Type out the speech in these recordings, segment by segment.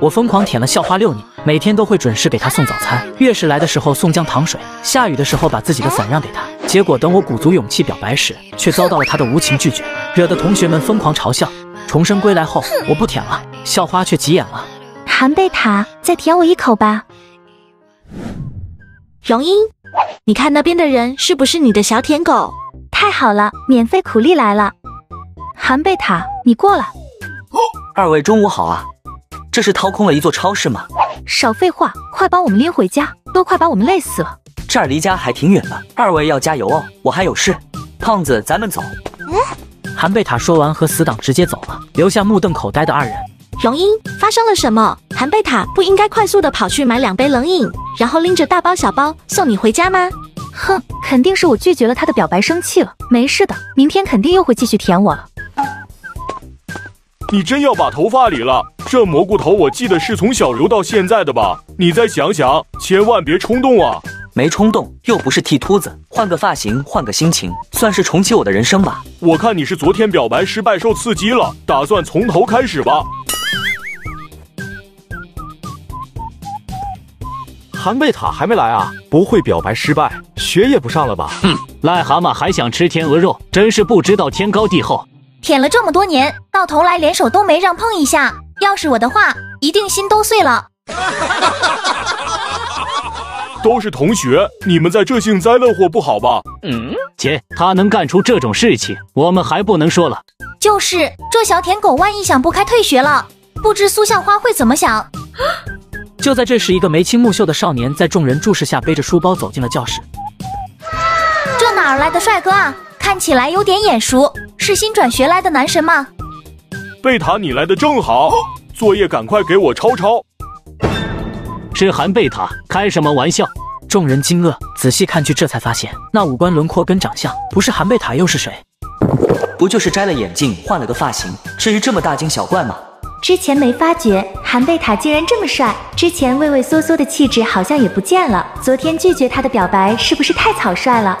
我疯狂舔了校花六年，每天都会准时给她送早餐，月事来的时候送姜糖水，下雨的时候把自己的伞让给她。结果等我鼓足勇气表白时，却遭到了她的无情拒绝，惹得同学们疯狂嘲笑。重生归来后，我不舔了，校花却急眼了。韩贝塔，再舔我一口吧。荣英，你看那边的人是不是你的小舔狗？太好了，免费苦力来了。韩贝塔，你过来。二位中午好啊，这是掏空了一座超市吗？少废话，快帮我们拎回家，都快把我们累死了。这儿离家还挺远的，二位要加油哦，我还有事。胖子，咱们走。嗯韩贝塔说完，和死党直接走了，留下目瞪口呆的二人。荣英，发生了什么？韩贝塔不应该快速的跑去买两杯冷饮，然后拎着大包小包送你回家吗？哼，肯定是我拒绝了他的表白，生气了。没事的，明天肯定又会继续舔我了。你真要把头发理了？这蘑菇头我记得是从小留到现在的吧？你再想想，千万别冲动啊！没冲动，又不是剃秃子，换个发型，换个心情，算是重启我的人生吧。我看你是昨天表白失败受刺激了，打算从头开始吧。韩贝塔还没来啊？不会表白失败，学也不上了吧？哼，癞蛤蟆还想吃天鹅肉，真是不知道天高地厚。舔了这么多年，到头来连手都没让碰一下，要是我的话，一定心都碎了。都是同学，你们在这幸灾乐祸不好吧？嗯，姐，他能干出这种事情，我们还不能说了。就是这小舔狗，万一想不开退学了，不知苏校花会怎么想。就在这时，一个眉清目秀的少年在众人注视下背着书包走进了教室。这哪儿来的帅哥啊？看起来有点眼熟，是新转学来的男神吗？贝塔，你来的正好，作业赶快给我抄抄。是韩贝塔，开什么玩笑？众人惊愕，仔细看去，这才发现那五官轮廓跟长相不是韩贝塔又是谁？不就是摘了眼镜，换了个发型，至于这么大惊小怪吗？之前没发觉韩贝塔竟然这么帅，之前畏畏缩缩的气质好像也不见了。昨天拒绝他的表白是不是太草率了？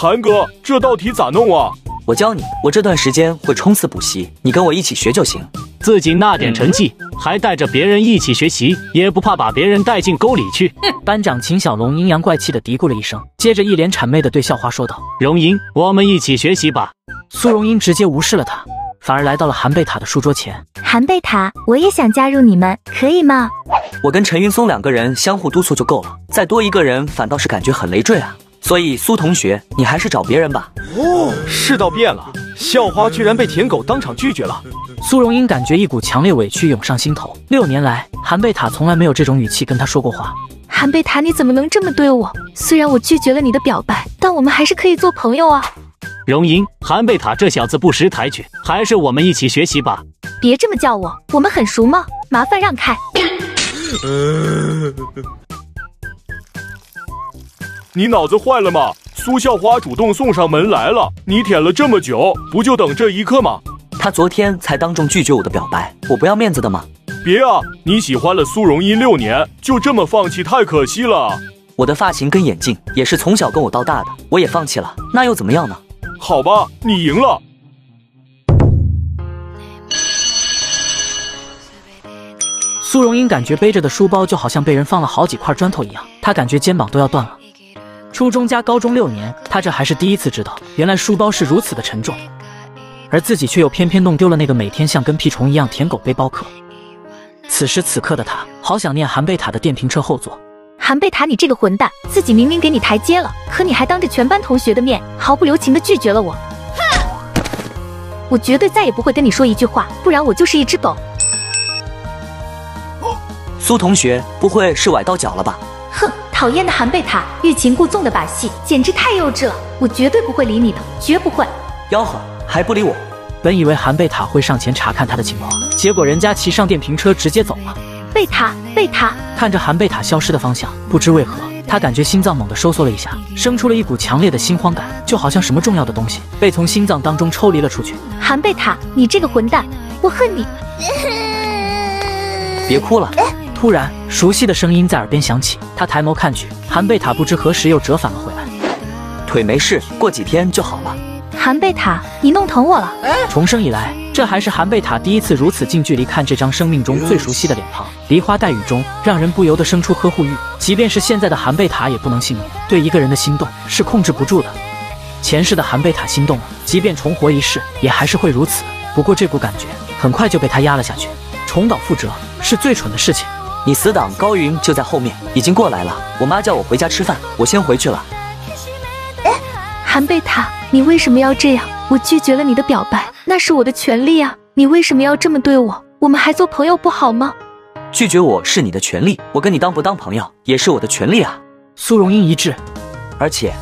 韩哥，这道题咋弄啊？我教你，我这段时间会冲刺补习，你跟我一起学就行。自己那点成绩，还带着别人一起学习，也不怕把别人带进沟里去。班长秦小龙阴阳怪气的嘀咕了一声，接着一脸谄媚的对校花说道：“荣英，我们一起学习吧。”苏荣英直接无视了他，反而来到了韩贝塔的书桌前。韩贝塔，我也想加入你们，可以吗？我跟陈云松两个人相互督促就够了，再多一个人反倒是感觉很累赘啊。所以苏同学，你还是找别人吧。哦，世道变了，校花居然被舔狗当场拒绝了。苏荣英感觉一股强烈委屈涌上心头。六年来，韩贝塔从来没有这种语气跟他说过话。韩贝塔，你怎么能这么对我？虽然我拒绝了你的表白，但我们还是可以做朋友啊。荣英，韩贝塔这小子不识抬举，还是我们一起学习吧。别这么叫我，我们很熟吗？麻烦让开。你脑子坏了吗？苏校花主动送上门来了，你舔了这么久，不就等这一刻吗？他昨天才当众拒绝我的表白，我不要面子的吗？别啊！你喜欢了苏荣英六年，就这么放弃，太可惜了。我的发型跟眼镜也是从小跟我到大的，我也放弃了，那又怎么样呢？好吧，你赢了。苏荣英感觉背着的书包就好像被人放了好几块砖头一样，她感觉肩膀都要断了。初中加高中六年，他这还是第一次知道，原来书包是如此的沉重，而自己却又偏偏弄丢了那个每天像跟屁虫一样舔狗背包客。此时此刻的他，好想念韩贝塔的电瓶车后座。韩贝塔，你这个混蛋，自己明明给你台阶了，可你还当着全班同学的面，毫不留情的拒绝了我。哼！我绝对再也不会跟你说一句话，不然我就是一只狗。苏同学，不会是崴到脚了吧？哼，讨厌的韩贝塔，欲擒故纵的把戏简直太幼稚了！我绝对不会理你的，绝不会！吆喝还不理我？本以为韩贝塔会上前查看他的情况，结果人家骑上电瓶车直接走了。贝塔，贝塔，看着韩贝塔消失的方向，不知为何，他感觉心脏猛地收缩了一下，生出了一股强烈的心慌感，就好像什么重要的东西被从心脏当中抽离了出去。韩贝塔，你这个混蛋，我恨你！别哭了。突然，熟悉的声音在耳边响起。他抬眸看去，韩贝塔不知何时又折返了回来。腿没事，过几天就好了。韩贝塔，你弄疼我了。重生以来。这还是韩贝塔第一次如此近距离看这张生命中最熟悉的脸庞，梨花带雨中，让人不由得生出呵护欲。即便是现在的韩贝塔也不能幸免，对一个人的心动是控制不住的。前世的韩贝塔心动了，即便重活一世，也还是会如此。不过这股感觉很快就被他压了下去，重蹈覆辙是最蠢的事情。你死党高云就在后面，已经过来了。我妈叫我回家吃饭，我先回去了。韩贝塔，你为什么要这样？我拒绝了你的表白，那是我的权利啊！你为什么要这么对我？我们还做朋友不好吗？拒绝我是你的权利，我跟你当不当朋友也是我的权利啊！苏荣英一滞，而且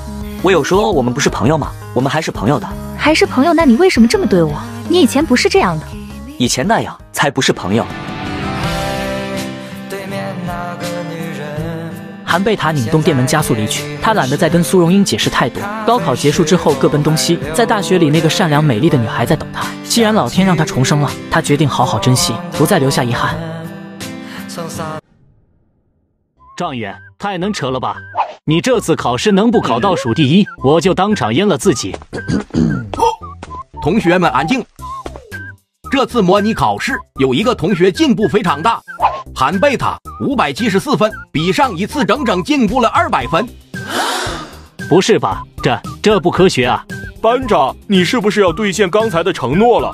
我有说我们不是朋友吗？我们还是朋友的，还是朋友？那你为什么这么对我？你以前不是这样的，以前那样才不是朋友。韩贝塔拧动电门加速离去，他懒得再跟苏荣英解释太多。高考结束之后各奔东西，在大学里那个善良美丽的女孩在等他。既然老天让他重生了，他决定好好珍惜，不再留下遗憾。状元，太能扯了吧！你这次考试能不考倒数第一，我就当场阉了自己。同学们安静。这次模拟考试有一个同学进步非常大，韩贝塔五百七十四分，比上一次整整进步了二百分。不是吧？这这不科学啊！班长，你是不是要兑现刚才的承诺了？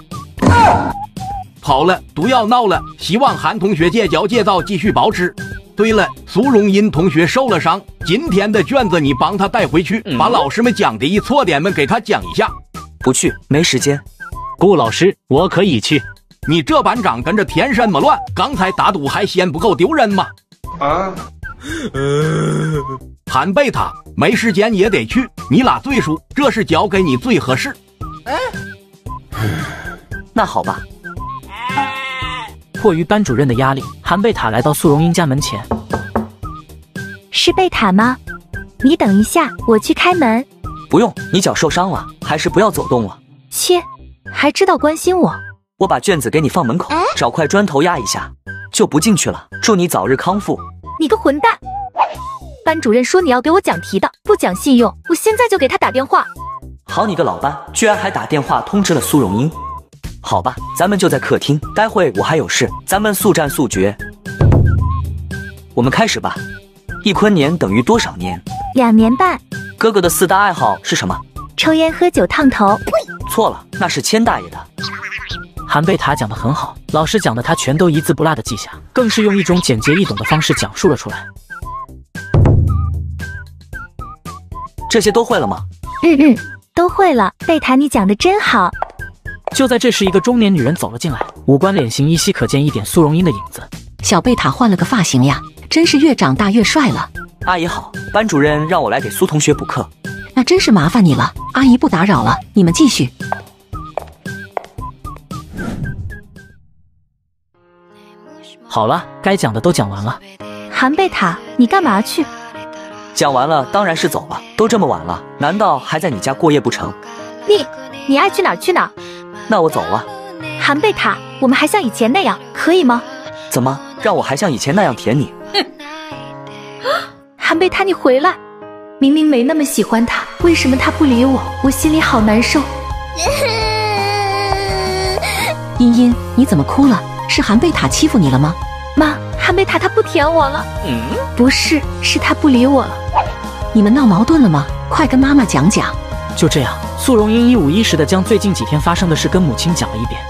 好了，不要闹了，希望韩同学戒骄戒躁，继续保持。对了，苏荣音同学受了伤，今天的卷子你帮他带回去，把老师们讲的一错点们给他讲一下。不去，没时间。顾老师，我可以去。你这班长跟着填什么乱？刚才打赌还嫌不够丢人吗？啊，韩贝塔，没时间也得去。你俩岁数，这是交给你最合适。哎，那好吧。迫于班主任的压力，韩贝塔来到苏荣英家门前。是贝塔吗？你等一下，我去开门。不用，你脚受伤了，还是不要走动了。切，还知道关心我。我把卷子给你放门口，找块砖头压一下，就不进去了。祝你早日康复。你个混蛋！班主任说你要给我讲题的，不讲信用，我现在就给他打电话。好你个老班，居然还打电话通知了苏荣英。好吧，咱们就在客厅，待会我还有事，咱们速战速决。我们开始吧。一坤年等于多少年？两年半。哥哥的四大爱好是什么？抽烟、喝酒、烫头。错了，那是千大爷的。韩贝塔讲的很好，老师讲的他全都一字不落的记下，更是用一种简洁易懂的方式讲述了出来。这些都会了吗？嗯嗯，都会了。贝塔，你讲的真好。就在这时，一个中年女人走了进来，五官脸型依稀可见一点苏荣英的影子。小贝塔换了个发型呀，真是越长大越帅了。阿姨好，班主任让我来给苏同学补课，那真是麻烦你了。阿姨不打扰了，你们继续。好了，该讲的都讲完了。韩贝塔，你干嘛去？讲完了，当然是走了。都这么晚了，难道还在你家过夜不成？你，你爱去哪儿去哪儿。那我走了。韩贝塔，我们还像以前那样，可以吗？怎么，让我还像以前那样舔你？哼！韩贝塔，你回来！明明没那么喜欢他，为什么他不理我？我心里好难受。茵茵，你怎么哭了？是韩贝塔欺负你了吗？妈，韩贝塔他不舔我了。嗯，不是，是他不理我了。你们闹矛盾了吗？快跟妈妈讲讲。就这样，苏荣英一五一十的将最近几天发生的事跟母亲讲了一遍。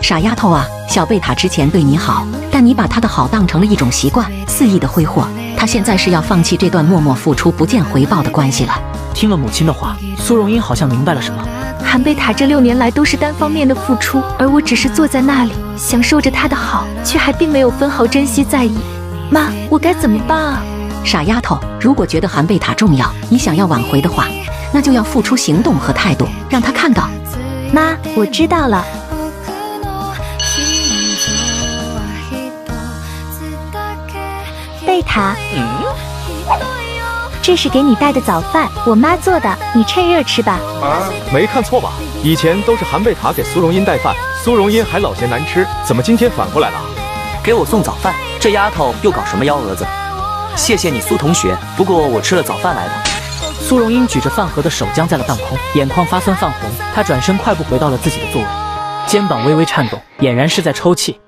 傻丫头啊，小贝塔之前对你好，但你把他的好当成了一种习惯，肆意的挥霍。他现在是要放弃这段默默付出不见回报的关系了。听了母亲的话，苏荣英好像明白了什么。韩贝塔这六年来都是单方面的付出，而我只是坐在那里享受着他的好，却还并没有分毫珍惜在意。妈，我该怎么办啊？傻丫头，如果觉得韩贝塔重要，你想要挽回的话，那就要付出行动和态度，让他看到。妈，我知道了。贝塔，嗯，这是给你带的早饭，我妈做的，你趁热吃吧。啊，没看错吧？以前都是韩贝塔给苏荣音带饭，苏荣音还老嫌难吃，怎么今天反过来了？给我送早饭，这丫头又搞什么幺蛾子？谢谢你，苏同学。不过我吃了早饭来的。苏荣英举着饭盒的手僵在了半空，眼眶发酸泛红。她转身快步回到了自己的座位。肩膀微微颤动，俨然是在抽泣。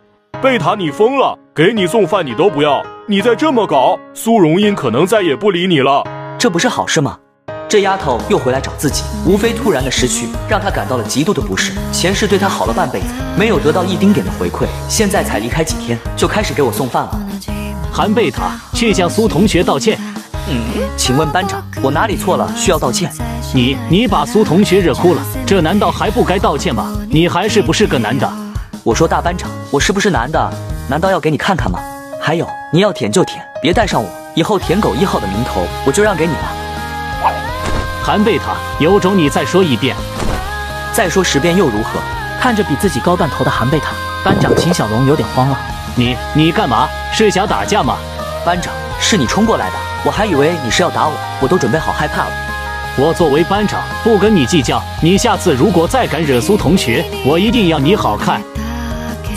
贝塔，你疯了！给你送饭你都不要，你再这么搞，苏荣英可能再也不理你了。这不是好事吗？这丫头又回来找自己，无非突然的失去让她感到了极度的不适。前世对她好了半辈子，没有得到一丁点的回馈，现在才离开几天就开始给我送饭了。韩贝塔，去向苏同学道歉。嗯，请问班长，我哪里错了，需要道歉？你你把苏同学惹哭了，这难道还不该道歉吗？你还是不是个男的？我说大班长，我是不是男的？难道要给你看看吗？还有，你要舔就舔，别带上我，以后舔狗一号的名头我就让给你了。韩贝塔，有种你再说一遍，再说十遍又如何？看着比自己高半头的韩贝塔，班长秦小龙有点慌了。你你干嘛？是想打架吗？班长，是你冲过来的，我还以为你是要打我，我都准备好害怕了。我作为班长，不跟你计较。你下次如果再敢惹苏同学，我一定要你好看。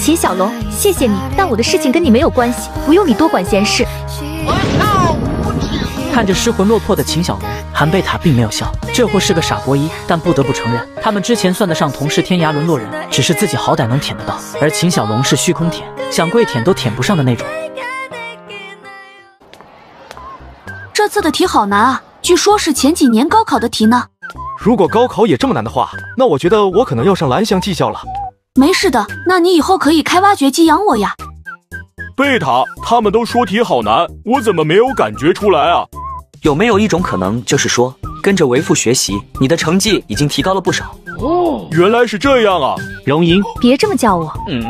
秦小龙，谢谢你，但我的事情跟你没有关系，不用你多管闲事。看着失魂落魄的秦小龙，韩贝塔并没有笑。这货是个傻波一，但不得不承认，他们之前算得上同是天涯沦落人，只是自己好歹能舔得到，而秦小龙是虚空舔，想跪舔都舔不上的那种。这次的题好难啊，据说是前几年高考的题呢。如果高考也这么难的话，那我觉得我可能要上蓝翔技校了。没事的，那你以后可以开挖掘机养我呀。贝塔，他们都说题好难，我怎么没有感觉出来啊？有没有一种可能，就是说跟着为父学习，你的成绩已经提高了不少？哦，原来是这样啊！荣英，别这么叫我。嗯，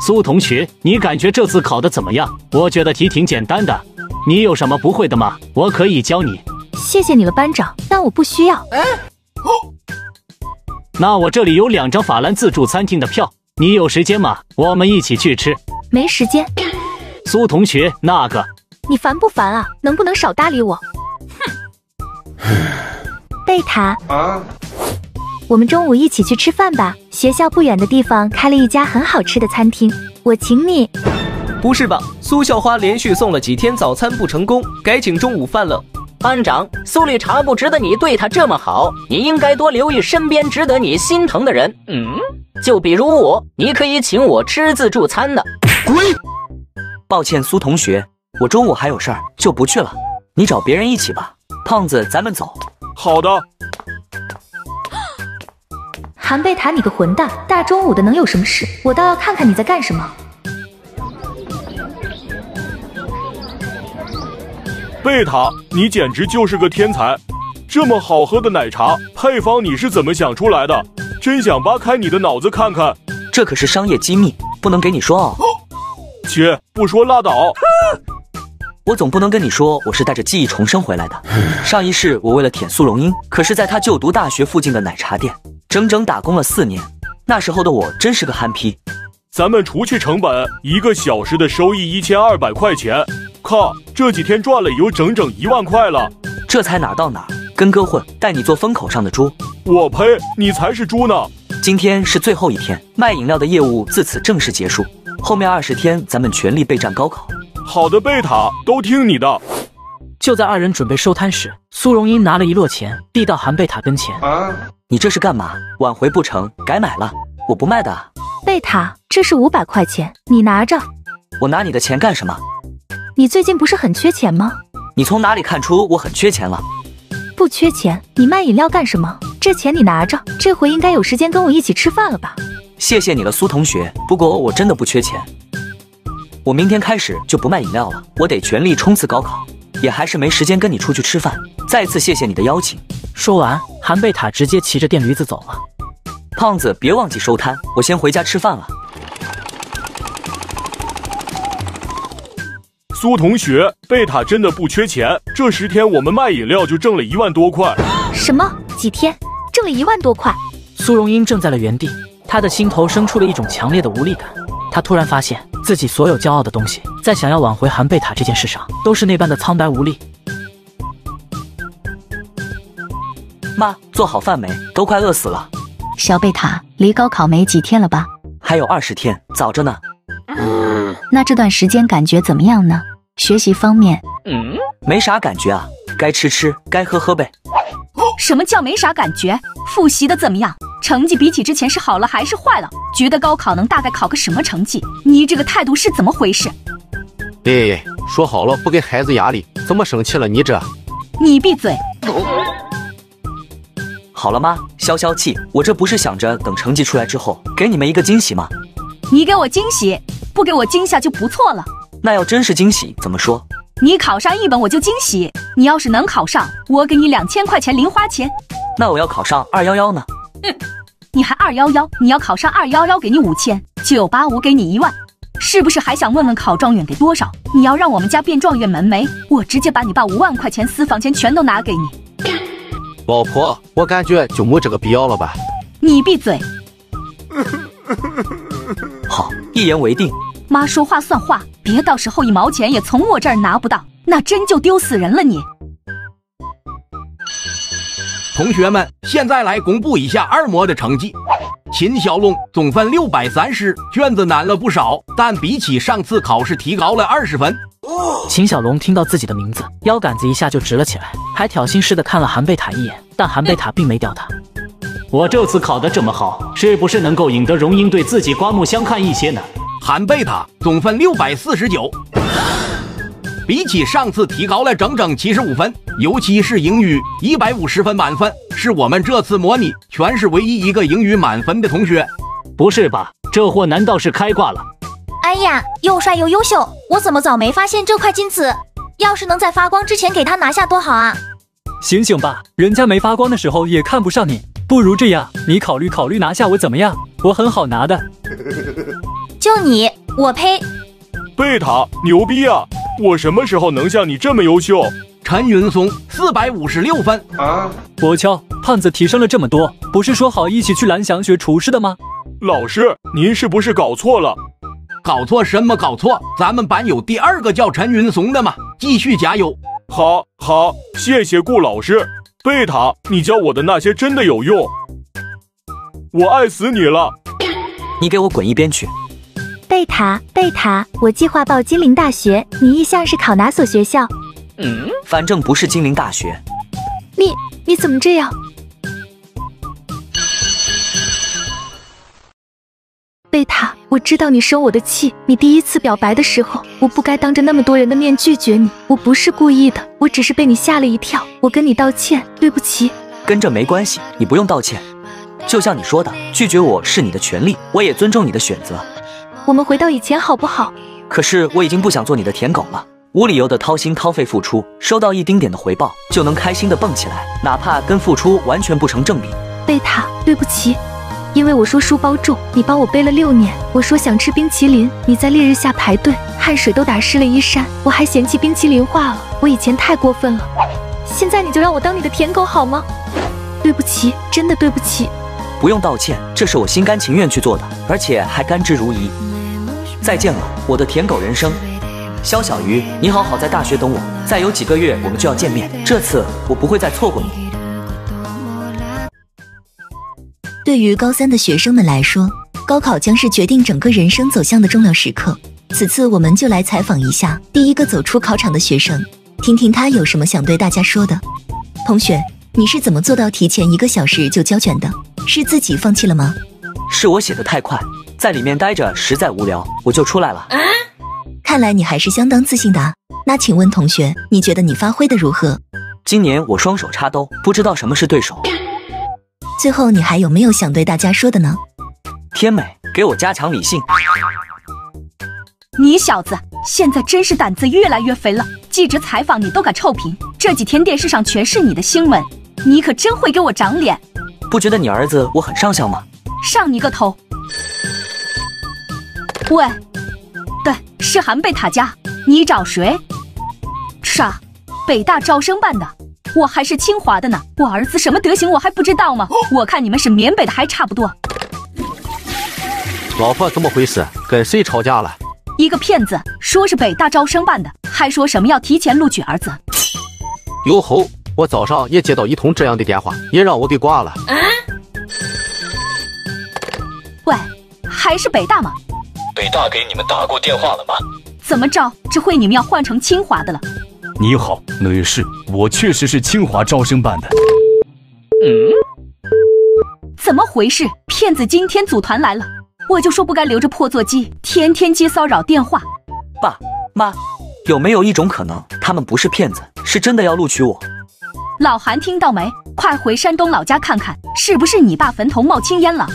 苏同学，你感觉这次考的怎么样？我觉得题挺简单的，你有什么不会的吗？我可以教你。谢谢你了，班长，但我不需要。哎，那我这里有两张法兰自助餐厅的票，你有时间吗？我们一起去吃。没时间。苏同学，那个。你烦不烦啊？能不能少搭理我？哼！贝塔啊，我们中午一起去吃饭吧。学校不远的地方开了一家很好吃的餐厅，我请你。不是吧？苏校花连续送了几天早餐不成功，改请中午饭了。班长，苏丽茶不值得你对他这么好，你应该多留意身边值得你心疼的人。嗯，就比如我，你可以请我吃自助餐的。滚！抱歉，苏同学。我中午还有事儿，就不去了。你找别人一起吧。胖子，咱们走。好的。韩贝塔，你个混蛋！大中午的能有什么事？我倒要看看你在干什么。贝塔，你简直就是个天才！这么好喝的奶茶配方你是怎么想出来的？真想扒开你的脑子看看。这可是商业机密，不能给你说哦。切，不说拉倒。我总不能跟你说我是带着记忆重生回来的。上一世我为了舔苏荣英，可是在他就读大学附近的奶茶店，整整打工了四年。那时候的我真是个憨批。咱们除去成本，一个小时的收益一千二百块钱。靠，这几天赚了有整整一万块了。这才哪到哪，跟哥混，带你做风口上的猪。我呸，你才是猪呢！今天是最后一天，卖饮料的业务自此正式结束。后面二十天，咱们全力备战高考。好的，贝塔，都听你的。就在二人准备收摊时，苏荣英拿了一摞钱递到韩贝塔跟前。啊，你这是干嘛？挽回不成，改买了。我不卖的。贝塔，这是五百块钱，你拿着。我拿你的钱干什么？你最近不是很缺钱吗？你从哪里看出我很缺钱了？不缺钱，你卖饮料干什么？这钱你拿着，这回应该有时间跟我一起吃饭了吧？谢谢你了，苏同学。不过我真的不缺钱。我明天开始就不卖饮料了，我得全力冲刺高考，也还是没时间跟你出去吃饭。再次谢谢你的邀请。说完，韩贝塔直接骑着电驴子走了。胖子，别忘记收摊，我先回家吃饭了。苏同学，贝塔真的不缺钱，这十天我们卖饮料就挣了一万多块。什么？几天挣了一万多块？苏荣英怔在了原地，她的心头生出了一种强烈的无力感。她突然发现。自己所有骄傲的东西，在想要挽回韩贝塔这件事上，都是那般的苍白无力。妈，做好饭没？都快饿死了。小贝塔，离高考没几天了吧？还有二十天，早着呢。那这段时间感觉怎么样呢？学习方面，嗯，没啥感觉啊，该吃吃，该喝喝呗。什么叫没啥感觉？复习的怎么样？成绩比起之前是好了还是坏了？觉得高考能大概考个什么成绩？你这个态度是怎么回事？哎，说好了不给孩子压力，怎么生气了？你这，你闭嘴！好了吗？消消气，我这不是想着等成绩出来之后给你们一个惊喜吗？你给我惊喜，不给我惊吓就不错了。那要真是惊喜，怎么说？你考上一本我就惊喜，你要是能考上，我给你两千块钱零花钱。那我要考上二幺幺呢？嗯，你还二幺幺？你要考上二幺幺，给你五千；九八五给你一万，是不是还想问问考状元给多少？你要让我们家变状元门楣？我直接把你爸五万块钱私房钱全都拿给你。老婆，我感觉就没这个必要了吧？你闭嘴！好，一言为定。妈说话算话，别到时候一毛钱也从我这儿拿不到，那真就丢死人了你。同学们，现在来公布一下二模的成绩。秦小龙总分六百三十，卷子难了不少，但比起上次考试提高了二十分。秦小龙听到自己的名字，腰杆子一下就直了起来，还挑衅似的看了韩贝塔一眼，但韩贝塔并没吊他。我这次考得这么好，是不是能够引得荣英对自己刮目相看一些呢？韩贝塔总分六百四十九，比起上次提高了整整七十五分，尤其是英语一百五十分满分，是我们这次模拟全市唯一一个英语满分的同学。不是吧？这货难道是开挂了？哎呀，又帅又优秀，我怎么早没发现这块金子？要是能在发光之前给他拿下多好啊！醒醒吧，人家没发光的时候也看不上你，不如这样，你考虑考虑拿下我怎么样？我很好拿的。就你，我呸！贝塔牛逼啊！我什么时候能像你这么优秀？陈云松四百五十六分啊！博敲，胖子提升了这么多，不是说好一起去蓝翔学厨师的吗？老师，您是不是搞错了？搞错什么搞错？咱们班有第二个叫陈云松的吗，继续加油！好，好，谢谢顾老师。贝塔，你教我的那些真的有用，我爱死你了！你给我滚一边去！贝塔，贝塔，我计划报金陵大学，你意向是考哪所学校？嗯，反正不是金陵大学。你你怎么这样？贝塔，我知道你生我的气。你第一次表白的时候，我不该当着那么多人的面拒绝你，我不是故意的，我只是被你吓了一跳。我跟你道歉，对不起。跟这没关系，你不用道歉。就像你说的，拒绝我是你的权利，我也尊重你的选择。我们回到以前好不好？可是我已经不想做你的舔狗了，无理由的掏心掏肺付出，收到一丁点的回报就能开心的蹦起来，哪怕跟付出完全不成正比。贝塔，对不起。因为我说书包重，你帮我背了六年。我说想吃冰淇淋，你在烈日下排队，汗水都打湿了衣衫，我还嫌弃冰淇淋化了。我以前太过分了，现在你就让我当你的舔狗好吗？对不起，真的对不起。不用道歉，这是我心甘情愿去做的，而且还甘之如饴。再见了，我的舔狗人生。肖小鱼，你好好在大学等我，再有几个月我们就要见面，这次我不会再错过你。对于高三的学生们来说，高考将是决定整个人生走向的重要时刻。此次我们就来采访一下第一个走出考场的学生，听听他有什么想对大家说的。同学，你是怎么做到提前一个小时就交卷的？是自己放弃了吗？是我写的太快，在里面待着实在无聊，我就出来了。看来你还是相当自信的啊。那请问同学，你觉得你发挥的如何？今年我双手插兜，不知道什么是对手。最后，你还有没有想对大家说的呢？天美，给我加强理性。你小子现在真是胆子越来越肥了，记者采访你都敢臭评，这几天电视上全是你的新闻，你可真会给我长脸。不觉得你儿子我很上相吗？上你个头！喂，对，是韩贝塔家，你找谁？啥？北大招生办的。我还是清华的呢，我儿子什么德行我还不知道吗？我看你们是缅北的还差不多。老婆，怎么回事？跟谁吵架了？一个骗子，说是北大招生办的，还说什么要提前录取儿子。哟吼，我早上也接到一通这样的电话，也让我给挂了。喂，还是北大吗？北大给你们打过电话了吗？怎么着？这会你们要换成清华的了？你好，女士，我确实是清华招生办的。嗯，怎么回事？骗子今天组团来了，我就说不该留着破座机，天天接骚扰电话。爸妈，有没有一种可能，他们不是骗子，是真的要录取我？老韩听到没？快回山东老家看看，是不是你爸坟头冒青烟了？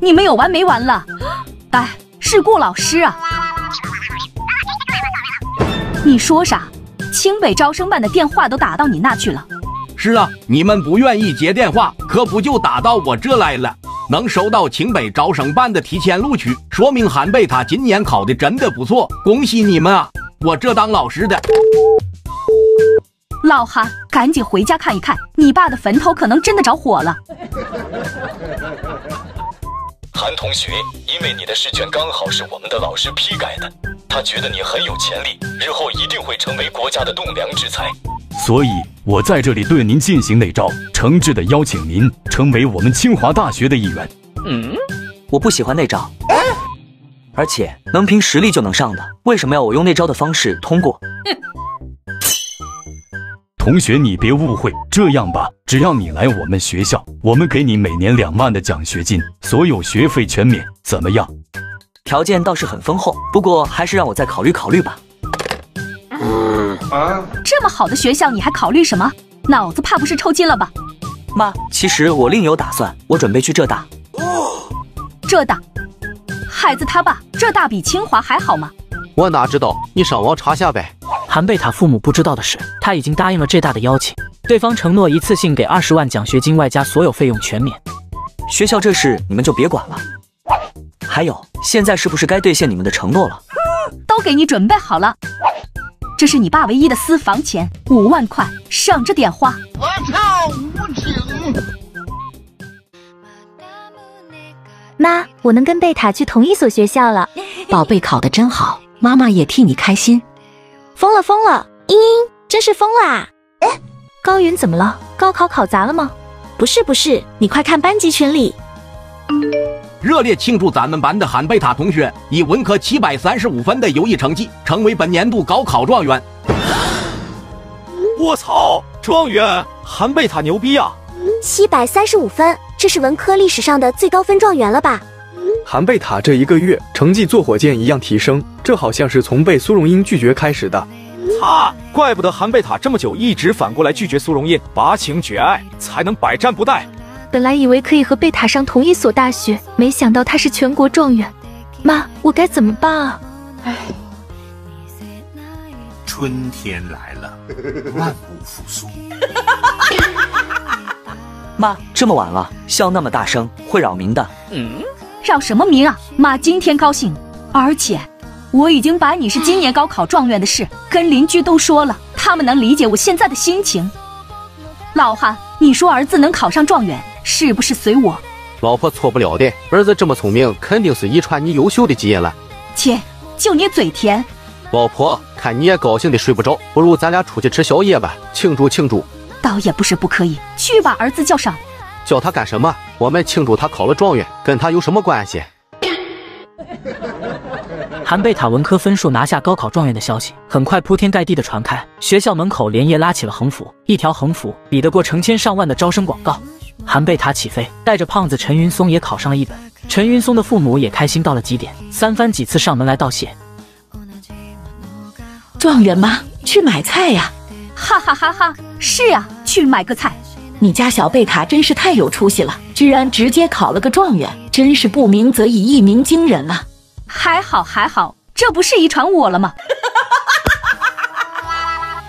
你们有完没完了？哎，是顾老师啊！你说啥？清北招生办的电话都打到你那去了？是啊，你们不愿意接电话，可不就打到我这来了？能收到清北招生办的提前录取，说明韩贝他今年考的真的不错，恭喜你们啊！我这当老师的，老韩，赶紧回家看一看，你爸的坟头可能真的着火了。韩同学，因为你的试卷刚好是我们的老师批改的，他觉得你很有潜力，日后一定会成为国家的栋梁之才。所以，我在这里对您进行内招，诚挚的邀请您成为我们清华大学的一员。嗯，我不喜欢内招，而且能凭实力就能上的，为什么要我用内招的方式通过？同学，你别误会，这样吧，只要你来我们学校，我们给你每年两万的奖学金，所有学费全免，怎么样？条件倒是很丰厚，不过还是让我再考虑考虑吧。啊，这么好的学校你还考虑什么？脑子怕不是抽筋了吧？妈，其实我另有打算，我准备去浙大。哦浙大，孩子他爸，浙大比清华还好吗？我哪知道，你上网查下呗。韩贝塔父母不知道的是，他已经答应了浙大的邀请，对方承诺一次性给二十万奖学金，外加所有费用全免。学校这事你们就别管了。还有，现在是不是该兑现你们的承诺了？都给你准备好了，这是你爸唯一的私房钱，五万块，省着点花。我操，无情！妈，我能跟贝塔去同一所学校了。宝贝考得真好，妈妈也替你开心。疯了疯了，茵茵真是疯了啊！哎，高云怎么了？高考考砸了吗？不是不是，你快看班级群里，热烈庆祝咱们班的韩贝塔同学以文科七百三十五分的优异成绩，成为本年度高考状元。我操，状元韩贝塔牛逼啊！七百三十五分，这是文科历史上的最高分状元了吧？韩贝塔这一个月成绩坐火箭一样提升，这好像是从被苏荣英拒绝开始的。擦，怪不得韩贝塔这么久一直反过来拒绝苏荣英，拔情绝爱才能百战不殆。本来以为可以和贝塔上同一所大学，没想到他是全国状元。妈，我该怎么办啊？唉，春天来了，万物复苏。妈，这么晚了，笑那么大声会扰民的。嗯。扰什么名啊！妈今天高兴，而且我已经把你是今年高考状元的事跟邻居都说了，他们能理解我现在的心情。老汉，你说儿子能考上状元，是不是随我？老婆错不了的，儿子这么聪明，肯定是遗传你优秀的基因了。切，就你嘴甜。老婆，看你也高兴的睡不着，不如咱俩出去吃宵夜吧，庆祝庆祝。倒也不是不可以，去把儿子叫上。叫他干什么？我们庆祝他考了状元，跟他有什么关系？韩贝塔文科分数拿下高考状元的消息，很快铺天盖地的传开。学校门口连夜拉起了横幅，一条横幅比得过成千上万的招生广告。韩贝塔起飞，带着胖子陈云松也考上了一本。陈云松的父母也开心到了极点，三番几次上门来道谢。状元吗？去买菜呀！哈哈哈哈！是呀，去买个菜。你家小贝塔真是太有出息了，居然直接考了个状元，真是不鸣则已，一鸣惊人啊！还好还好，这不是遗传我了吗？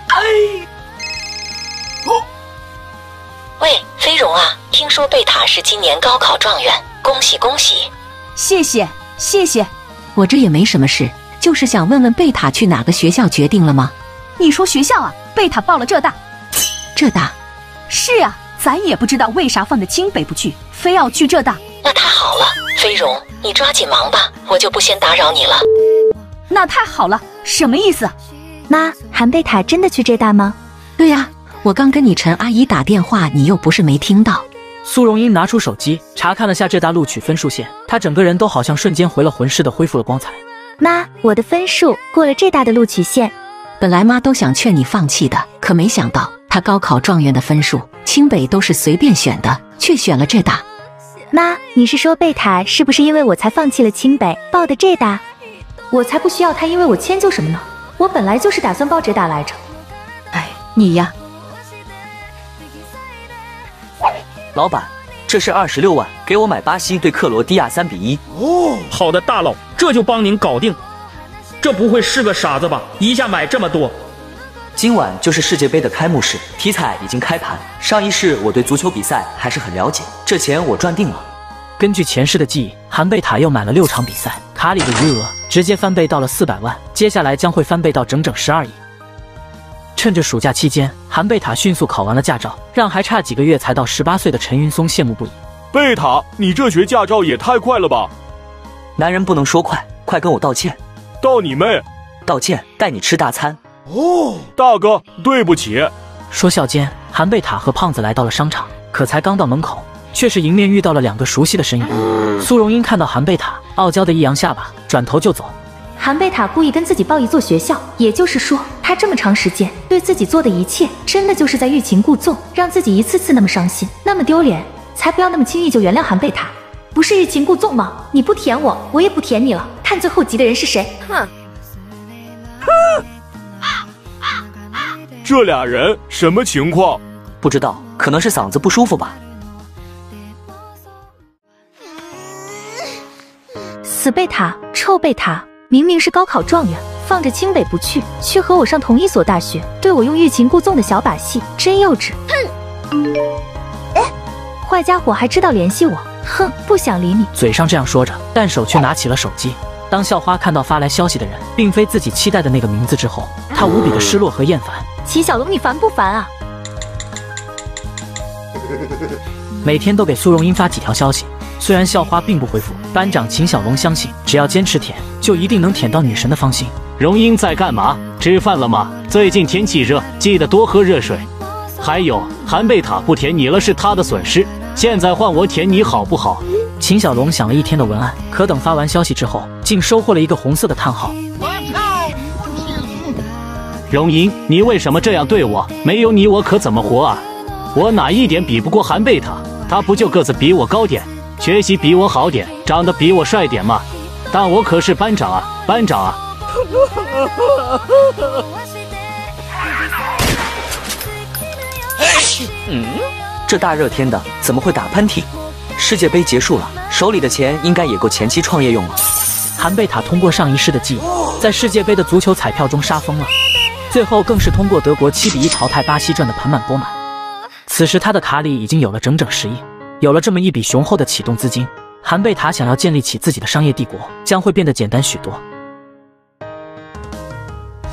哎，喂，飞荣啊，听说贝塔是今年高考状元，恭喜恭喜！谢谢谢谢，我这也没什么事，就是想问问贝塔去哪个学校决定了吗？你说学校啊？贝塔报了浙大，浙大。是啊，咱也不知道为啥放在清北不去，非要去浙大。那太好了，飞荣，你抓紧忙吧，我就不先打扰你了。那太好了，什么意思？妈，韩贝塔真的去浙大吗？对呀，我刚跟你陈阿姨打电话，你又不是没听到。苏荣英拿出手机查看了下浙大录取分数线，她整个人都好像瞬间回了魂似的，恢复了光彩。妈，我的分数过了浙大的录取线。本来妈都想劝你放弃的，可没想到他高考状元的分数，清北都是随便选的，却选了浙大。妈，你是说贝塔是不是因为我才放弃了清北，报的浙大？我才不需要他因为我迁就什么呢？我本来就是打算报浙大来着。哎，你呀，老板，这是二十六万，给我买巴西对克罗地亚三比一。哦，好的，大佬，这就帮您搞定。这不会是个傻子吧？一下买这么多。今晚就是世界杯的开幕式，体彩已经开盘。上一世我对足球比赛还是很了解，这钱我赚定了。根据前世的记忆，韩贝塔又买了六场比赛，卡里的余额直接翻倍到了四百万，接下来将会翻倍到整整十二亿。趁着暑假期间，韩贝塔迅速考完了驾照，让还差几个月才到十八岁的陈云松羡慕不已。贝塔，你这学驾照也太快了吧！男人不能说快，快跟我道歉。道你妹！道歉，带你吃大餐。哦，大哥，对不起。说笑间，韩贝塔和胖子来到了商场，可才刚到门口，却是迎面遇到了两个熟悉的身影。苏荣英看到韩贝塔，傲娇的一扬下巴，转头就走。韩贝塔故意跟自己报一座学校，也就是说，他这么长时间对自己做的一切，真的就是在欲擒故纵，让自己一次次那么伤心，那么丢脸，才不要那么轻易就原谅韩贝塔。不是欲擒故纵吗？你不舔我，我也不舔你了，看最后急的人是谁？哼！哼！这俩人什么情况？不知道，可能是嗓子不舒服吧。死贝塔，臭贝塔！明明是高考状元，放着清北不去，却和我上同一所大学，对我用欲擒故纵的小把戏，真幼稚！哼！哎，坏家伙还知道联系我！哼，不想理你。嘴上这样说着，但手却拿起了手机。当校花看到发来消息的人并非自己期待的那个名字之后，她无比的失落和厌烦。秦小龙，你烦不烦啊？每天都给苏荣英发几条消息。虽然校花并不回复，班长秦小龙相信，只要坚持舔，就一定能舔到女神的芳心。荣英在干嘛？吃饭了吗？最近天气热，记得多喝热水。还有，韩贝塔不舔你了是他的损失，现在换我舔你好不好？秦小龙想了一天的文案，可等发完消息之后，竟收获了一个红色的叹号。荣英，你为什么这样对我？没有你，我可怎么活啊？我哪一点比不过韩贝塔？他不就个子比我高点？学习比我好点，长得比我帅点吗，但我可是班长啊，班长啊！嗯，这大热天的怎么会打喷嚏？世界杯结束了，手里的钱应该也够前期创业用了。韩贝塔通过上一世的记忆，在世界杯的足球彩票中杀疯了，最后更是通过德国七比一淘汰巴西赚得盆满钵满。此时他的卡里已经有了整整十亿。有了这么一笔雄厚的启动资金，韩贝塔想要建立起自己的商业帝国将会变得简单许多。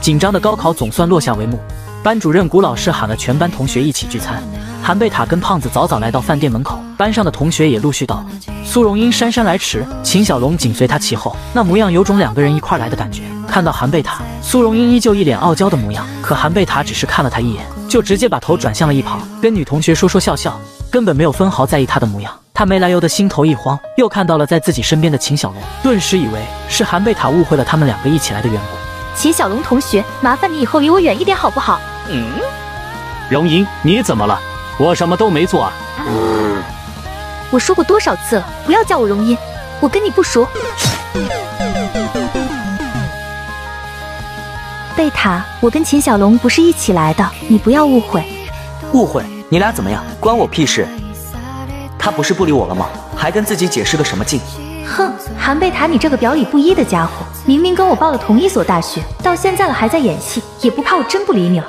紧张的高考总算落下帷幕，班主任古老师喊了全班同学一起聚餐。韩贝塔跟胖子早早来到饭店门口，班上的同学也陆续到了。苏荣英姗姗来迟，秦小龙紧随她其后，那模样有种两个人一块来的感觉。看到韩贝塔，苏荣英依旧一脸傲娇的模样，可韩贝塔只是看了他一眼，就直接把头转向了一旁，跟女同学说说笑笑。根本没有分毫在意他的模样，他没来由的心头一慌，又看到了在自己身边的秦小龙，顿时以为是韩贝塔误会了他们两个一起来的缘故。秦小龙同学，麻烦你以后离我远一点好不好？嗯，荣英，你怎么了？我什么都没做啊。我说过多少次了，不要叫我荣英，我跟你不熟。贝塔，我跟秦小龙不是一起来的，你不要误会。误会。你俩怎么样？关我屁事！他不是不理我了吗？还跟自己解释个什么劲？哼，韩贝塔，你这个表里不一的家伙，明明跟我报了同一所大学，到现在了还在演戏，也不怕我真不理你了？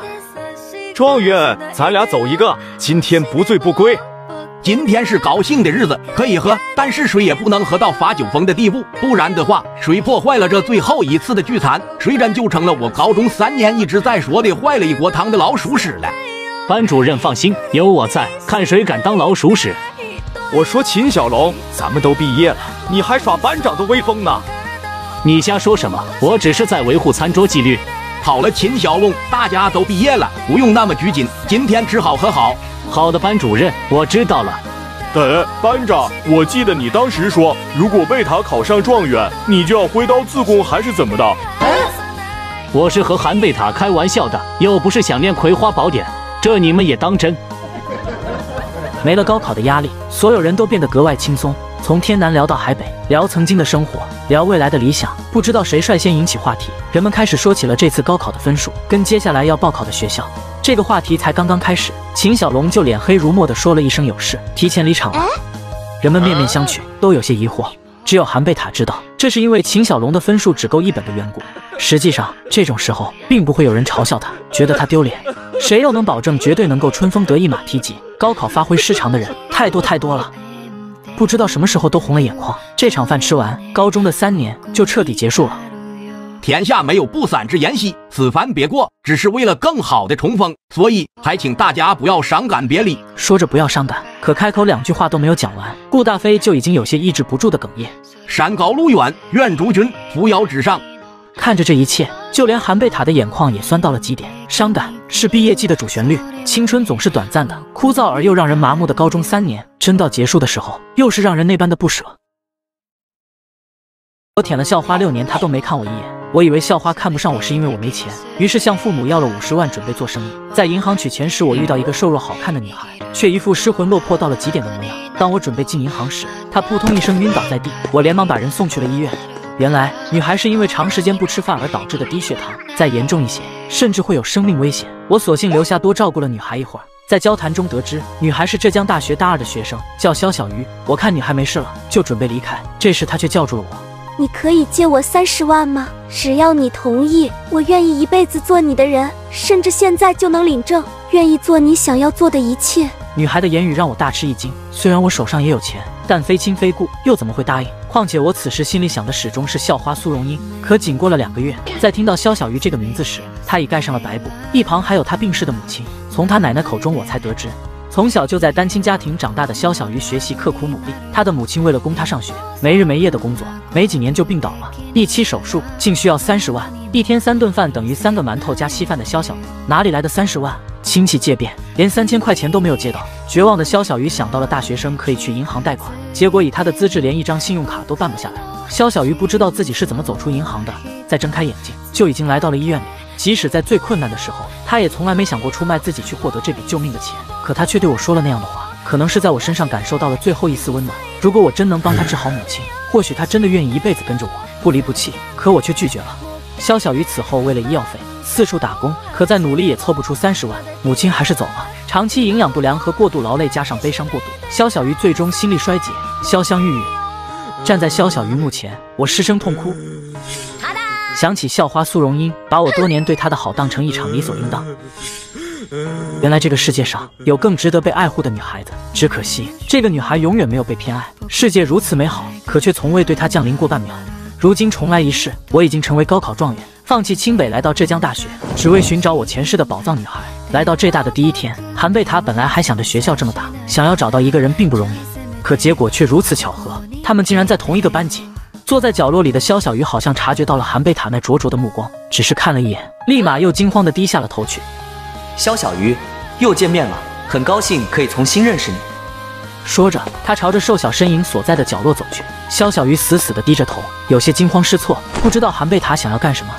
状元，咱俩走一个，今天不醉不归。今天是高兴的日子，可以喝，但是水也不能喝到发酒疯的地步，不然的话，水破坏了这最后一次的聚餐，水真就成了我高中三年一直在说的坏了一锅汤的老鼠屎了。班主任放心，有我在，看谁敢当老鼠屎！我说秦小龙，咱们都毕业了，你还耍班长的威风呢？你瞎说什么？我只是在维护餐桌纪律。好了，秦小龙，大家都毕业了，不用那么拘谨，今天吃好喝好。好的，班主任，我知道了。哎，班长，我记得你当时说，如果贝塔考上状元，你就要挥刀自宫，还是怎么的？我是和韩贝塔开玩笑的，又不是想念葵花宝典。这你们也当真？没了高考的压力，所有人都变得格外轻松。从天南聊到海北，聊曾经的生活，聊未来的理想。不知道谁率先引起话题，人们开始说起了这次高考的分数，跟接下来要报考的学校。这个话题才刚刚开始，秦小龙就脸黑如墨的说了一声有事，提前离场了。人们面面相觑，都有些疑惑。只有韩贝塔知道，这是因为秦小龙的分数只够一本的缘故。实际上，这种时候并不会有人嘲笑他，觉得他丢脸。谁又能保证绝对能够春风得意马蹄疾？高考发挥失常的人太多太多了，不知道什么时候都红了眼眶。这场饭吃完，高中的三年就彻底结束了。天下没有不散之筵席，此番别过，只是为了更好的重逢，所以还请大家不要伤感别离。说着不要伤感，可开口两句话都没有讲完，顾大飞就已经有些抑制不住的哽咽。山高路远，愿逐君扶摇直上。看着这一切，就连韩贝塔的眼眶也酸到了极点。伤感是毕业季的主旋律。青春总是短暂的，枯燥而又让人麻木的高中三年，真到结束的时候，又是让人那般的不舍。我舔了校花六年，他都没看我一眼。我以为校花看不上我是因为我没钱，于是向父母要了五十万，准备做生意。在银行取钱时，我遇到一个瘦弱好看的女孩，却一副失魂落魄到了极点的模样。当我准备进银行时，她扑通一声晕倒在地，我连忙把人送去了医院。原来女孩是因为长时间不吃饭而导致的低血糖，再严重一些，甚至会有生命危险。我索性留下多照顾了女孩一会儿。在交谈中得知，女孩是浙江大学大二的学生，叫肖小鱼。我看女孩没事了，就准备离开，这时她却叫住了我：“你可以借我三十万吗？只要你同意，我愿意一辈子做你的人，甚至现在就能领证，愿意做你想要做的一切。”女孩的言语让我大吃一惊。虽然我手上也有钱，但非亲非故，又怎么会答应？况且我此时心里想的始终是校花苏荣英。可仅过了两个月，在听到肖小鱼这个名字时，她已盖上了白布，一旁还有她病逝的母亲。从她奶奶口中，我才得知，从小就在单亲家庭长大的肖小鱼学习刻苦努力，他的母亲为了供他上学，没日没夜的工作，没几年就病倒了，一期手术竟需要三十万，一天三顿饭等于三个馒头加稀饭的肖小鱼哪里来的三十万？亲戚借遍，连三千块钱都没有借到。绝望的肖小鱼想到了大学生可以去银行贷款，结果以他的资质，连一张信用卡都办不下来。肖小鱼不知道自己是怎么走出银行的，再睁开眼睛就已经来到了医院里。即使在最困难的时候，他也从来没想过出卖自己去获得这笔救命的钱。可他却对我说了那样的话，可能是在我身上感受到了最后一丝温暖。如果我真能帮他治好母亲，或许他真的愿意一辈子跟着我，不离不弃。可我却拒绝了。肖小鱼此后为了医药费。四处打工，可再努力也凑不出三十万。母亲还是走了。长期营养不良和过度劳累，加上悲伤过度，肖小鱼最终心力衰竭，潇湘玉殒。站在肖小鱼墓前，我失声痛哭。想起校花苏荣英，把我多年对她的好当成一场理所应当。原来这个世界上有更值得被爱护的女孩子，只可惜这个女孩永远没有被偏爱。世界如此美好，可却从未对她降临过半秒。如今重来一世，我已经成为高考状元。放弃清北，来到浙江大学，只为寻找我前世的宝藏女孩。来到浙大的第一天，韩贝塔本来还想着学校这么大，想要找到一个人并不容易，可结果却如此巧合，他们竟然在同一个班级。坐在角落里的肖小鱼好像察觉到了韩贝塔那灼灼的目光，只是看了一眼，立马又惊慌地低下了头去。肖小鱼，又见面了，很高兴可以重新认识你。说着，他朝着瘦小身影所在的角落走去。肖小鱼死死地低着头，有些惊慌失措，不知道韩贝塔想要干什么。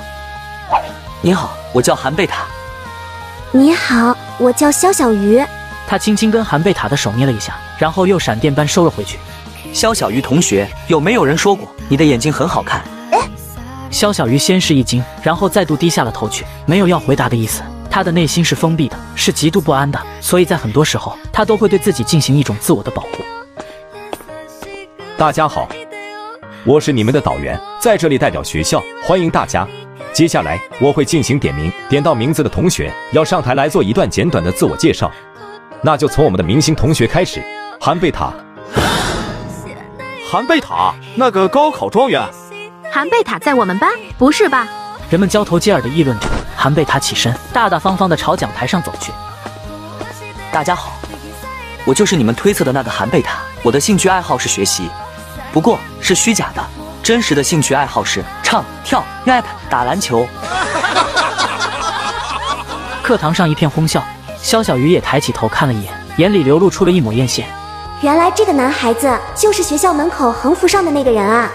你好，我叫韩贝塔。你好，我叫肖小鱼。他轻轻跟韩贝塔的手捏了一下，然后又闪电般收了回去。肖小鱼同学，有没有人说过你的眼睛很好看？肖小鱼先是一惊，然后再度低下了头去，没有要回答的意思。他的内心是封闭的，是极度不安的，所以在很多时候，他都会对自己进行一种自我的保护。大家好，我是你们的导员，在这里代表学校欢迎大家。接下来我会进行点名，点到名字的同学要上台来做一段简短的自我介绍。那就从我们的明星同学开始，韩贝塔。韩贝塔，那个高考状元。韩贝塔在我们班？不是吧？人们交头接耳的议论着。韩贝塔起身，大大方方的朝讲台上走去。大家好，我就是你们推测的那个韩贝塔。我的兴趣爱好是学习，不过是虚假的。真实的兴趣爱好是唱、跳、rap、打篮球。课堂上一片哄笑，肖小鱼也抬起头看了一眼，眼里流露出了一抹艳羡。原来这个男孩子就是学校门口横幅上的那个人啊！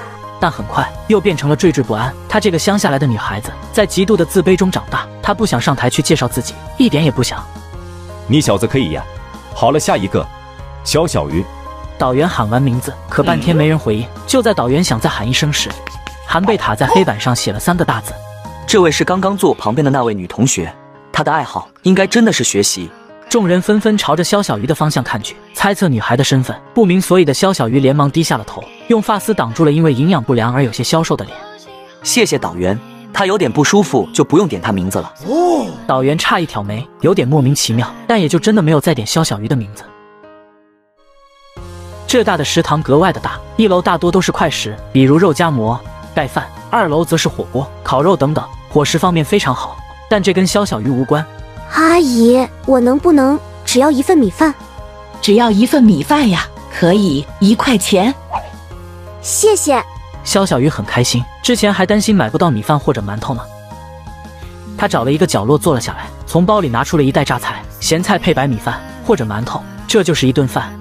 但很快又变成了惴惴不安。她这个乡下来的女孩子，在极度的自卑中长大，她不想上台去介绍自己，一点也不想。你小子可以呀。好了，下一个，肖小鱼。导员喊完名字，可半天没人回应。就在导员想再喊一声时，韩贝塔在黑板上写了三个大字：“这位是刚刚坐我旁边的那位女同学，她的爱好应该真的是学习。”众人纷纷朝着肖小鱼的方向看去，猜测女孩的身份。不明所以的肖小鱼连忙低下了头，用发丝挡住了因为营养不良而有些消瘦的脸。谢谢导员，他有点不舒服，就不用点他名字了。哦，导员诧异挑眉，有点莫名其妙，但也就真的没有再点肖小鱼的名字。浙大的食堂格外的大，一楼大多都是快食，比如肉夹馍、盖饭；二楼则是火锅、烤肉等等，伙食方面非常好。但这跟肖小鱼无关。阿姨，我能不能只要一份米饭？只要一份米饭呀，可以一块钱。谢谢。肖小鱼很开心，之前还担心买不到米饭或者馒头呢。他找了一个角落坐了下来，从包里拿出了一袋榨菜、咸菜配白米饭或者馒头，这就是一顿饭。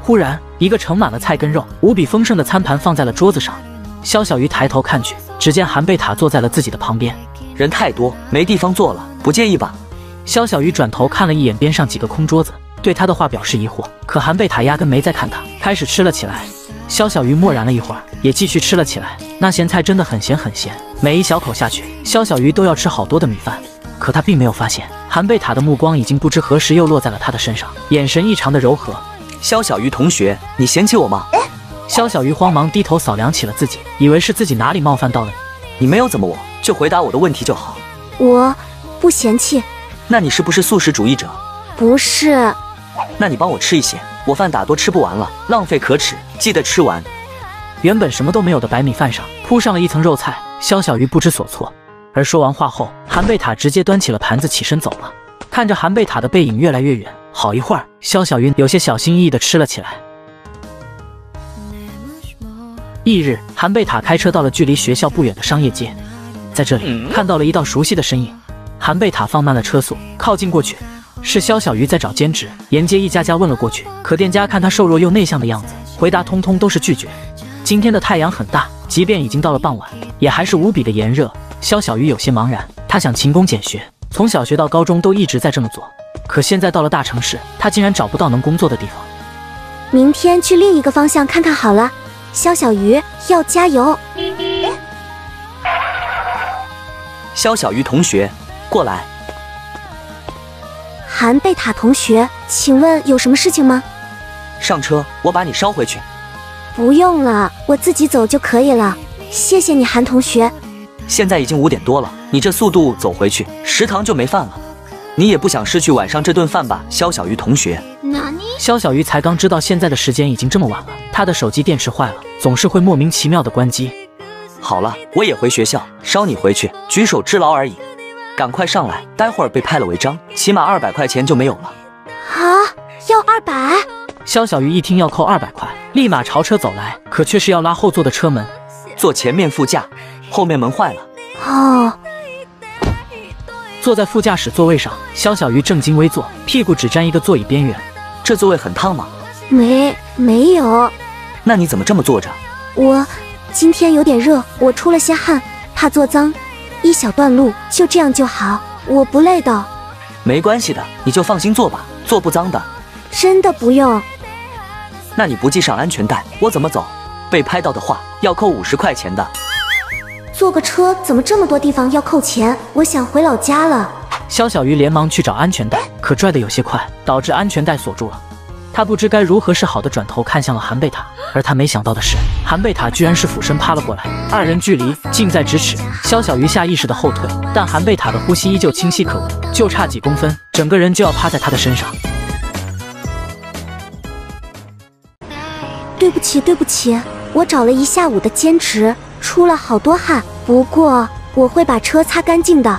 忽然，一个盛满了菜跟肉、无比丰盛的餐盘放在了桌子上。肖小鱼抬头看去，只见韩贝塔坐在了自己的旁边。人太多，没地方坐了，不介意吧？肖小鱼转头看了一眼边上几个空桌子，对他的话表示疑惑。可韩贝塔压根没在看他，开始吃了起来。肖小鱼默然了一会儿，也继续吃了起来。那咸菜真的很咸很咸，每一小口下去，肖小鱼都要吃好多的米饭。可他并没有发现，韩贝塔的目光已经不知何时又落在了他的身上，眼神异常的柔和。肖小鱼同学，你嫌弃我吗？肖小鱼慌忙低头扫量起了自己，以为是自己哪里冒犯到了你。你没有怎么我，就回答我的问题就好。我不嫌弃。那你是不是素食主义者？不是。那你帮我吃一些，我饭打多吃不完了，浪费可耻，记得吃完。原本什么都没有的白米饭上铺上了一层肉菜，肖小鱼不知所措。而说完话后，韩贝塔直接端起了盘子起身走了。看着韩贝塔的背影越来越远，好一会儿，肖小鱼有些小心翼翼地吃了起来。翌日，韩贝塔开车到了距离学校不远的商业街，在这里看到了一道熟悉的身影。韩贝塔放慢了车速，靠近过去，是肖小鱼在找兼职。沿街一家家问了过去，可店家看他瘦弱又内向的样子，回答通通都是拒绝。今天的太阳很大，即便已经到了傍晚，也还是无比的炎热。肖小鱼有些茫然，他想勤工俭学，从小学到高中都一直在这么做。可现在到了大城市，他竟然找不到能工作的地方。明天去另一个方向看看好了，肖小鱼要加油。肖小鱼同学。过来，韩贝塔同学，请问有什么事情吗？上车，我把你捎回去。不用了，我自己走就可以了。谢谢你，韩同学。现在已经五点多了，你这速度走回去，食堂就没饭了。你也不想失去晚上这顿饭吧，肖小鱼同学？肖小鱼才刚知道现在的时间已经这么晚了，他的手机电池坏了，总是会莫名其妙的关机。好了，我也回学校，捎你回去，举手之劳而已。赶快上来，待会儿被拍了违章，起码二百块钱就没有了。啊，要二百？肖小鱼一听要扣二百块，立马朝车走来，可却是要拉后座的车门，坐前面副驾，后面门坏了。哦。坐在副驾驶座位上，肖小鱼正襟危坐，屁股只沾一个座椅边缘。这座位很烫吗？没，没有。那你怎么这么坐着？我今天有点热，我出了些汗，怕坐脏。一小段路就这样就好，我不累的。没关系的，你就放心坐吧，坐不脏的。真的不用。那你不系上安全带，我怎么走？被拍到的话要扣五十块钱的。坐个车怎么这么多地方要扣钱？我想回老家了。肖小鱼连忙去找安全带，可拽的有些快，导致安全带锁住了。他不知该如何是好的，转头看向了韩贝塔，而他没想到的是，韩贝塔居然是俯身趴了过来，二人距离近在咫尺。肖小鱼下意识的后退，但韩贝塔的呼吸依旧清晰可闻，就差几公分，整个人就要趴在他的身上。对不起，对不起，我找了一下午的兼职，出了好多汗，不过我会把车擦干净的。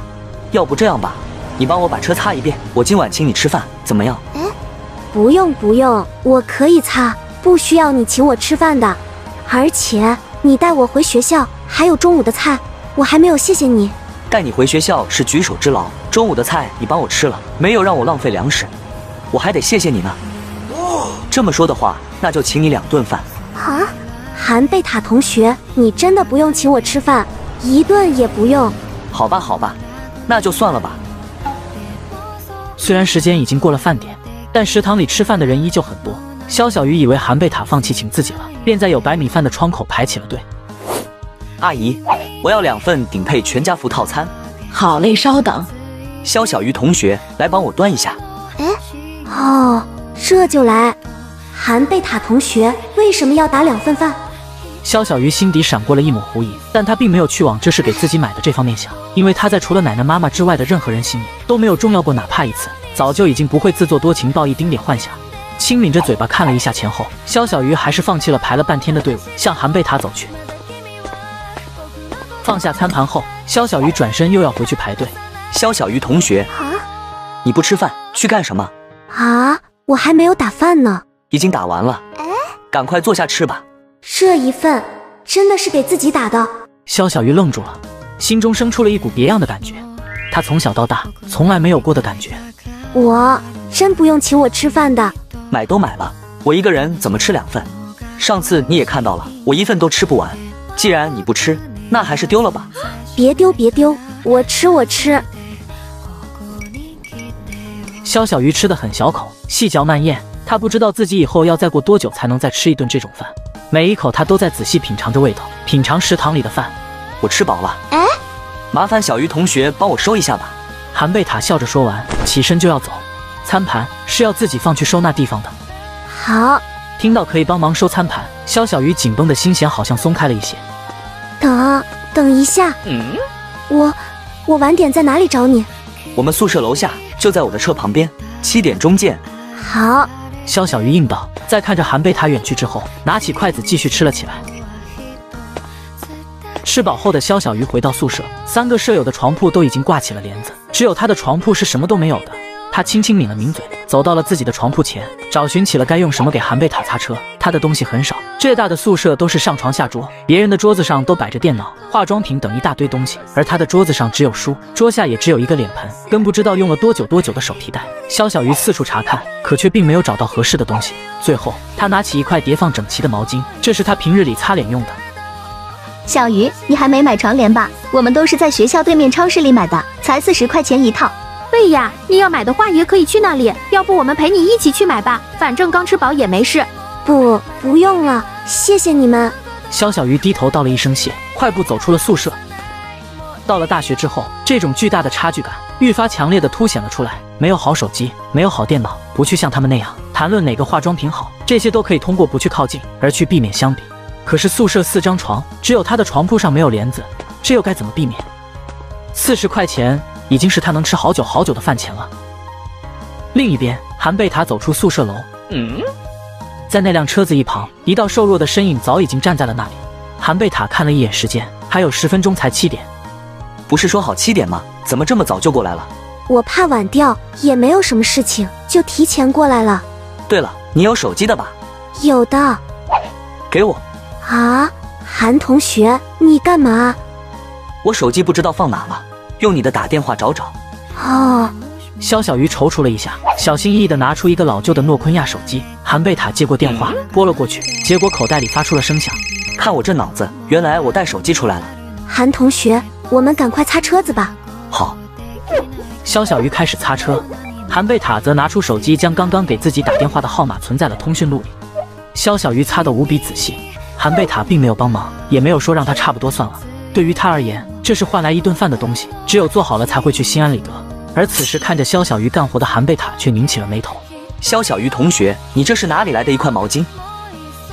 要不这样吧，你帮我把车擦一遍，我今晚请你吃饭，怎么样？不用不用，我可以擦，不需要你请我吃饭的。而且你带我回学校，还有中午的菜，我还没有谢谢你。带你回学校是举手之劳，中午的菜你帮我吃了，没有让我浪费粮食，我还得谢谢你呢。哦这么说的话，那就请你两顿饭。啊，韩贝塔同学，你真的不用请我吃饭，一顿也不用。好吧好吧，那就算了吧。虽然时间已经过了饭点，但食堂里吃饭的人依旧很多。肖小鱼以为韩贝塔放弃请自己了，便在有白米饭的窗口排起了队。阿姨，我要两份顶配全家福套餐。好嘞，稍等。肖小鱼同学，来帮我端一下。哎，哦，这就来。韩贝塔同学为什么要打两份饭？肖小鱼心底闪过了一抹狐疑，但他并没有去往这是给自己买的这方面想，因为他在除了奶奶妈妈之外的任何人心里都没有重要过哪怕一次，早就已经不会自作多情抱一丁点幻想。轻抿着嘴巴看了一下前后，肖小鱼还是放弃了排了半天的队伍，向韩贝塔走去。放下餐盘后，肖小鱼转身又要回去排队。肖小鱼同学，啊，你不吃饭去干什么？啊，我还没有打饭呢。已经打完了，哎，赶快坐下吃吧。这一份真的是给自己打的？肖小鱼愣住了，心中生出了一股别样的感觉，他从小到大从来没有过的感觉。我真不用请我吃饭的。买都买了，我一个人怎么吃两份？上次你也看到了，我一份都吃不完。既然你不吃，那还是丢了吧。别丢别丢，我吃我吃。肖小鱼吃的很小口，细嚼慢咽。他不知道自己以后要再过多久才能再吃一顿这种饭，每一口他都在仔细品尝着味道，品尝食堂里的饭。我吃饱了，哎，麻烦小鱼同学帮我收一下吧。韩贝塔笑着说完，起身就要走。餐盘是要自己放去收纳地方的。好，听到可以帮忙收餐盘，肖小鱼紧绷的心弦好像松开了一些。等等一下，嗯，我我晚点在哪里找你？我们宿舍楼下就在我的车旁边，七点钟见。好。肖小鱼应道，在看着韩贝塔远去之后，拿起筷子继续吃了起来。吃饱后的肖小鱼回到宿舍，三个舍友的床铺都已经挂起了帘子，只有他的床铺是什么都没有的。他轻轻抿了抿嘴，走到了自己的床铺前，找寻起了该用什么给韩贝塔擦车。他的东西很少，这大的宿舍都是上床下桌，别人的桌子上都摆着电脑、化妆品等一大堆东西，而他的桌子上只有书，桌下也只有一个脸盆，跟不知道用了多久多久的手提袋。肖小鱼四处查看，可却并没有找到合适的东西。最后，他拿起一块叠放整齐的毛巾，这是他平日里擦脸用的。小鱼，你还没买床帘吧？我们都是在学校对面超市里买的，才四十块钱一套。对呀，你要买的话也可以去那里。要不我们陪你一起去买吧，反正刚吃饱也没事。不，不用了，谢谢你们。肖小鱼低头道了一声谢，快步走出了宿舍。到了大学之后，这种巨大的差距感愈发强烈的凸显了出来。没有好手机，没有好电脑，不去像他们那样谈论哪个化妆品好，这些都可以通过不去靠近而去避免相比。可是宿舍四张床，只有他的床铺上没有帘子，这又该怎么避免？四十块钱。已经是他能吃好久好久的饭钱了。另一边，韩贝塔走出宿舍楼，嗯，在那辆车子一旁，一道瘦弱的身影早已经站在了那里。韩贝塔看了一眼时间，还有十分钟才七点。不是说好七点吗？怎么这么早就过来了？我怕晚掉，也没有什么事情，就提前过来了。对了，你有手机的吧？有的。给我。啊，韩同学，你干嘛？我手机不知道放哪了。用你的打电话找找。哦，肖小鱼踌躇了一下，小心翼翼地拿出一个老旧的诺坤亚手机。韩贝塔接过电话，拨了过去，结果口袋里发出了声响。看我这脑子，原来我带手机出来了。韩同学，我们赶快擦车子吧。好。肖小鱼开始擦车，韩贝塔则拿出手机，将刚刚给自己打电话的号码存在了通讯录里。肖小鱼擦得无比仔细，韩贝塔并没有帮忙，也没有说让他差不多算了。对于他而言，这是换来一顿饭的东西，只有做好了才会去心安理得。而此时看着肖小鱼干活的韩贝塔却拧起了眉头。肖小鱼同学，你这是哪里来的一块毛巾？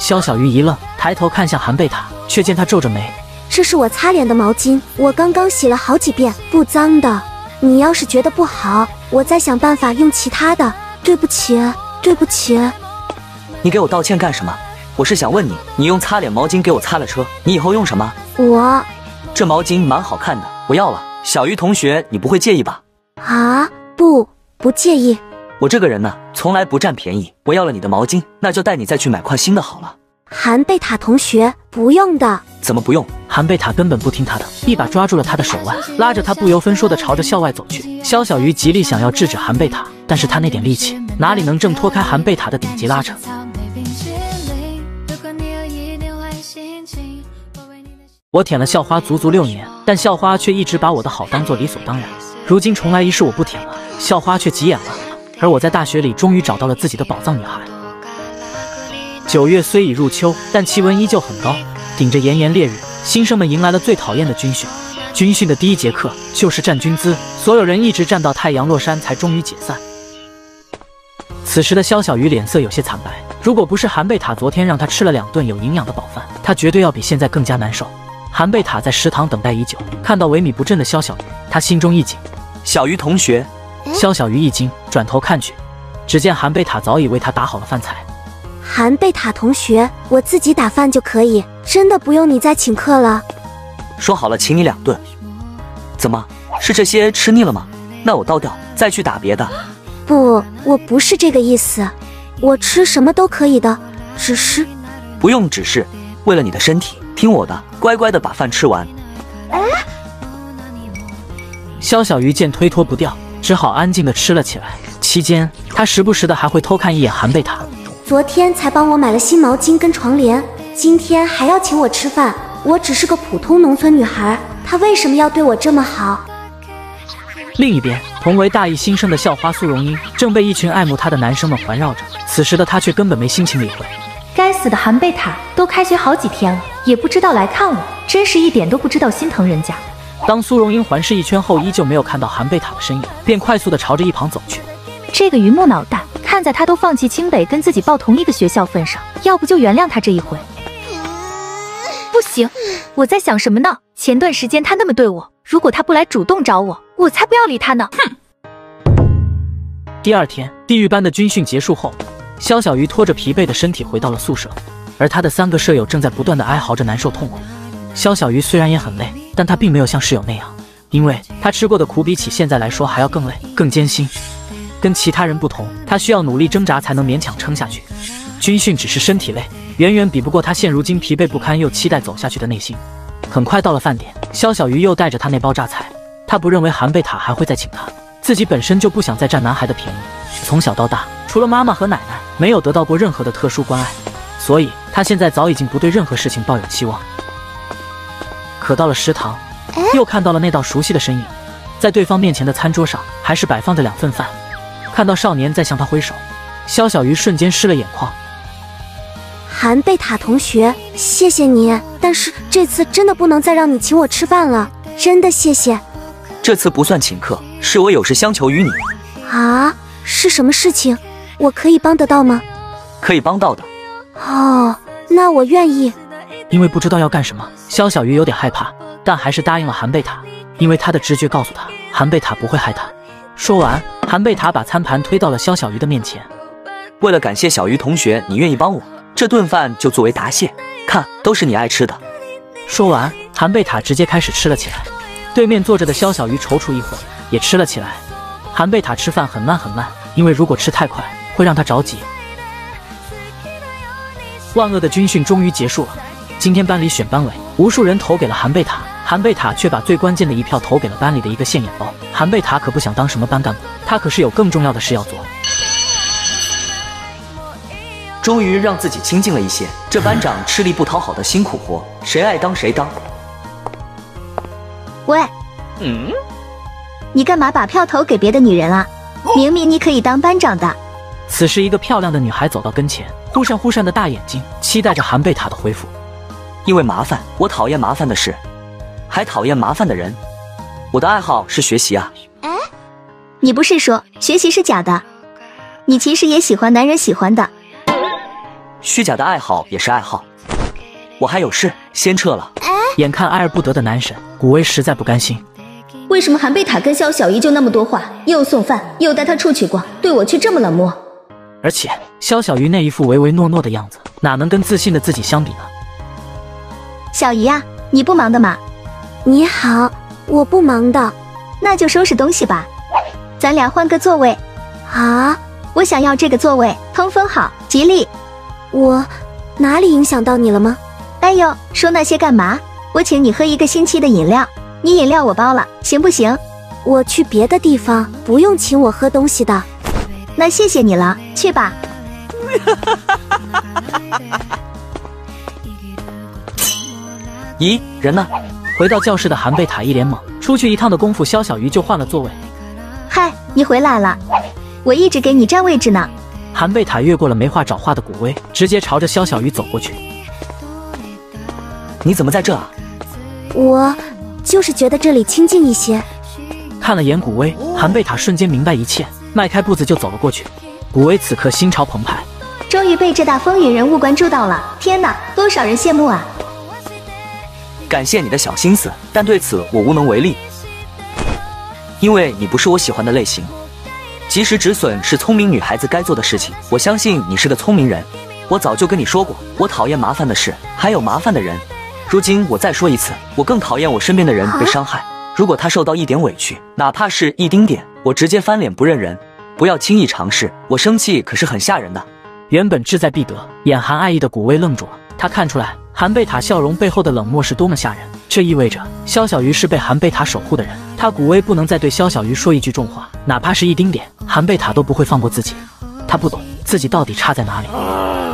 肖小鱼一愣，抬头看向韩贝塔，却见他皱着眉。这是我擦脸的毛巾，我刚刚洗了好几遍，不脏的。你要是觉得不好，我再想办法用其他的。对不起，对不起。你给我道歉干什么？我是想问你，你用擦脸毛巾给我擦了车，你以后用什么？我。这毛巾蛮好看的，我要了。小鱼同学，你不会介意吧？啊，不，不介意。我这个人呢，从来不占便宜。我要了你的毛巾，那就带你再去买块新的好了。韩贝塔同学，不用的。怎么不用？韩贝塔根本不听他的，一把抓住了他的手腕，拉着他不由分说的朝着校外走去。肖小鱼极力想要制止韩贝塔，但是他那点力气哪里能挣脱开韩贝塔的顶级拉扯？我舔了校花足足六年，但校花却一直把我的好当做理所当然。如今重来一世，我不舔了，校花却急眼了。而我在大学里终于找到了自己的宝藏女孩。九月虽已入秋，但气温依旧很高。顶着炎炎烈日，新生们迎来了最讨厌的军训。军训的第一节课就是站军姿，所有人一直站到太阳落山才终于解散。此时的肖小鱼脸色有些惨白，如果不是韩贝塔昨天让他吃了两顿有营养的饱饭，他绝对要比现在更加难受。韩贝塔在食堂等待已久，看到萎靡不振的肖小鱼，他心中一紧。小鱼同学，肖小鱼一惊，转头看去，只见韩贝塔早已为他打好了饭菜。韩贝塔同学，我自己打饭就可以，真的不用你再请客了。说好了请你两顿，怎么是这些吃腻了吗？那我倒掉，再去打别的。不，我不是这个意思，我吃什么都可以的，只是不用只是，为了你的身体，听我的，乖乖的把饭吃完。肖小鱼见推脱不掉，只好安静的吃了起来。期间，他时不时的还会偷看一眼韩贝塔。昨天才帮我买了新毛巾跟床帘，今天还要请我吃饭。我只是个普通农村女孩，他为什么要对我这么好？另一边，同为大一新生的校花苏荣英正被一群爱慕她的男生们环绕着，此时的她却根本没心情理会。该死的韩贝塔，都开学好几天了，也不知道来看我，真是一点都不知道心疼人家。当苏荣英环视一圈后，依旧没有看到韩贝塔的身影，便快速的朝着一旁走去。这个榆木脑袋，看在他都放弃清北跟自己报同一个学校份上，要不就原谅他这一回。不行，我在想什么呢？前段时间他那么对我，如果他不来主动找我，我才不要理他呢。哼！第二天，地狱班的军训结束后，肖小鱼拖着疲惫的身体回到了宿舍，而他的三个舍友正在不断的哀嚎着难受痛苦。肖小鱼虽然也很累，但他并没有像室友那样，因为他吃过的苦比起现在来说还要更累、更艰辛。跟其他人不同，他需要努力挣扎才能勉强撑下去。军训只是身体累。远远比不过他现如今疲惫不堪又期待走下去的内心。很快到了饭点，肖小鱼又带着他那包榨菜。他不认为韩贝塔还会再请他，自己本身就不想再占男孩的便宜。从小到大，除了妈妈和奶奶，没有得到过任何的特殊关爱，所以他现在早已经不对任何事情抱有期望。可到了食堂，又看到了那道熟悉的身影，在对方面前的餐桌上还是摆放着两份饭。看到少年在向他挥手，肖小鱼瞬间湿了眼眶。韩贝塔同学，谢谢你，但是这次真的不能再让你请我吃饭了，真的谢谢。这次不算请客，是我有事相求于你。啊，是什么事情？我可以帮得到吗？可以帮到的。哦，那我愿意。因为不知道要干什么，肖小鱼有点害怕，但还是答应了韩贝塔，因为他的直觉告诉他，韩贝塔不会害他。说完，韩贝塔把餐盘推到了肖小鱼的面前。为了感谢小鱼同学，你愿意帮我？这顿饭就作为答谢，看都是你爱吃的。说完，韩贝塔直接开始吃了起来。对面坐着的肖小鱼踌躇一会儿，也吃了起来。韩贝塔吃饭很慢很慢，因为如果吃太快会让他着急。万恶的军训终于结束了。今天班里选班委，无数人投给了韩贝塔，韩贝塔却把最关键的一票投给了班里的一个现眼包。韩贝塔可不想当什么班干部，他可是有更重要的事要做。终于让自己清静了一些。这班长吃力不讨好的辛苦活，谁爱当谁当。喂，嗯，你干嘛把票投给别的女人啊？明明你可以当班长的。此时，一个漂亮的女孩走到跟前，忽闪忽闪的大眼睛，期待着韩贝塔的回复。因为麻烦，我讨厌麻烦的事，还讨厌麻烦的人。我的爱好是学习啊。哎，你不是说学习是假的？你其实也喜欢男人喜欢的。虚假的爱好也是爱好，我还有事，先撤了。哎眼看爱而不得的男神，古威实在不甘心。为什么韩贝塔跟肖小姨就那么多话，又送饭，又带她出去逛，对我却这么冷漠？而且肖小鱼那一副唯唯诺诺的样子，哪能跟自信的自己相比呢？小鱼呀，你不忙的吗？你好，我不忙的，那就收拾东西吧，咱俩换个座位。啊，我想要这个座位，通风好，吉利。我哪里影响到你了吗？哎呦，说那些干嘛？我请你喝一个星期的饮料，你饮料我包了，行不行？我去别的地方，不用请我喝东西的。那谢谢你了，去吧。咦，人呢？回到教室的韩贝塔一脸懵，出去一趟的功夫，肖小鱼就换了座位。嗨，你回来了，我一直给你占位置呢。韩贝塔越过了没话找话的古威，直接朝着肖小鱼走过去。你怎么在这啊？我就是觉得这里清静一些。看了眼古威，韩贝塔瞬间明白一切，迈开步子就走了过去。古威此刻心潮澎湃，终于被这大风云人物关注到了！天哪，多少人羡慕啊！感谢你的小心思，但对此我无能为力，因为你不是我喜欢的类型。及时止损是聪明女孩子该做的事情。我相信你是个聪明人。我早就跟你说过，我讨厌麻烦的事，还有麻烦的人。如今我再说一次，我更讨厌我身边的人被伤害。如果他受到一点委屈，哪怕是一丁点，我直接翻脸不认人。不要轻易尝试，我生气可是很吓人的。原本志在必得、眼含爱意的古威愣住了，他看出来。韩贝塔笑容背后的冷漠是多么吓人，这意味着肖小鱼是被韩贝塔守护的人。他古威不能再对肖小鱼说一句重话，哪怕是一丁点，韩贝塔都不会放过自己。他不懂自己到底差在哪里。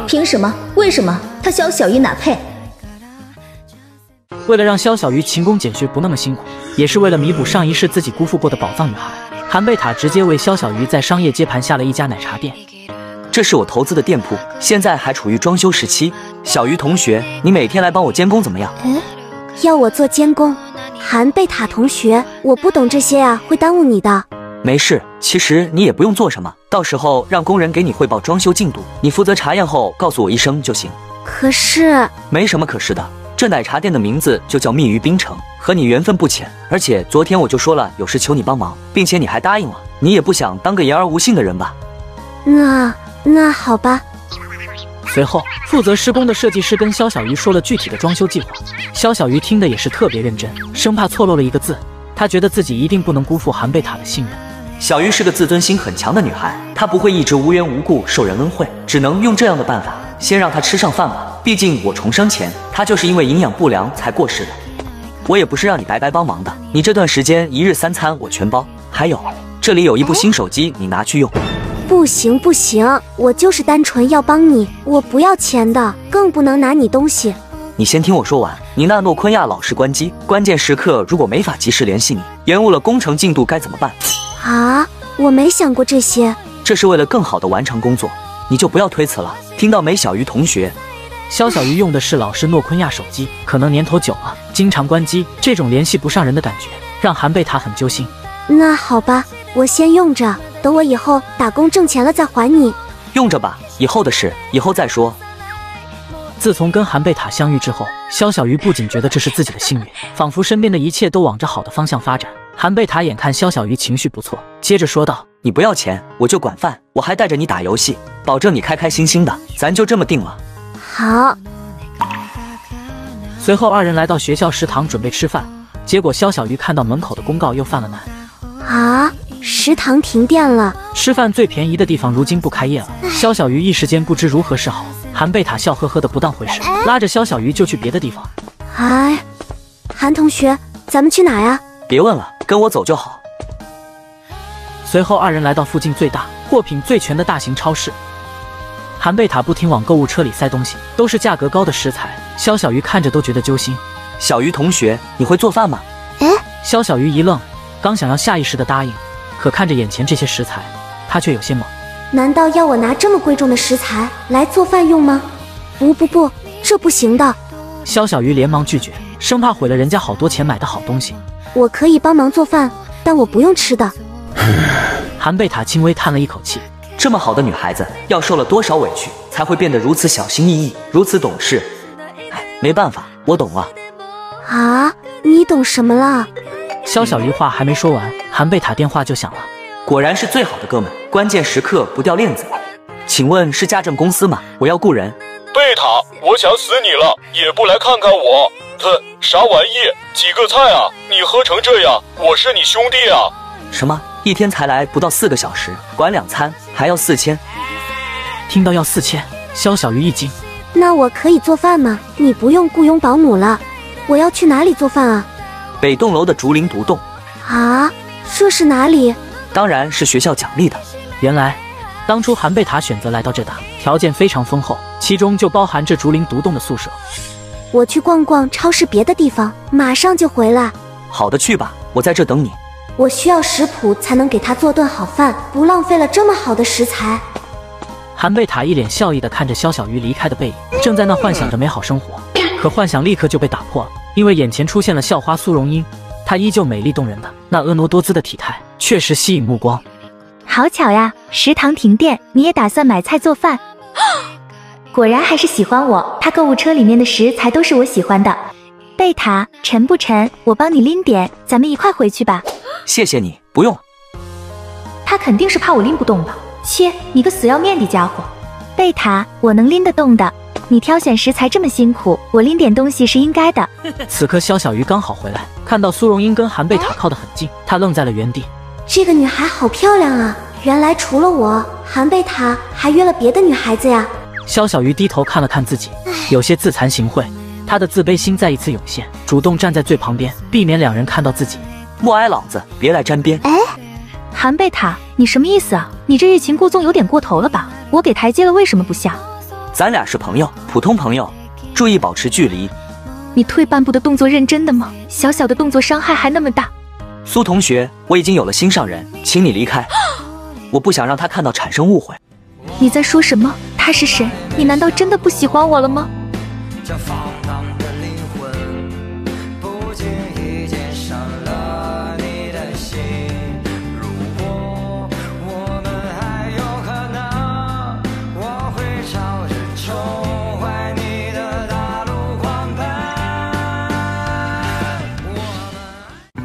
凭什么？为什么？他肖小鱼哪配？为了让肖小鱼勤工俭学不那么辛苦，也是为了弥补上一世自己辜负过的宝藏女孩，韩贝塔直接为肖小鱼在商业街盘下了一家奶茶店。这是我投资的店铺，现在还处于装修时期。小鱼同学，你每天来帮我监工怎么样？嗯，要我做监工？韩贝塔同学，我不懂这些啊，会耽误你的。没事，其实你也不用做什么，到时候让工人给你汇报装修进度，你负责查验后告诉我一声就行。可是，没什么可是的，这奶茶店的名字就叫蜜鱼冰城，和你缘分不浅。而且昨天我就说了，有事求你帮忙，并且你还答应了。你也不想当个言而无信的人吧？那。那好吧。随后，负责施工的设计师跟肖小鱼说了具体的装修计划。肖小鱼听的也是特别认真，生怕错漏了一个字。他觉得自己一定不能辜负韩贝塔的信任。小鱼是个自尊心很强的女孩，她不会一直无缘无故受人恩惠，只能用这样的办法，先让他吃上饭吧。毕竟我重生前，他就是因为营养不良才过世的。我也不是让你白白帮忙的，你这段时间一日三餐我全包。还有，这里有一部新手机，你拿去用。不行不行，我就是单纯要帮你，我不要钱的，更不能拿你东西。你先听我说完，你那诺坤亚老是关机，关键时刻如果没法及时联系你，延误了工程进度该怎么办？啊，我没想过这些。这是为了更好的完成工作，你就不要推辞了。听到没，小鱼同学？肖小鱼用的是老式诺坤亚手机，可能年头久了，经常关机，这种联系不上人的感觉，让韩贝塔很揪心。那好吧，我先用着。等我以后打工挣钱了再还你，用着吧。以后的事以后再说。自从跟韩贝塔相遇之后，肖小鱼不仅觉得这是自己的幸运，仿佛身边的一切都往着好的方向发展。韩贝塔眼看肖小鱼情绪不错，接着说道：“你不要钱，我就管饭，我还带着你打游戏，保证你开开心心的。咱就这么定了。”好。随后二人来到学校食堂准备吃饭，结果肖小鱼看到门口的公告又犯了难。啊！食堂停电了，吃饭最便宜的地方如今不开业了。肖小鱼一时间不知如何是好。韩贝塔笑呵呵的不当回事，拉着肖小鱼就去别的地方。哎，韩同学，咱们去哪呀？别问了，跟我走就好。随后二人来到附近最大、货品最全的大型超市。韩贝塔不停往购物车里塞东西，都是价格高的食材。肖小鱼看着都觉得揪心。小鱼同学，你会做饭吗？哎，肖小鱼一愣。刚想要下意识的答应，可看着眼前这些食材，他却有些懵。难道要我拿这么贵重的食材来做饭用吗？不不不，这不行的。肖小鱼连忙拒绝，生怕毁了人家好多钱买的好东西。我可以帮忙做饭，但我不用吃的。韩贝塔轻微叹了一口气，这么好的女孩子，要受了多少委屈，才会变得如此小心翼翼，如此懂事？哎，没办法，我懂了。啊，你懂什么了？肖小鱼话还没说完，韩贝塔电话就响了。果然是最好的哥们，关键时刻不掉链子。请问是家政公司吗？我要雇人。贝塔，我想死你了，也不来看看我。哼，啥玩意？几个菜啊？你喝成这样，我是你兄弟啊？什么？一天才来不到四个小时，管两餐还要四千？听到要四千，肖小鱼一惊。那我可以做饭吗？你不用雇佣保姆了。我要去哪里做饭啊？北栋楼的竹林独栋啊，这是哪里？当然是学校奖励的。原来，当初韩贝塔选择来到这的，条件非常丰厚，其中就包含这竹林独栋的宿舍。我去逛逛超市别的地方，马上就回来。好的，去吧，我在这等你。我需要食谱才能给他做顿好饭，不浪费了这么好的食材。韩贝塔一脸笑意的看着肖小鱼离开的背影，正在那幻想着美好生活，可幻想立刻就被打破了，因为眼前出现了校花苏荣英。她依旧美丽动人的那婀娜多姿的体态，确实吸引目光。好巧呀，食堂停电，你也打算买菜做饭？果然还是喜欢我。他购物车里面的食材都是我喜欢的。贝塔，沉不沉？我帮你拎点，咱们一块回去吧。谢谢你，不用。他肯定是怕我拎不动吧？切，你个死要面的家伙！贝塔，我能拎得动的。你挑选食材这么辛苦，我拎点东西是应该的。此刻肖小鱼刚好回来，看到苏荣英跟韩贝塔靠得很近，他愣在了原地。这个女孩好漂亮啊！原来除了我，韩贝塔还约了别的女孩子呀。肖小鱼低头看了看自己，有些自惭形秽，他的自卑心再一次涌现，主动站在最旁边，避免两人看到自己。默哀老子，别来沾边！哎，韩贝塔，你什么意思啊？你这欲擒故纵有点过头了吧？我给台阶了，为什么不下？咱俩是朋友，普通朋友，注意保持距离。你退半步的动作认真的吗？小小的动作伤害还那么大。苏同学，我已经有了心上人，请你离开，我不想让他看到产生误会。你在说什么？他是谁？你难道真的不喜欢我了吗？这放荡的灵魂，不经意间伤了你的心。如果我们还有可能，我会朝着宠坏你的大路狂奔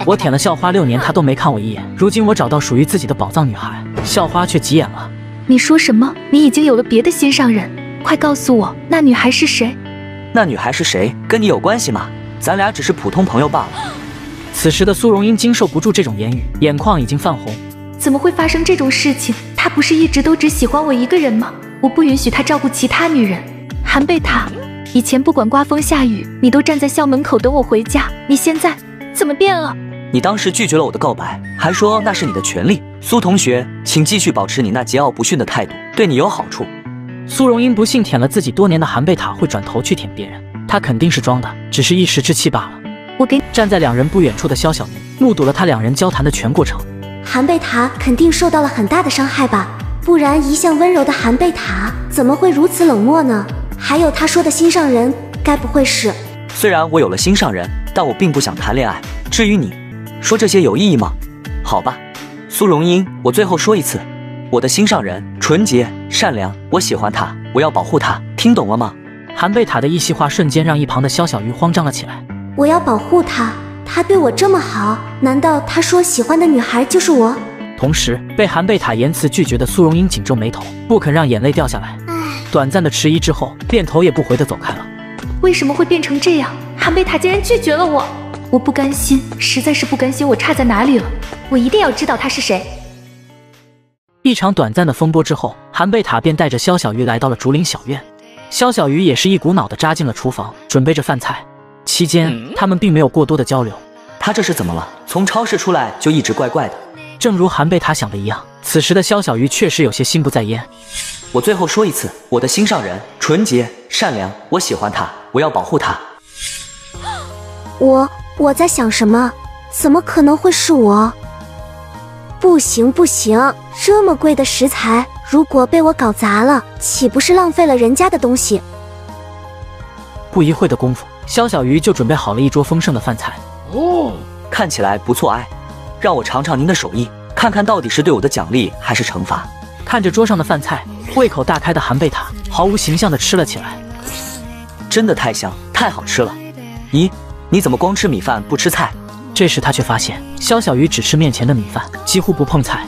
我舔了校花六年，她都没看我一眼。如今我找到属于自己的宝藏女孩，校花却急眼了。你说什么？你已经有了别的心上人？快告诉我，那女孩是谁？那女孩是谁？跟你有关系吗？咱俩只是普通朋友罢了。此时的苏荣英经受不住这种言语，眼眶已经泛红。怎么会发生这种事情？他不是一直都只喜欢我一个人吗？我不允许他照顾其他女人。韩贝塔，以前不管刮风下雨，你都站在校门口等我回家，你现在怎么变了？你当时拒绝了我的告白，还说那是你的权利。苏同学，请继续保持你那桀骜不驯的态度，对你有好处。苏荣英不信舔了自己多年的韩贝塔会转头去舔别人，他肯定是装的，只是一时之气罢了。我给站在两人不远处的肖小鱼目睹了他两人交谈的全过程。韩贝塔肯定受到了很大的伤害吧？不然一向温柔的韩贝塔怎么会如此冷漠呢？还有他说的心上人，该不会是……虽然我有了心上人，但我并不想谈恋爱。至于你。说这些有意义吗？好吧，苏荣英，我最后说一次，我的心上人纯洁善良，我喜欢他，我要保护他，听懂了吗？韩贝塔的一席话瞬间让一旁的肖小鱼慌张了起来。我要保护他，他对我这么好，难道他说喜欢的女孩就是我？同时，被韩贝塔言辞拒绝的苏荣英紧皱眉头，不肯让眼泪掉下来。短暂的迟疑之后，便头也不回的走开了。为什么会变成这样？韩贝塔竟然拒绝了我！我不甘心，实在是不甘心，我差在哪里了？我一定要知道他是谁。一场短暂的风波之后，韩贝塔便带着肖小鱼来到了竹林小院。肖小鱼也是一股脑的扎进了厨房，准备着饭菜。期间，他们并没有过多的交流。他这是怎么了？从超市出来就一直怪怪的。正如韩贝塔想的一样，此时的肖小鱼确实有些心不在焉。我最后说一次，我的心上人纯洁善良，我喜欢他，我要保护他。我。我在想什么？怎么可能会是我？不行不行，这么贵的食材，如果被我搞砸了，岂不是浪费了人家的东西？不一会的功夫，肖小鱼就准备好了一桌丰盛的饭菜。哦，看起来不错哎，让我尝尝您的手艺，看看到底是对我的奖励还是惩罚。看着桌上的饭菜，胃口大开的韩贝塔毫无形象的吃了起来。真的太香，太好吃了。咦？你怎么光吃米饭不吃菜？这时他却发现肖小鱼只吃面前的米饭，几乎不碰菜。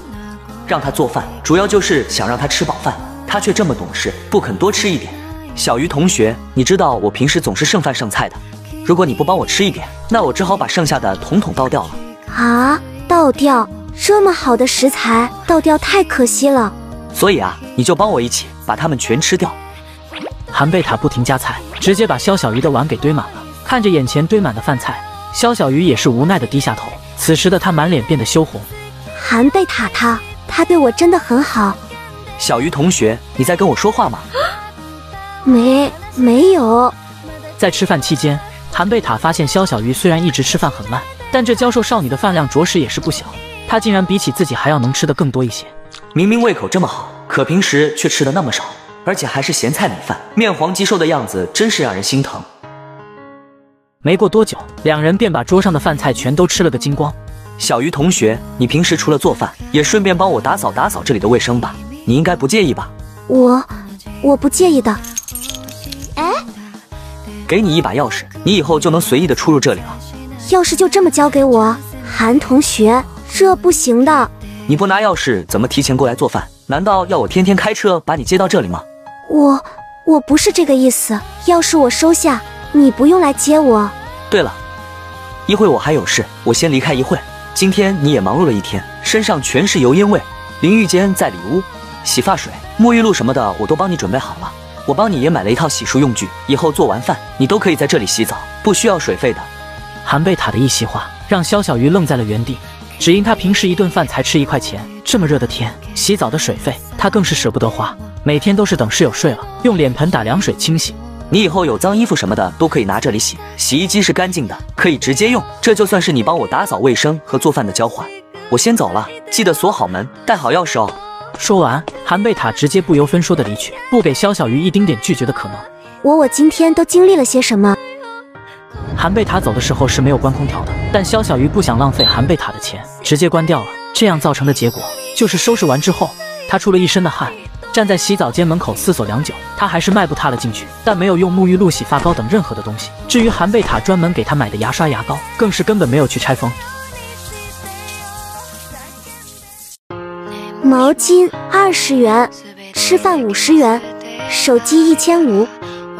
让他做饭，主要就是想让他吃饱饭，他却这么懂事，不肯多吃一点。小鱼同学，你知道我平时总是剩饭剩菜的，如果你不帮我吃一点，那我只好把剩下的统统倒掉了。啊，倒掉？这么好的食材，倒掉太可惜了。所以啊，你就帮我一起把它们全吃掉。韩贝塔不停夹菜，直接把肖小鱼的碗给堆满了。看着眼前堆满的饭菜，肖小鱼也是无奈的低下头。此时的他满脸变得羞红。韩贝塔，他他对我真的很好。小鱼同学，你在跟我说话吗？没，没有。在吃饭期间，韩贝塔发现肖小鱼虽然一直吃饭很慢，但这娇瘦少女的饭量着实也是不小。她竟然比起自己还要能吃的更多一些。明明胃口这么好，可平时却吃的那么少，而且还是咸菜米饭，面黄肌瘦的样子，真是让人心疼。没过多久，两人便把桌上的饭菜全都吃了个精光。小鱼同学，你平时除了做饭，也顺便帮我打扫打扫这里的卫生吧？你应该不介意吧？我，我不介意的。哎，给你一把钥匙，你以后就能随意的出入这里了。钥匙就这么交给我，韩同学，这不行的。你不拿钥匙，怎么提前过来做饭？难道要我天天开车把你接到这里吗？我，我不是这个意思。钥匙我收下，你不用来接我。对了，一会我还有事，我先离开一会。今天你也忙碌了一天，身上全是油烟味。淋浴间在里屋，洗发水、沐浴露什么的我都帮你准备好了。我帮你也买了一套洗漱用具，以后做完饭你都可以在这里洗澡，不需要水费的。韩贝塔的一席话让肖小鱼愣在了原地，只因他平时一顿饭才吃一块钱，这么热的天，洗澡的水费他更是舍不得花，每天都是等室友睡了，用脸盆打凉水清洗。你以后有脏衣服什么的都可以拿这里洗，洗衣机是干净的，可以直接用。这就算是你帮我打扫卫生和做饭的交换。我先走了，记得锁好门，带好钥匙哦。说完，韩贝塔直接不由分说的离去，不给肖小鱼一丁点拒绝的可能。我我今天都经历了些什么？韩贝塔走的时候是没有关空调的，但肖小鱼不想浪费韩贝塔的钱，直接关掉了。这样造成的结果就是收拾完之后，他出了一身的汗。站在洗澡间门口思索良久，他还是迈步踏了进去，但没有用沐浴露、洗发膏等任何的东西。至于韩贝塔专门给他买的牙刷、牙膏，更是根本没有去拆封。毛巾二十元，吃饭五十元，手机一千五。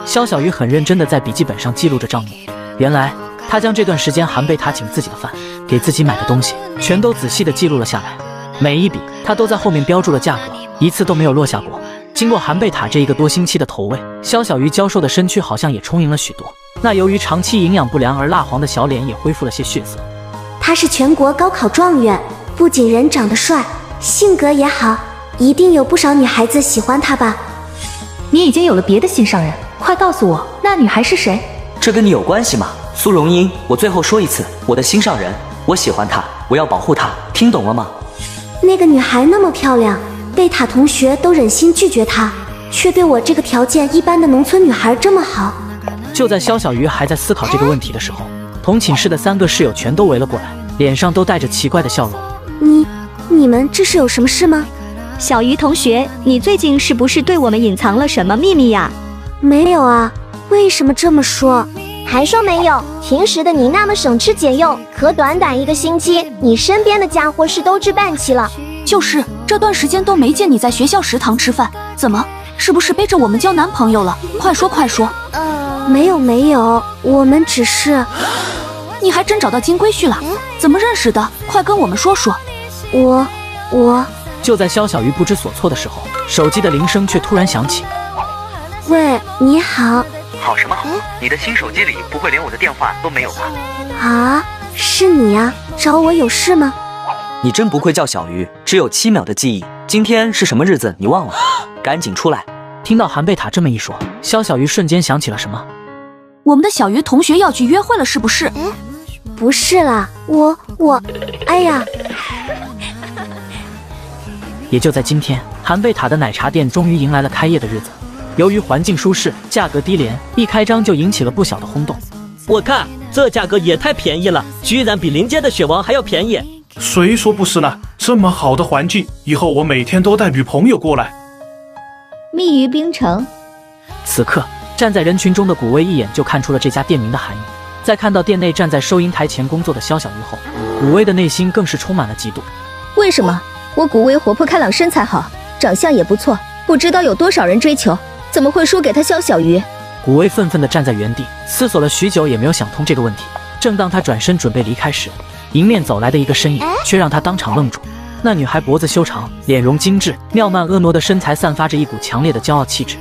肖小鱼很认真的在笔记本上记录着账目。原来他将这段时间韩贝塔请自己的饭、给自己买的东西，全都仔细的记录了下来，每一笔他都在后面标注了价格。一次都没有落下过。经过韩贝塔这一个多星期的投喂，肖小鱼娇瘦的身躯好像也充盈了许多。那由于长期营养不良而蜡黄的小脸也恢复了些血色。他是全国高考状元，不仅人长得帅，性格也好，一定有不少女孩子喜欢他吧？你已经有了别的心上人，快告诉我，那女孩是谁？这跟你有关系吗？苏荣英，我最后说一次，我的心上人，我喜欢她，我要保护她，听懂了吗？那个女孩那么漂亮。贝塔同学都忍心拒绝她，却对我这个条件一般的农村女孩这么好。就在肖小鱼还在思考这个问题的时候，同寝室的三个室友全都围了过来，脸上都带着奇怪的笑容。你、你们这是有什么事吗？小鱼同学，你最近是不是对我们隐藏了什么秘密呀？没有啊，为什么这么说？还说没有？平时的你那么省吃俭用，可短短一个星期，你身边的家伙事都置办齐了。就是这段时间都没见你在学校食堂吃饭，怎么？是不是背着我们交男朋友了？快说快说！呃，没有没有，我们只是……你还真找到金龟婿了？怎么认识的？快跟我们说说！我我……就在肖小鱼不知所措的时候，手机的铃声却突然响起。喂，你好。好什么好？你的新手机里不会连我的电话都没有吧？啊，是你呀？找我有事吗？你真不愧叫小鱼，只有七秒的记忆。今天是什么日子？你忘了？赶紧出来！听到韩贝塔这么一说，肖小鱼瞬间想起了什么。我们的小鱼同学要去约会了，是不是？嗯，不是啦，我我，哎呀！也就在今天，韩贝塔的奶茶店终于迎来了开业的日子。由于环境舒适，价格低廉，一开张就引起了不小的轰动。我看这价格也太便宜了，居然比邻街的雪王还要便宜。谁说不是呢？这么好的环境，以后我每天都带女朋友过来。蜜鱼冰城。此刻站在人群中的古威一眼就看出了这家店名的含义。在看到店内站在收银台前工作的肖小鱼后，古威的内心更是充满了嫉妒。为什么？我古威活泼开朗，身材好，长相也不错，不知道有多少人追求，怎么会输给他肖小鱼？古威愤愤地站在原地，思索了许久，也没有想通这个问题。正当他转身准备离开时，迎面走来的一个身影，却让他当场愣住。那女孩脖子修长，脸容精致，妙曼婀娜的身材散发着一股强烈的骄傲气质。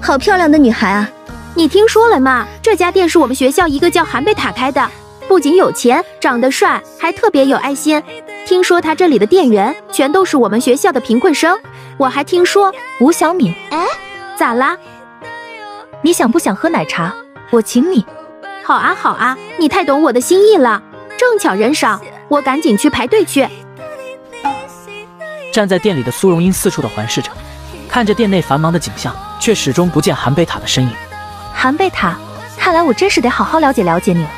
好漂亮的女孩啊！你听说了吗？这家店是我们学校一个叫韩贝塔开的，不仅有钱，长得帅，还特别有爱心。听说他这里的店员全都是我们学校的贫困生。我还听说吴小敏，哎，咋啦？你想不想喝奶茶？我请你。好啊好啊，你太懂我的心意了。正巧人少，我赶紧去排队去。站在店里的苏荣英四处的环视着，看着店内繁忙的景象，却始终不见韩贝塔的身影。韩贝塔，看来我真是得好好了解了解你了。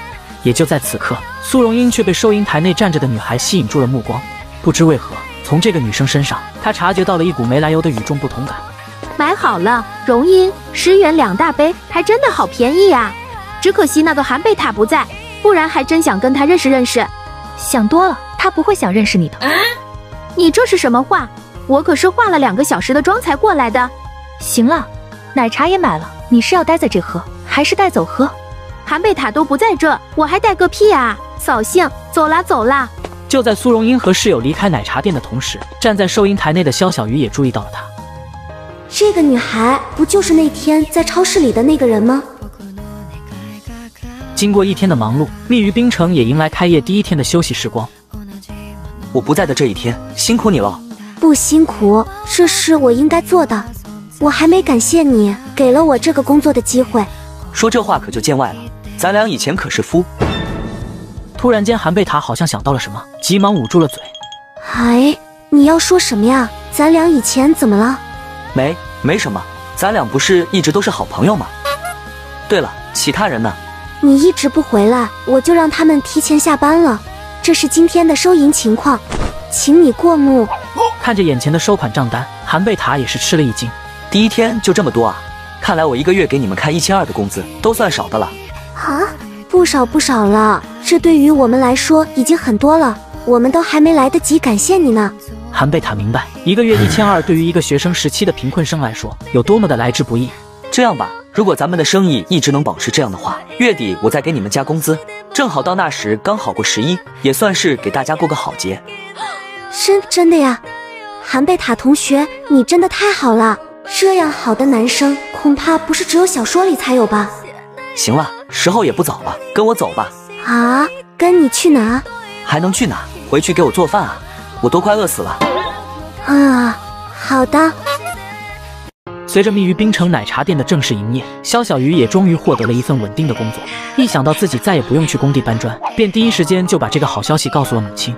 也就在此刻，苏荣英却被收银台内站着的女孩吸引住了目光。不知为何，从这个女生身上，她察觉到了一股没来由的与众不同感。买好了，荣英，十元两大杯，还真的好便宜呀！只可惜那个韩贝塔不在，不然还真想跟他认识认识。想多了，他不会想认识你的。你这是什么话？我可是化了两个小时的妆才过来的。行了，奶茶也买了，你是要待在这喝，还是带走喝？韩贝塔都不在这，我还带个屁啊！扫兴，走啦走啦。就在苏荣英和室友离开奶茶店的同时，站在收银台内的肖小鱼也注意到了她。这个女孩不就是那天在超市里的那个人吗？经过一天的忙碌，密鱼冰城也迎来开业第一天的休息时光。我不在的这一天，辛苦你了。不辛苦，这是我应该做的。我还没感谢你给了我这个工作的机会。说这话可就见外了，咱俩以前可是夫。突然间，韩贝塔好像想到了什么，急忙捂住了嘴。哎，你要说什么呀？咱俩以前怎么了？没，没什么。咱俩不是一直都是好朋友吗？对了，其他人呢？你一直不回来，我就让他们提前下班了。这是今天的收银情况，请你过目。看着眼前的收款账单，韩贝塔也是吃了一惊。第一天就这么多啊？看来我一个月给你们开一千二的工资都算少的了。啊，不少不少了，这对于我们来说已经很多了。我们都还没来得及感谢你呢。韩贝塔明白，一个月一千二对于一个学生时期的贫困生来说有多么的来之不易。这样吧，如果咱们的生意一直能保持这样的话，月底我再给你们加工资。正好到那时刚好过十一，也算是给大家过个好节。真真的呀，韩贝塔同学，你真的太好了！这样好的男生，恐怕不是只有小说里才有吧？行了，时候也不早了，跟我走吧。啊，跟你去哪？还能去哪？回去给我做饭啊！我都快饿死了。啊，好的。随着蜜鱼冰城奶茶店的正式营业，肖小鱼也终于获得了一份稳定的工作。一想到自己再也不用去工地搬砖，便第一时间就把这个好消息告诉了母亲。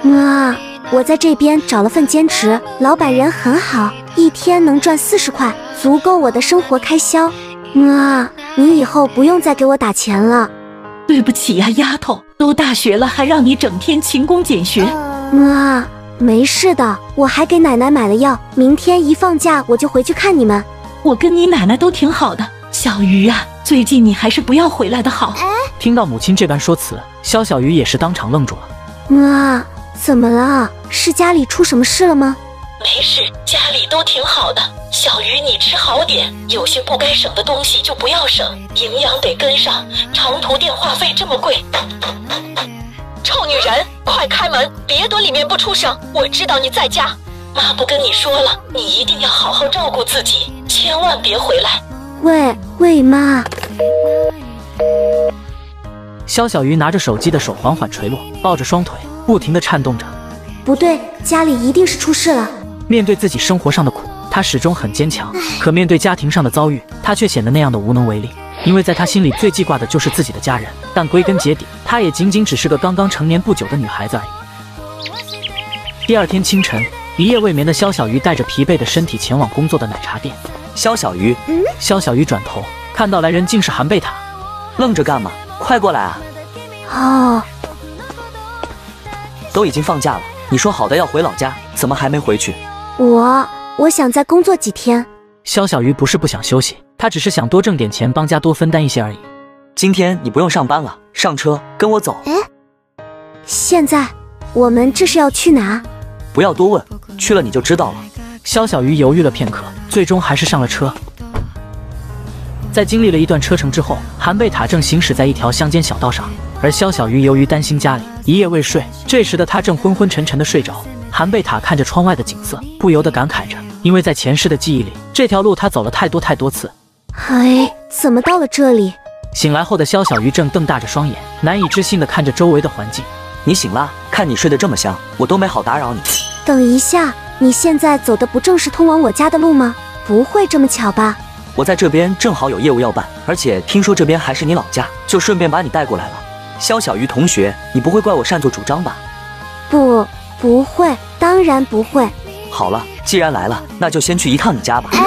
妈，我在这边找了份兼职，老板人很好，一天能赚四十块，足够我的生活开销。妈，你以后不用再给我打钱了。对不起呀，丫头，都大学了还让你整天勤工俭学。妈。没事的，我还给奶奶买了药，明天一放假我就回去看你们。我跟你奶奶都挺好的，小鱼啊，最近你还是不要回来的好。听到母亲这般说辞，肖小鱼也是当场愣住了。妈，怎么了？是家里出什么事了吗？没事，家里都挺好的。小鱼，你吃好点，有些不该省的东西就不要省，营养得跟上。长途电话费这么贵。臭女人，快开门！别躲里面不出声。我知道你在家，妈不跟你说了，你一定要好好照顾自己，千万别回来。喂喂，妈！肖小鱼拿着手机的手缓缓垂落，抱着双腿，不停的颤动着。不对，家里一定是出事了。面对自己生活上的苦，他始终很坚强；可面对家庭上的遭遇，他却显得那样的无能为力。因为在他心里最记挂的就是自己的家人，但归根结底，她也仅仅只是个刚刚成年不久的女孩子而已。第二天清晨，一夜未眠的肖小鱼带着疲惫的身体前往工作的奶茶店。肖小鱼，肖小鱼转头看到来人竟是韩贝塔，愣着干嘛？快过来啊！哦，都已经放假了，你说好的要回老家，怎么还没回去？我我想再工作几天。肖小鱼不是不想休息。他只是想多挣点钱，帮家多分担一些而已。今天你不用上班了，上车跟我走。哎，现在我们这是要去哪？不要多问，去了你就知道了。肖小鱼犹豫了片刻，最终还是上了车。在经历了一段车程之后，韩贝塔正行驶在一条乡间小道上，而肖小鱼由于担心家里，一夜未睡。这时的他正昏昏沉沉的睡着。韩贝塔看着窗外的景色，不由得感慨着，因为在前世的记忆里，这条路他走了太多太多次。哎，怎么到了这里？醒来后的肖小鱼正瞪大着双眼，难以置信地看着周围的环境。你醒了？看你睡得这么香，我都没好打扰你。等一下，你现在走的不正是通往我家的路吗？不会这么巧吧？我在这边正好有业务要办，而且听说这边还是你老家，就顺便把你带过来了。肖小鱼同学，你不会怪我擅作主张吧？不，不会，当然不会。好了，既然来了，那就先去一趟你家吧。哎，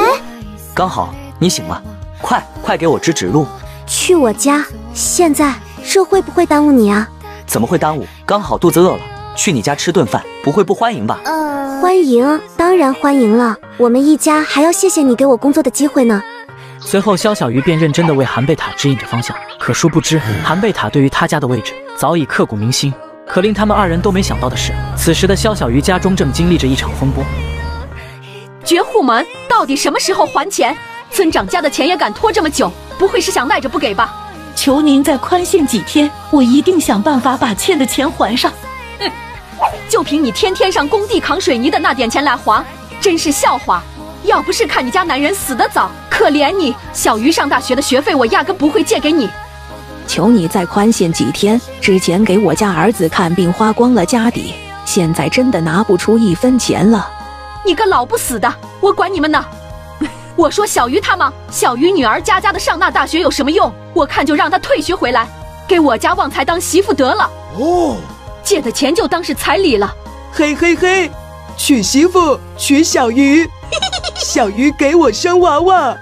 刚好你醒了，快快给我指指路。去我家？现在这会不会耽误你啊？怎么会耽误？刚好肚子饿了，去你家吃顿饭，不会不欢迎吧？欢迎，当然欢迎了。我们一家还要谢谢你给我工作的机会呢。随后，肖小鱼便认真的为韩贝塔指引着方向。可殊不知，韩贝塔对于他家的位置早已刻骨铭心。可令他们二人都没想到的是，此时的肖小鱼家中正经历着一场风波。绝户门到底什么时候还钱？村长家的钱也敢拖这么久，不会是想赖着不给吧？求您再宽限几天，我一定想办法把欠的钱还上。哼，就凭你天天上工地扛水泥的那点钱来还，真是笑话！要不是看你家男人死得早，可怜你，小鱼上大学的学费我压根不会借给你。求你再宽限几天，之前给我家儿子看病花光了家底，现在真的拿不出一分钱了。你个老不死的，我管你们呢！我说小鱼他吗？小鱼女儿家家的上那大学有什么用？我看就让她退学回来，给我家旺财当媳妇得了。哦，借的钱就当是彩礼了。嘿嘿嘿，娶媳妇娶小鱼，小鱼给我生娃娃。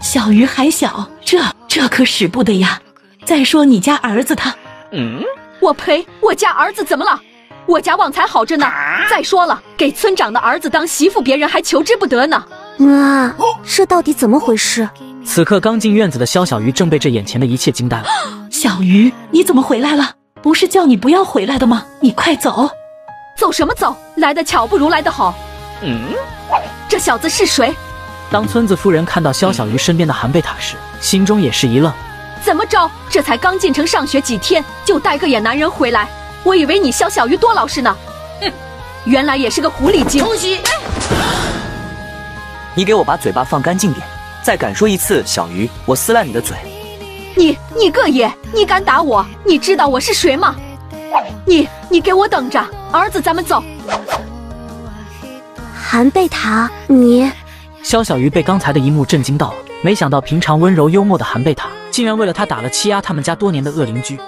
小鱼还小，这这可使不得呀。再说你家儿子他……嗯，我呸！我家儿子怎么了？我家旺财好着呢。再说了，给村长的儿子当媳妇，别人还求之不得呢。啊，这到底怎么回事？此刻刚进院子的肖小鱼正被这眼前的一切惊呆了。小鱼，你怎么回来了？不是叫你不要回来的吗？你快走！走什么走？来的巧不如来的好。嗯，这小子是谁？当村子夫人看到肖小鱼身边的韩贝塔时，心中也是一愣。怎么着？这才刚进城上学几天，就带个野男人回来？我以为你肖小鱼多老实呢。哼，原来也是个狐狸精。你给我把嘴巴放干净点！再敢说一次小鱼，我撕烂你的嘴！你你个野！你敢打我？你知道我是谁吗？你你给我等着！儿子，咱们走。韩贝塔，你……肖小鱼被刚才的一幕震惊到了，没想到平常温柔幽默的韩贝塔，竟然为了他打了欺压他们家多年的恶邻居。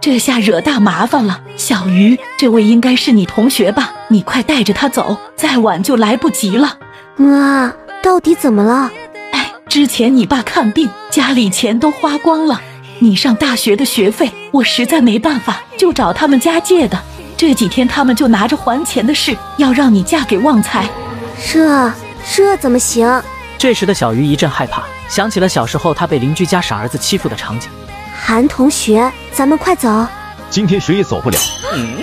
这下惹大麻烦了，小鱼，这位应该是你同学吧？你快带着他走，再晚就来不及了。妈，到底怎么了？哎，之前你爸看病，家里钱都花光了，你上大学的学费，我实在没办法，就找他们家借的。这几天他们就拿着还钱的事，要让你嫁给旺财。这这怎么行？这时的小鱼一阵害怕，想起了小时候他被邻居家傻儿子欺负的场景。韩同学，咱们快走！今天谁也走不了。嗯，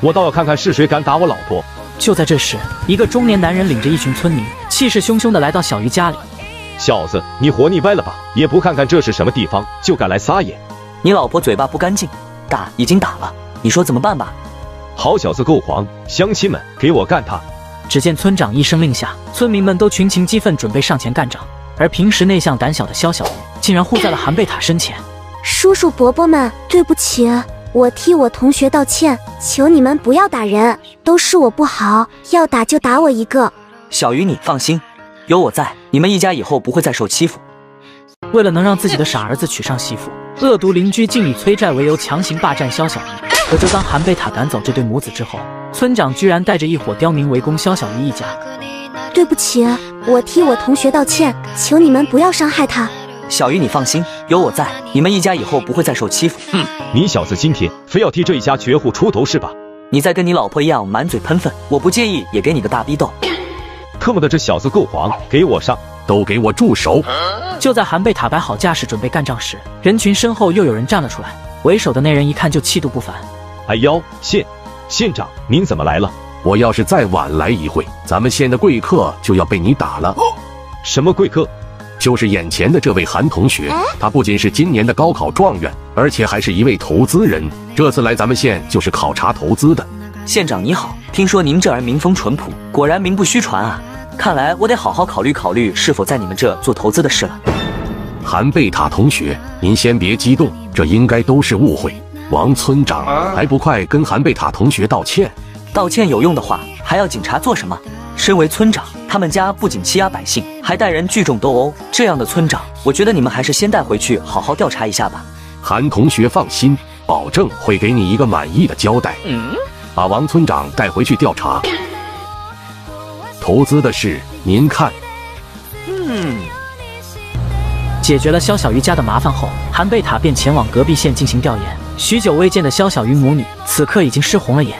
我倒要看看是谁敢打我老婆。就在这时，一个中年男人领着一群村民，气势汹汹的来到小鱼家里。小子，你活腻歪了吧？也不看看这是什么地方，就敢来撒野！你老婆嘴巴不干净，打已经打了，你说怎么办吧？好小子够黄！乡亲们，给我干他！只见村长一声令下，村民们都群情激愤，准备上前干仗。而平时内向胆小的肖小鱼，竟然护在了韩贝塔身前。叔叔伯伯们，对不起，我替我同学道歉，求你们不要打人，都是我不好，要打就打我一个。小鱼，你放心，有我在，你们一家以后不会再受欺负。为了能让自己的傻儿子娶上媳妇，恶毒邻居竟以催债为由强行霸占肖小鱼。可就当韩贝塔赶走这对母子之后，村长居然带着一伙刁民围攻肖小鱼一家。对不起，我替我同学道歉，求你们不要伤害他。小鱼，你放心，有我在，你们一家以后不会再受欺负。哼，你小子今天非要替这一家绝户出头是吧？你再跟你老婆一样满嘴喷粪，我不介意，也给你个大逼斗。特么的，这小子够黄，给我上！都给我住手！就在韩贝塔摆好架势准备干仗时，人群身后又有人站了出来。为首的那人一看就气度不凡。哎呦，县县长，您怎么来了？我要是再晚来一会，咱们县的贵客就要被你打了。什么贵客？就是眼前的这位韩同学，他不仅是今年的高考状元，而且还是一位投资人。这次来咱们县就是考察投资的。县长你好，听说您这儿民风淳朴，果然名不虚传啊！看来我得好好考虑考虑，是否在你们这做投资的事了。韩贝塔同学，您先别激动，这应该都是误会。王村长，还不快跟韩贝塔同学道歉？道歉有用的话，还要警察做什么？身为村长，他们家不仅欺压百姓，还带人聚众斗殴。这样的村长，我觉得你们还是先带回去好好调查一下吧。韩同学放心，保证会给你一个满意的交代。嗯，把王村长带回去调查。投资的事您看。嗯。解决了肖小鱼家的麻烦后，韩贝塔便前往隔壁县进行调研。许久未见的肖小鱼母女，此刻已经湿红了眼。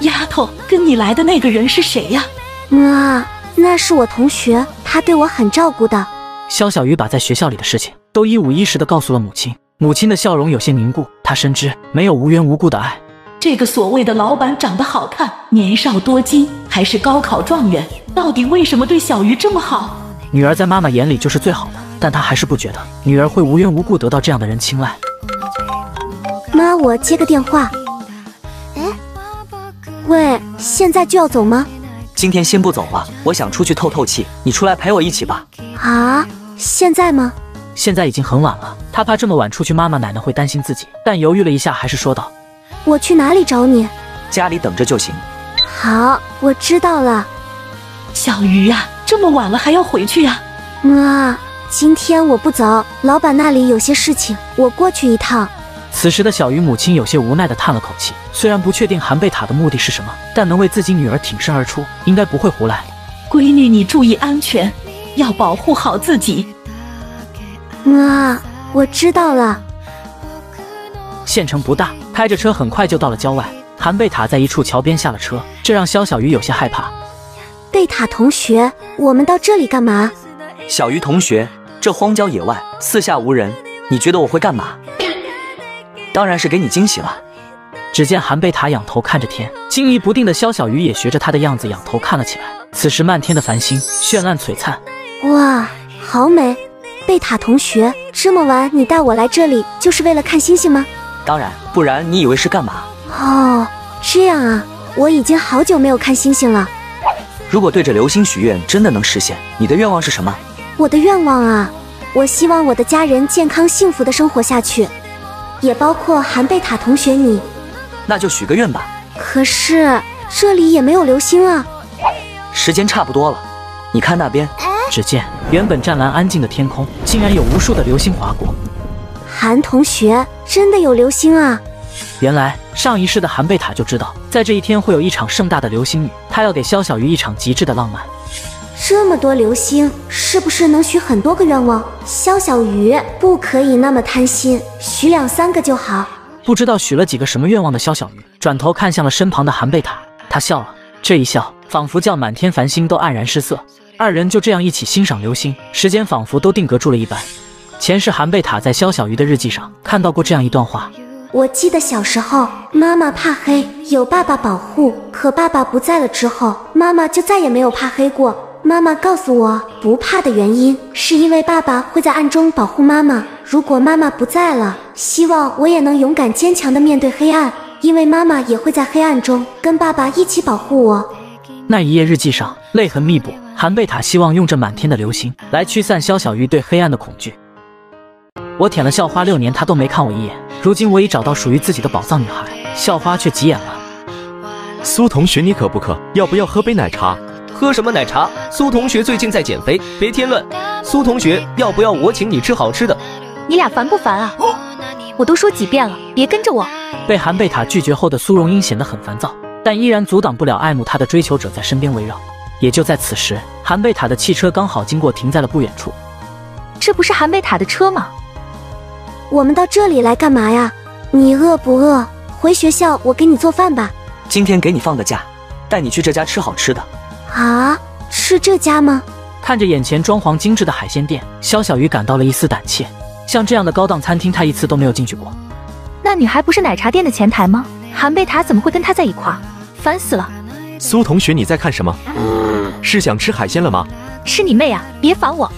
丫头，跟你来的那个人是谁呀？妈，那是我同学，他对我很照顾的。肖小鱼把在学校里的事情都一五一十的告诉了母亲，母亲的笑容有些凝固。她深知没有无缘无故的爱。这个所谓的老板长得好看，年少多金，还是高考状元，到底为什么对小鱼这么好？女儿在妈妈眼里就是最好的，但她还是不觉得女儿会无缘无故得到这样的人青睐。妈，我接个电话。哎，喂，现在就要走吗？今天先不走了，我想出去透透气，你出来陪我一起吧。啊，现在吗？现在已经很晚了，他怕这么晚出去，妈妈奶奶会担心自己。但犹豫了一下，还是说道：“我去哪里找你？家里等着就行。”好，我知道了。小鱼呀，这么晚了还要回去呀？妈，今天我不走，老板那里有些事情，我过去一趟。此时的小鱼母亲有些无奈的叹了口气，虽然不确定韩贝塔的目的是什么，但能为自己女儿挺身而出，应该不会胡来。闺女，你注意安全，要保护好自己。妈，我知道了。县城不大，开着车很快就到了郊外。韩贝塔在一处桥边下了车，这让肖小鱼有些害怕。贝塔同学，我们到这里干嘛？小鱼同学，这荒郊野外，四下无人，你觉得我会干嘛？当然是给你惊喜了。只见韩贝塔仰头看着天，惊疑不定的肖小鱼也学着他的样子仰头看了起来。此时漫天的繁星绚烂璀璨，哇，好美！贝塔同学，这么晚你带我来这里就是为了看星星吗？当然，不然你以为是干嘛？哦，这样啊，我已经好久没有看星星了。如果对着流星许愿真的能实现，你的愿望是什么？我的愿望啊，我希望我的家人健康幸福的生活下去。也包括韩贝塔同学你，那就许个愿吧。可是这里也没有流星啊。时间差不多了，你看那边。只见原本湛蓝安静的天空，竟然有无数的流星划过。韩同学，真的有流星啊！原来上一世的韩贝塔就知道，在这一天会有一场盛大的流星雨，他要给肖小鱼一场极致的浪漫。这么多流星，是不是能许很多个愿望？肖小鱼不可以那么贪心，许两三个就好。不知道许了几个什么愿望的肖小鱼，转头看向了身旁的韩贝塔，他笑了，这一笑仿佛叫满天繁星都黯然失色。二人就这样一起欣赏流星，时间仿佛都定格住了一般。前世韩贝塔在肖小鱼的日记上看到过这样一段话：我记得小时候，妈妈怕黑，有爸爸保护，可爸爸不在了之后，妈妈就再也没有怕黑过。妈妈告诉我，不怕的原因是因为爸爸会在暗中保护妈妈。如果妈妈不在了，希望我也能勇敢坚强的面对黑暗，因为妈妈也会在黑暗中跟爸爸一起保护我。那一页日记上泪痕密布，韩贝塔希望用这满天的流星来驱散肖小鱼对黑暗的恐惧。我舔了校花六年，她都没看我一眼。如今我已找到属于自己的宝藏女孩，校花却急眼了。苏同学，你渴不渴？要不要喝杯奶茶？喝什么奶茶？苏同学最近在减肥，别添乱。苏同学，要不要我请你吃好吃的？你俩烦不烦啊？我都说几遍了，别跟着我。被韩贝塔拒绝后的苏荣英显得很烦躁，但依然阻挡不了爱慕她的追求者在身边围绕。也就在此时，韩贝塔的汽车刚好经过，停在了不远处。这不是韩贝塔的车吗？我们到这里来干嘛呀？你饿不饿？回学校我给你做饭吧。今天给你放个假，带你去这家吃好吃的。啊，是这家吗？看着眼前装潢精致的海鲜店，肖小鱼感到了一丝胆怯。像这样的高档餐厅，他一次都没有进去过。那女孩不是奶茶店的前台吗？韩贝塔怎么会跟她在一块？烦死了！苏同学，你在看什么？是想吃海鲜了吗？吃你妹啊！别烦我。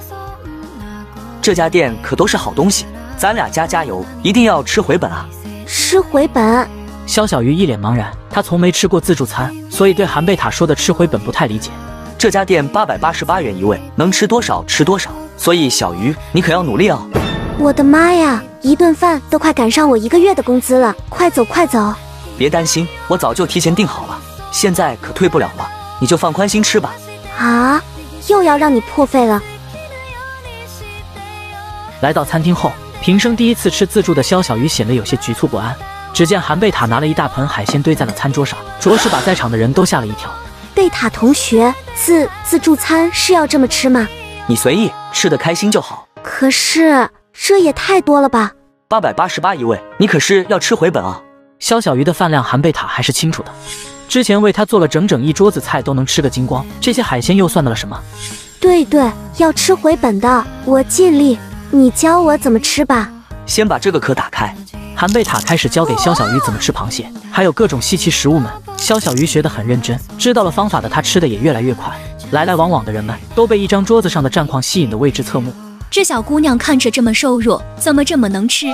这家店可都是好东西，咱俩加加油，一定要吃回本啊！吃回本？肖小鱼一脸茫然，他从没吃过自助餐，所以对韩贝塔说的吃回本不太理解。这家店八百八十八元一位，能吃多少吃多少，所以小鱼你可要努力哦。我的妈呀，一顿饭都快赶上我一个月的工资了，快走快走！别担心，我早就提前订好了，现在可退不了了。你就放宽心吃吧。啊，又要让你破费了。来到餐厅后，平生第一次吃自助的肖小鱼显得有些局促不安。只见韩贝塔拿了一大盆海鲜堆在了餐桌上，着实把在场的人都吓了一跳。贝塔同学，自自助餐是要这么吃吗？你随意吃得开心就好。可是这也太多了吧？八百八十八一位，你可是要吃回本啊！肖小鱼的饭量，韩贝塔还是清楚的。之前为他做了整整一桌子菜，都能吃个精光，这些海鲜又算得了什么？对对，要吃回本的，我尽力。你教我怎么吃吧。先把这个壳打开。韩贝塔开始教给肖小鱼怎么吃螃蟹，还有各种稀奇食物们。肖小鱼学得很认真，知道了方法的他吃的也越来越快。来来往往的人们都被一张桌子上的战况吸引的为之侧目。这小姑娘看着这么瘦弱，怎么这么能吃？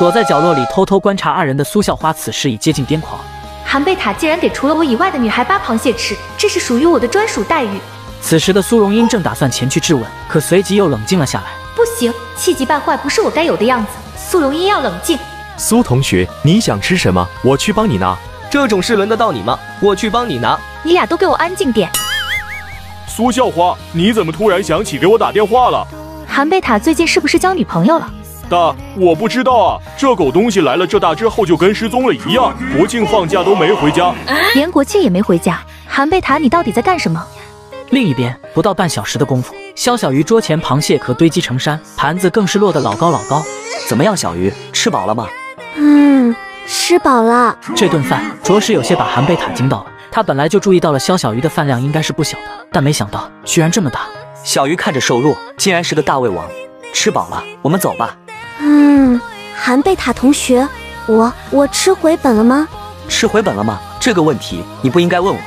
躲在角落里偷偷观察二人的苏校花此时已接近癫狂。韩贝塔竟然给除了我以外的女孩扒螃蟹吃，这是属于我的专属待遇。此时的苏荣英正打算前去质问，可随即又冷静了下来。不行，气急败坏不是我该有的样子。苏荣英要冷静。苏同学，你想吃什么？我去帮你拿。这种事轮得到你吗？我去帮你拿。你俩都给我安静点。苏校花，你怎么突然想起给我打电话了？韩贝塔最近是不是交女朋友了？大，我不知道啊。这狗东西来了浙大之后就跟失踪了一样，国庆放假都没回家，连国庆也没回家。韩贝塔，你到底在干什么？另一边，不到半小时的功夫，肖小鱼桌前螃蟹壳堆积成山，盘子更是落得老高老高。怎么样，小鱼，吃饱了吗？嗯，吃饱了。这顿饭着实有些把韩贝塔惊到了。他本来就注意到了肖小鱼的饭量应该是不小的，但没想到居然这么大。小鱼看着瘦弱，竟然是个大胃王。吃饱了，我们走吧。嗯，韩贝塔同学，我我吃回本了吗？吃回本了吗？这个问题你不应该问我。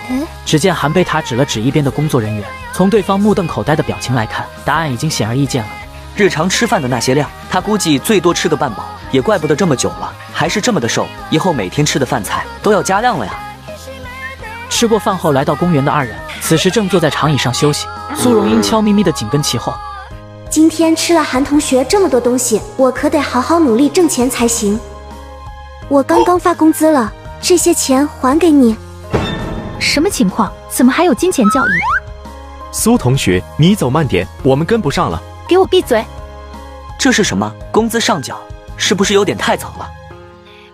只见韩贝塔指了指一边的工作人员，从对方目瞪口呆的表情来看，答案已经显而易见了。日常吃饭的那些量，他估计最多吃个半饱，也怪不得这么久了还是这么的瘦。以后每天吃的饭菜都要加量了呀。吃过饭后来到公园的二人，此时正坐在长椅上休息。苏荣英悄咪咪的紧跟其后。今天吃了韩同学这么多东西，我可得好好努力挣钱才行。我刚刚发工资了，这些钱还给你。什么情况？怎么还有金钱交易？苏同学，你走慢点，我们跟不上了。给我闭嘴！这是什么？工资上缴，是不是有点太早了？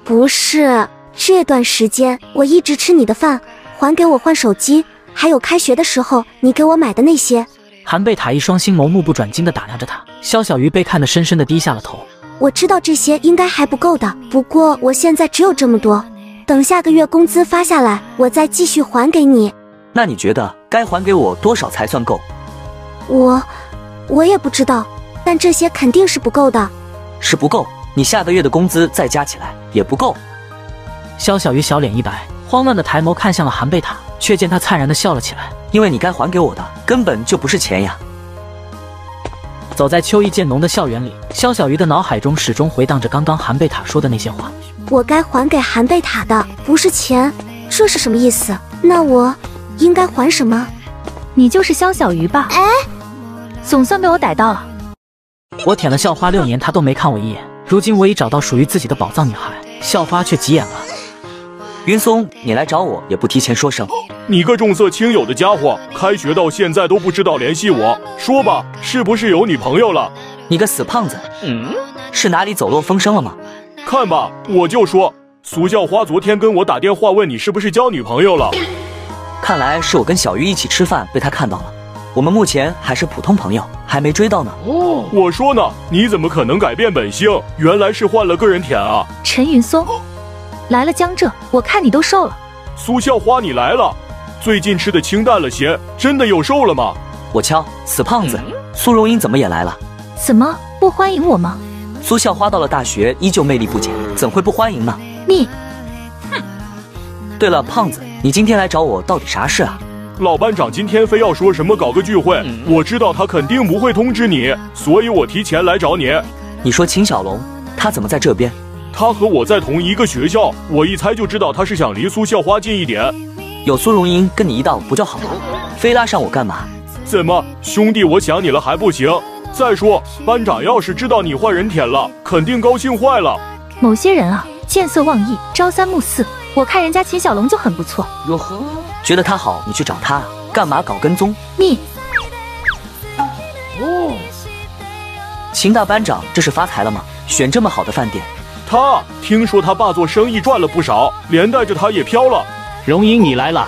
不是，这段时间我一直吃你的饭，还给我换手机，还有开学的时候你给我买的那些。韩贝塔一双星眸目不转睛地打量着他，肖小鱼被看得深深的低下了头。我知道这些应该还不够的，不过我现在只有这么多，等下个月工资发下来，我再继续还给你。那你觉得该还给我多少才算够？我。我也不知道，但这些肯定是不够的。是不够，你下个月的工资再加起来也不够。肖小鱼小脸一白，慌乱的抬眸看向了韩贝塔，却见他灿然的笑了起来。因为你该还给我的根本就不是钱呀。走在秋意渐浓的校园里，肖小鱼的脑海中始终回荡着刚刚韩贝塔说的那些话。我该还给韩贝塔的不是钱，这是什么意思？那我应该还什么？你就是肖小鱼吧？哎。总算被我逮到了。我舔了校花六年，她都没看我一眼。如今我已找到属于自己的宝藏女孩，校花却急眼了。云松，你来找我也不提前说声。你个重色轻友的家伙，开学到现在都不知道联系我。说吧，是不是有女朋友了？你个死胖子，嗯，是哪里走漏风声了吗？看吧，我就说，苏校花昨天跟我打电话问你是不是交女朋友了。看来是我跟小鱼一起吃饭被他看到了。我们目前还是普通朋友，还没追到呢。哦，我说呢，你怎么可能改变本性？原来是换了个人舔啊！陈云松，来了江浙，我看你都瘦了。苏校花，你来了，最近吃的清淡了些，真的有瘦了吗？我敲，死胖子，苏荣英怎么也来了？怎么不欢迎我吗？苏校花到了大学依旧魅力不减，怎会不欢迎呢？你，哼。对了，胖子，你今天来找我到底啥事啊？老班长今天非要说什么搞个聚会，我知道他肯定不会通知你，所以我提前来找你。你说秦小龙，他怎么在这边？他和我在同一个学校，我一猜就知道他是想离苏校花近一点。有苏荣英跟你一道不就好了？非拉上我干嘛？怎么，兄弟，我想你了还不行？再说，班长要是知道你换人舔了，肯定高兴坏了。某些人啊，见色忘义，朝三暮四。我看人家秦小龙就很不错。哟呵。觉得他好，你去找他。干嘛搞跟踪？你，哦，秦大班长，这是发财了吗？选这么好的饭店。他听说他爸做生意赚了不少，连带着他也飘了。荣英，你来了，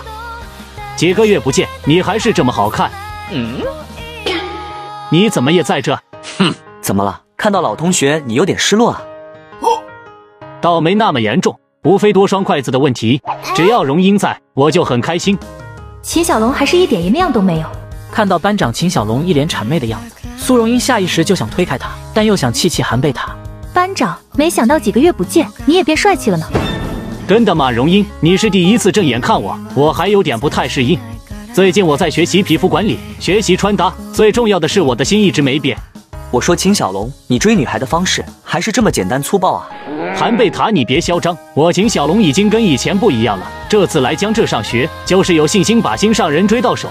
几个月不见，你还是这么好看。嗯，你怎么也在这？哼，怎么了？看到老同学，你有点失落啊？哦倒没那么严重，无非多双筷子的问题。只要荣英在，我就很开心。秦小龙还是一点音量都没有。看到班长秦小龙一脸谄媚的样子，苏荣英下意识就想推开他，但又想气气韩贝塔。班长，没想到几个月不见，你也变帅气了呢。真的吗？荣英，你是第一次正眼看我，我还有点不太适应。最近我在学习皮肤管理，学习穿搭，最重要的是我的心一直没变。我说秦小龙，你追女孩的方式还是这么简单粗暴啊？韩贝塔，你别嚣张，我秦小龙已经跟以前不一样了。这次来江浙上学，就是有信心把心上人追到手。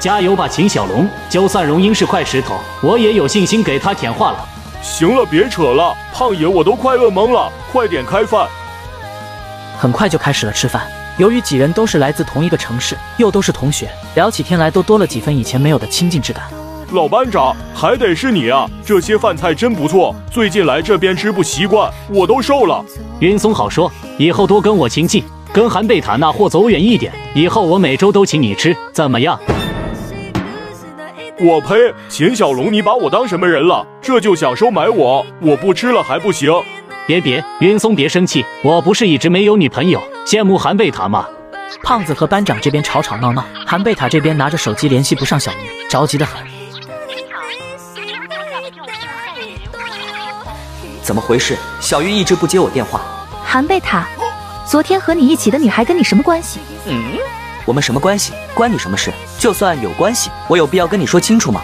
加油吧，秦小龙！就算荣英是块石头，我也有信心给他舔化了。行了，别扯了，胖爷我都快饿懵了，快点开饭。很快就开始了吃饭。由于几人都是来自同一个城市，又都是同学，聊起天来都多了几分以前没有的亲近之感。老班长，还得是你啊！这些饭菜真不错，最近来这边吃不习惯，我都瘦了。云松好说，以后多跟我亲近，跟韩贝塔那货走远一点。以后我每周都请你吃，怎么样？我呸！秦小龙，你把我当什么人了？这就想收买我？我不吃了还不行？别别，云松别生气，我不是一直没有女朋友，羡慕韩贝塔吗？胖子和班长这边吵吵闹闹，韩贝塔这边拿着手机联系不上小鱼，着急的很。怎么回事？小鱼一直不接我电话。韩贝塔，昨天和你一起的女孩跟你什么关系？嗯。我们什么关系？关你什么事？就算有关系，我有必要跟你说清楚吗？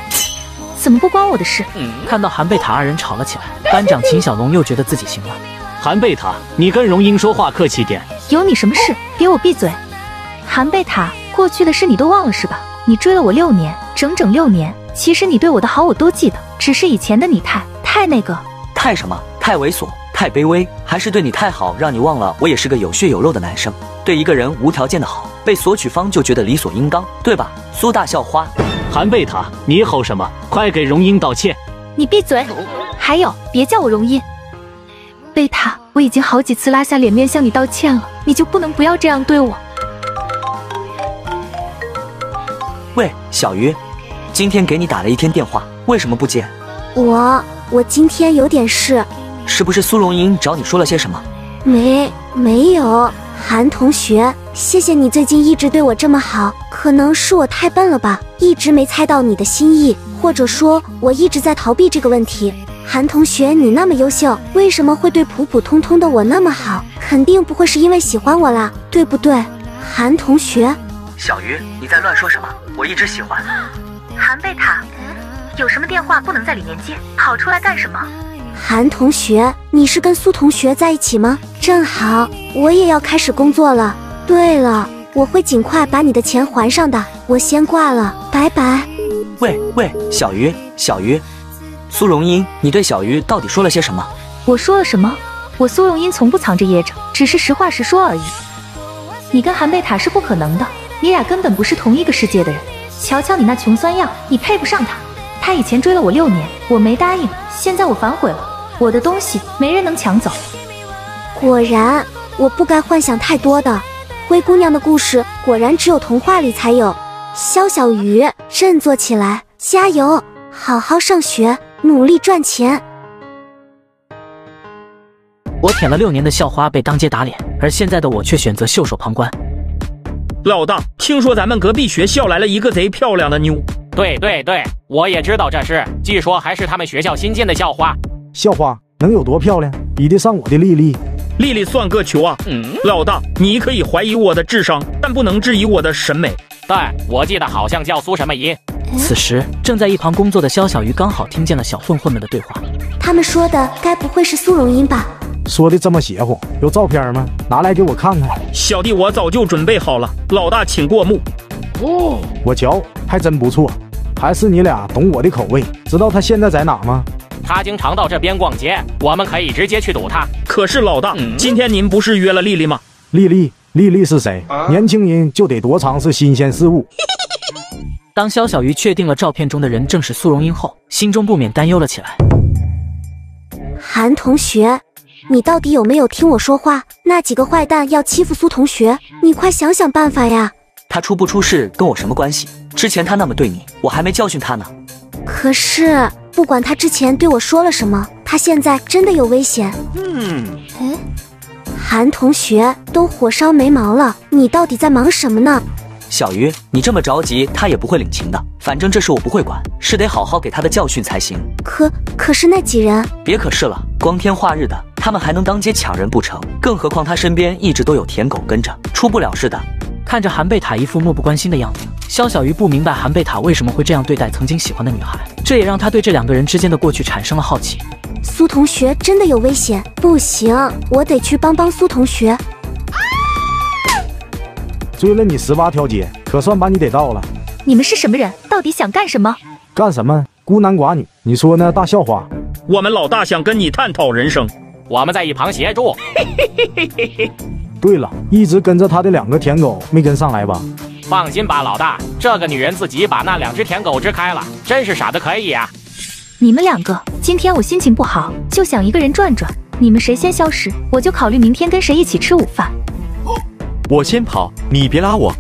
怎么不关我的事？看到韩贝塔二人吵了起来，班长秦小龙又觉得自己行了。韩贝塔，你跟荣英说话客气点。有你什么事？给我闭嘴！韩贝塔，过去的事你都忘了是吧？你追了我六年，整整六年。其实你对我的好我都记得，只是以前的你太太那个。太什么？太猥琐？太卑微？还是对你太好，让你忘了我也是个有血有肉的男生？对一个人无条件的好。被索取方就觉得理所应当，对吧？苏大校花，韩贝塔，你吼什么？快给荣英道歉！你闭嘴！还有，别叫我荣英。贝塔，我已经好几次拉下脸面向你道歉了，你就不能不要这样对我？喂，小鱼，今天给你打了一天电话，为什么不接？我我今天有点事。是不是苏荣英找你说了些什么？没，没有。韩同学，谢谢你最近一直对我这么好。可能是我太笨了吧，一直没猜到你的心意，或者说我一直在逃避这个问题。韩同学，你那么优秀，为什么会对普普通通的我那么好？肯定不会是因为喜欢我啦，对不对？韩同学，小鱼，你在乱说什么？我一直喜欢。韩贝塔，有什么电话不能在里面接？跑出来干什么？韩同学，你是跟苏同学在一起吗？正好，我也要开始工作了。对了，我会尽快把你的钱还上的。我先挂了，拜拜。喂喂，小鱼，小鱼，苏荣英，你对小鱼到底说了些什么？我说了什么？我苏荣英从不藏着掖着，只是实话实说而已。你跟韩贝塔是不可能的，你俩根本不是同一个世界的人。瞧瞧你那穷酸样，你配不上他。他以前追了我六年，我没答应，现在我反悔了。我的东西没人能抢走。果然，我不该幻想太多的。灰姑娘的故事果然只有童话里才有。肖小鱼，振作起来，加油，好好上学，努力赚钱。我舔了六年的校花被当街打脸，而现在的我却选择袖手旁观。老大，听说咱们隔壁学校来了一个贼漂亮的妞。对对对，我也知道这事，据说还是他们学校新建的校花。校花能有多漂亮？比得上我的丽丽？丽丽算个球啊！嗯，老大，你可以怀疑我的智商，但不能质疑我的审美。对，我记得好像叫苏什么怡。此时正在一旁工作的肖小鱼刚好听见了小混混们的对话。他们说的该不会是苏荣英吧？说的这么邪乎，有照片吗？拿来给我看看。小弟我早就准备好了，老大请过目。哦，我瞧还真不错。还是你俩懂我的口味，知道他现在在哪吗？他经常到这边逛街，我们可以直接去堵他。可是老大，今天您不是约了丽丽吗？丽丽，丽丽是谁？年轻人就得多尝试新鲜事物。当肖小鱼确定了照片中的人正是苏荣英后，心中不免担忧了起来。韩同学，你到底有没有听我说话？那几个坏蛋要欺负苏同学，你快想想办法呀！他出不出事跟我什么关系？之前他那么对你，我还没教训他呢。可是不管他之前对我说了什么，他现在真的有危险。嗯，哎，韩同学都火烧眉毛了，你到底在忙什么呢？小鱼，你这么着急，他也不会领情的。反正这事我不会管，是得好好给他的教训才行。可可是那几人，别可是了，光天化日的，他们还能当街抢人不成？更何况他身边一直都有舔狗跟着，出不了事的。看着韩贝塔一副漠不关心的样子，肖小鱼不明白韩贝塔为什么会这样对待曾经喜欢的女孩，这也让他对这两个人之间的过去产生了好奇。苏同学真的有危险，不行，我得去帮帮苏同学。追了你十八条街，可算把你逮到了。你们是什么人？到底想干什么？干什么？孤男寡女？你说呢？大校花。我们老大想跟你探讨人生，我们在一旁协助。对了，一直跟着他的两个舔狗没跟上来吧？放心吧，老大，这个女人自己把那两只舔狗支开了，真是傻的可以呀。你们两个，今天我心情不好，就想一个人转转。你们谁先消失，我就考虑明天跟谁一起吃午饭。我先跑，你别拉我。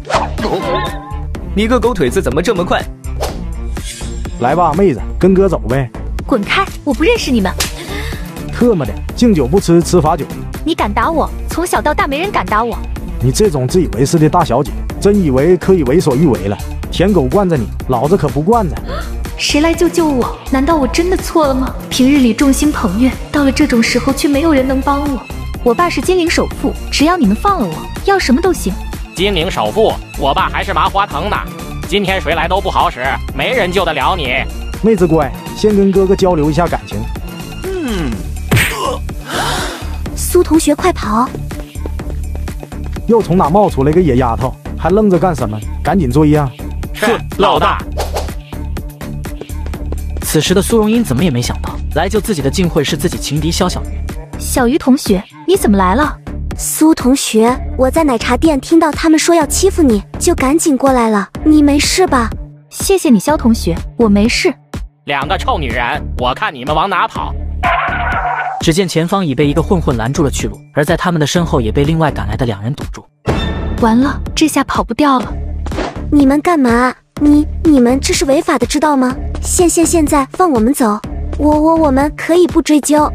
你个狗腿子怎么这么快？来吧，妹子，跟哥走呗。滚开！我不认识你们。特么的，敬酒不吃吃罚酒。你敢打我？从小到大没人敢打我。你这种自以为是的大小姐，真以为可以为所欲为了？舔狗惯着你，老子可不惯着。谁来救救我？难道我真的错了吗？平日里众星捧月，到了这种时候却没有人能帮我。我爸是金陵首富，只要你们放了我，要什么都行。金陵首富，我爸还是麻花藤呢。今天谁来都不好使，没人救得了你。妹子乖，先跟哥哥交流一下感情。嗯。苏同学，快跑！又从哪冒出来个野丫头？还愣着干什么？赶紧追呀！是老大。此时的苏荣英怎么也没想到，来救自己的竟会是自己情敌肖小鱼。小鱼同学，你怎么来了？苏同学，我在奶茶店听到他们说要欺负你，就赶紧过来了。你没事吧？谢谢你，肖同学，我没事。两个臭女人，我看你们往哪跑！只见前方已被一个混混拦住了去路，而在他们的身后也被另外赶来的两人堵住。完了，这下跑不掉了。你们干嘛？你你们这是违法的，知道吗？现现现在放我们走，我我我们可以不追究。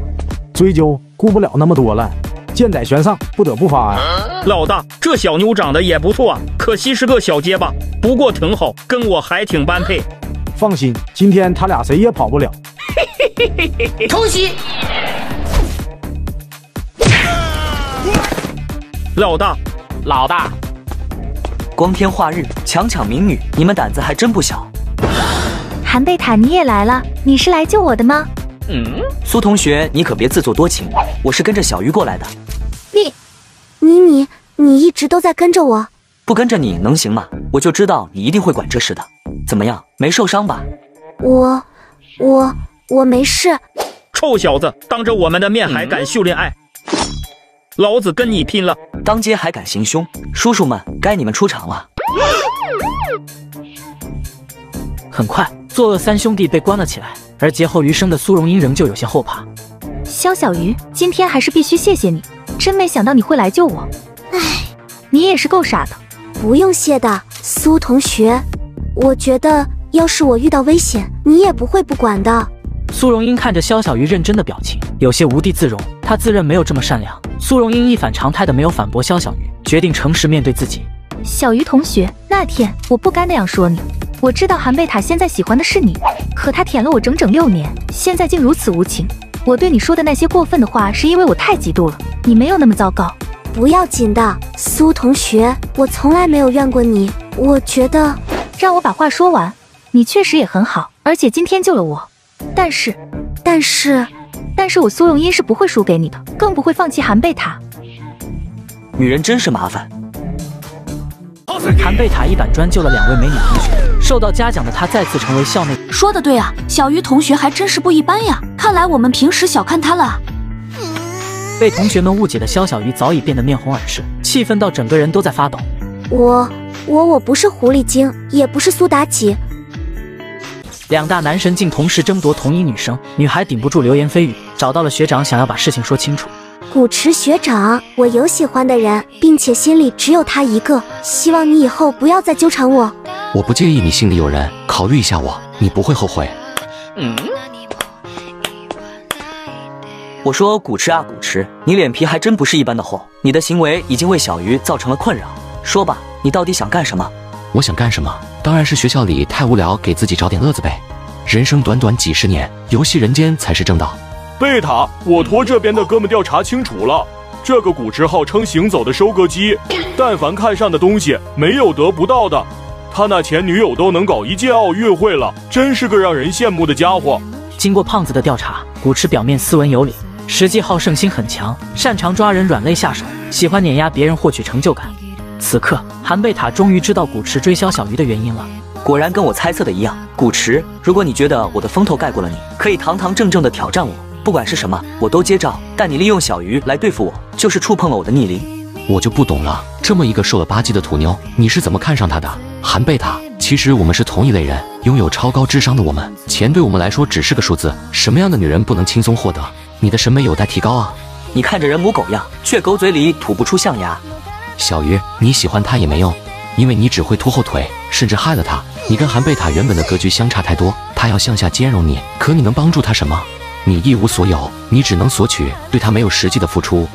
追究顾不了那么多了，箭在弦上，不得不发呀。老大，这小妞长得也不错，可惜是个小结巴，不过挺好，跟我还挺般配。放心，今天他俩谁也跑不了。偷袭！老大，老大，光天化日强抢民女，你们胆子还真不小。韩贝塔，你也来了？你是来救我的吗？嗯，苏同学，你可别自作多情，我是跟着小鱼过来的。你，你你你一直都在跟着我，不跟着你能行吗？我就知道你一定会管这事的。怎么样，没受伤吧？我，我，我没事。臭小子，当着我们的面还敢秀恋爱，老子跟你拼了！当街还敢行凶，叔叔们，该你们出场了。很快，作恶三兄弟被关了起来。而劫后余生的苏荣英仍旧有些后怕。肖小鱼，今天还是必须谢谢你，真没想到你会来救我。唉，你也是够傻的。不用谢的，苏同学。我觉得要是我遇到危险，你也不会不管的。苏荣英看着肖小鱼认真的表情，有些无地自容。她自认没有这么善良。苏荣英一反常态的没有反驳肖小鱼，决定诚实面对自己。小鱼同学，那天我不该那样说你。我知道韩贝塔现在喜欢的是你，可他舔了我整整六年，现在竟如此无情。我对你说的那些过分的话，是因为我太嫉妒了。你没有那么糟糕，不要紧的，苏同学，我从来没有怨过你。我觉得，让我把话说完。你确实也很好，而且今天救了我。但是，但是，但是我苏永音是不会输给你的，更不会放弃韩贝塔。女人真是麻烦。韩贝塔一板砖救了两位美女同学，受到嘉奖的她再次成为校内。说的对啊，小鱼同学还真是不一般呀！看来我们平时小看她了。被同学们误解的肖小鱼早已变得面红耳赤。气愤到整个人都在发抖。我我我不是狐狸精，也不是苏妲己。两大男神竟同时争夺同一女生，女孩顶不住流言蜚语，找到了学长，想要把事情说清楚。古驰学长，我有喜欢的人，并且心里只有他一个，希望你以后不要再纠缠我。我不介意你心里有人，考虑一下我，你不会后悔。嗯。我说古驰啊古驰，你脸皮还真不是一般的厚，你的行为已经为小鱼造成了困扰。说吧，你到底想干什么？我想干什么？当然是学校里太无聊，给自己找点乐子呗。人生短短几十年，游戏人间才是正道。贝塔，我托这边的哥们调查清楚了，这个古驰号称行走的收割机，但凡看上的东西，没有得不到的。他那前女友都能搞一届奥运会了，真是个让人羡慕的家伙。经过胖子的调查，古驰表面斯文有礼。实际好胜心很强，擅长抓人软肋下手，喜欢碾压别人获取成就感。此刻，韩贝塔终于知道古驰追肖小鱼的原因了。果然跟我猜测的一样，古驰，如果你觉得我的风头盖过了你，可以堂堂正正的挑战我，不管是什么，我都接招。但你利用小鱼来对付我，就是触碰了我的逆鳞。我就不懂了，这么一个瘦了吧唧的土妞，你是怎么看上她的？韩贝塔，其实我们是同一类人，拥有超高智商的我们，钱对我们来说只是个数字。什么样的女人不能轻松获得？你的审美有待提高啊！你看着人模狗样，却狗嘴里吐不出象牙。小鱼，你喜欢他也没用，因为你只会拖后腿，甚至害了他。你跟韩贝塔原本的格局相差太多，他要向下兼容你，可你能帮助他什么？你一无所有，你只能索取，对他没有实际的付出。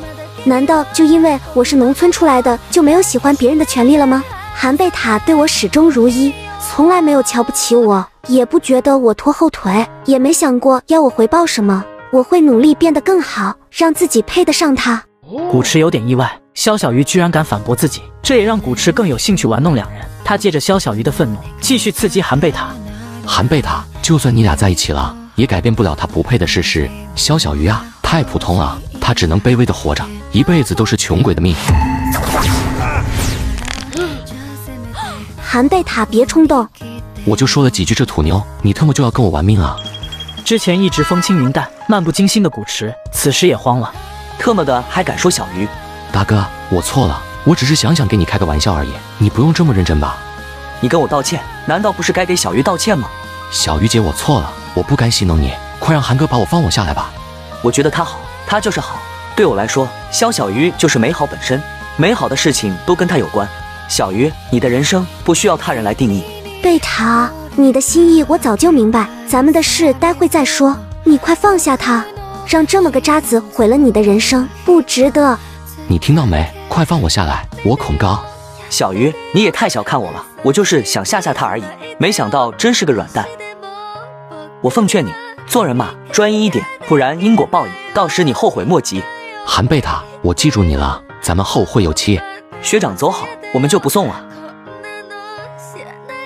难道就因为我是农村出来的，就没有喜欢别人的权利了吗？韩贝塔对我始终如一，从来没有瞧不起我，也不觉得我拖后腿，也没想过要我回报什么。我会努力变得更好，让自己配得上他。古驰有点意外，肖小鱼居然敢反驳自己，这也让古驰更有兴趣玩弄两人。他借着肖小鱼的愤怒，继续刺激韩贝塔。韩贝塔，就算你俩在一起了，也改变不了他不配的事实。肖小鱼啊，太普通了，他只能卑微的活着，一辈子都是穷鬼的命。韩贝塔，别冲动。我就说了几句，这土妞，你特么就要跟我玩命啊？之前一直风轻云淡、漫不经心的古驰，此时也慌了。特么的，还敢说小鱼？大哥，我错了，我只是想想给你开个玩笑而已，你不用这么认真吧？你跟我道歉，难道不是该给小鱼道歉吗？小鱼姐，我错了，我不该戏弄你，快让韩哥把我放我下来吧。我觉得他好，他就是好。对我来说，肖小鱼就是美好本身，美好的事情都跟他有关。小鱼，你的人生不需要他人来定义。贝塔。你的心意我早就明白，咱们的事待会再说。你快放下他，让这么个渣子毁了你的人生，不值得。你听到没？快放我下来，我恐高。小鱼，你也太小看我了，我就是想吓吓他而已，没想到真是个软蛋。我奉劝你，做人嘛，专一一点，不然因果报应，到时你后悔莫及。韩贝塔，我记住你了，咱们后会有期。学长走好，我们就不送了。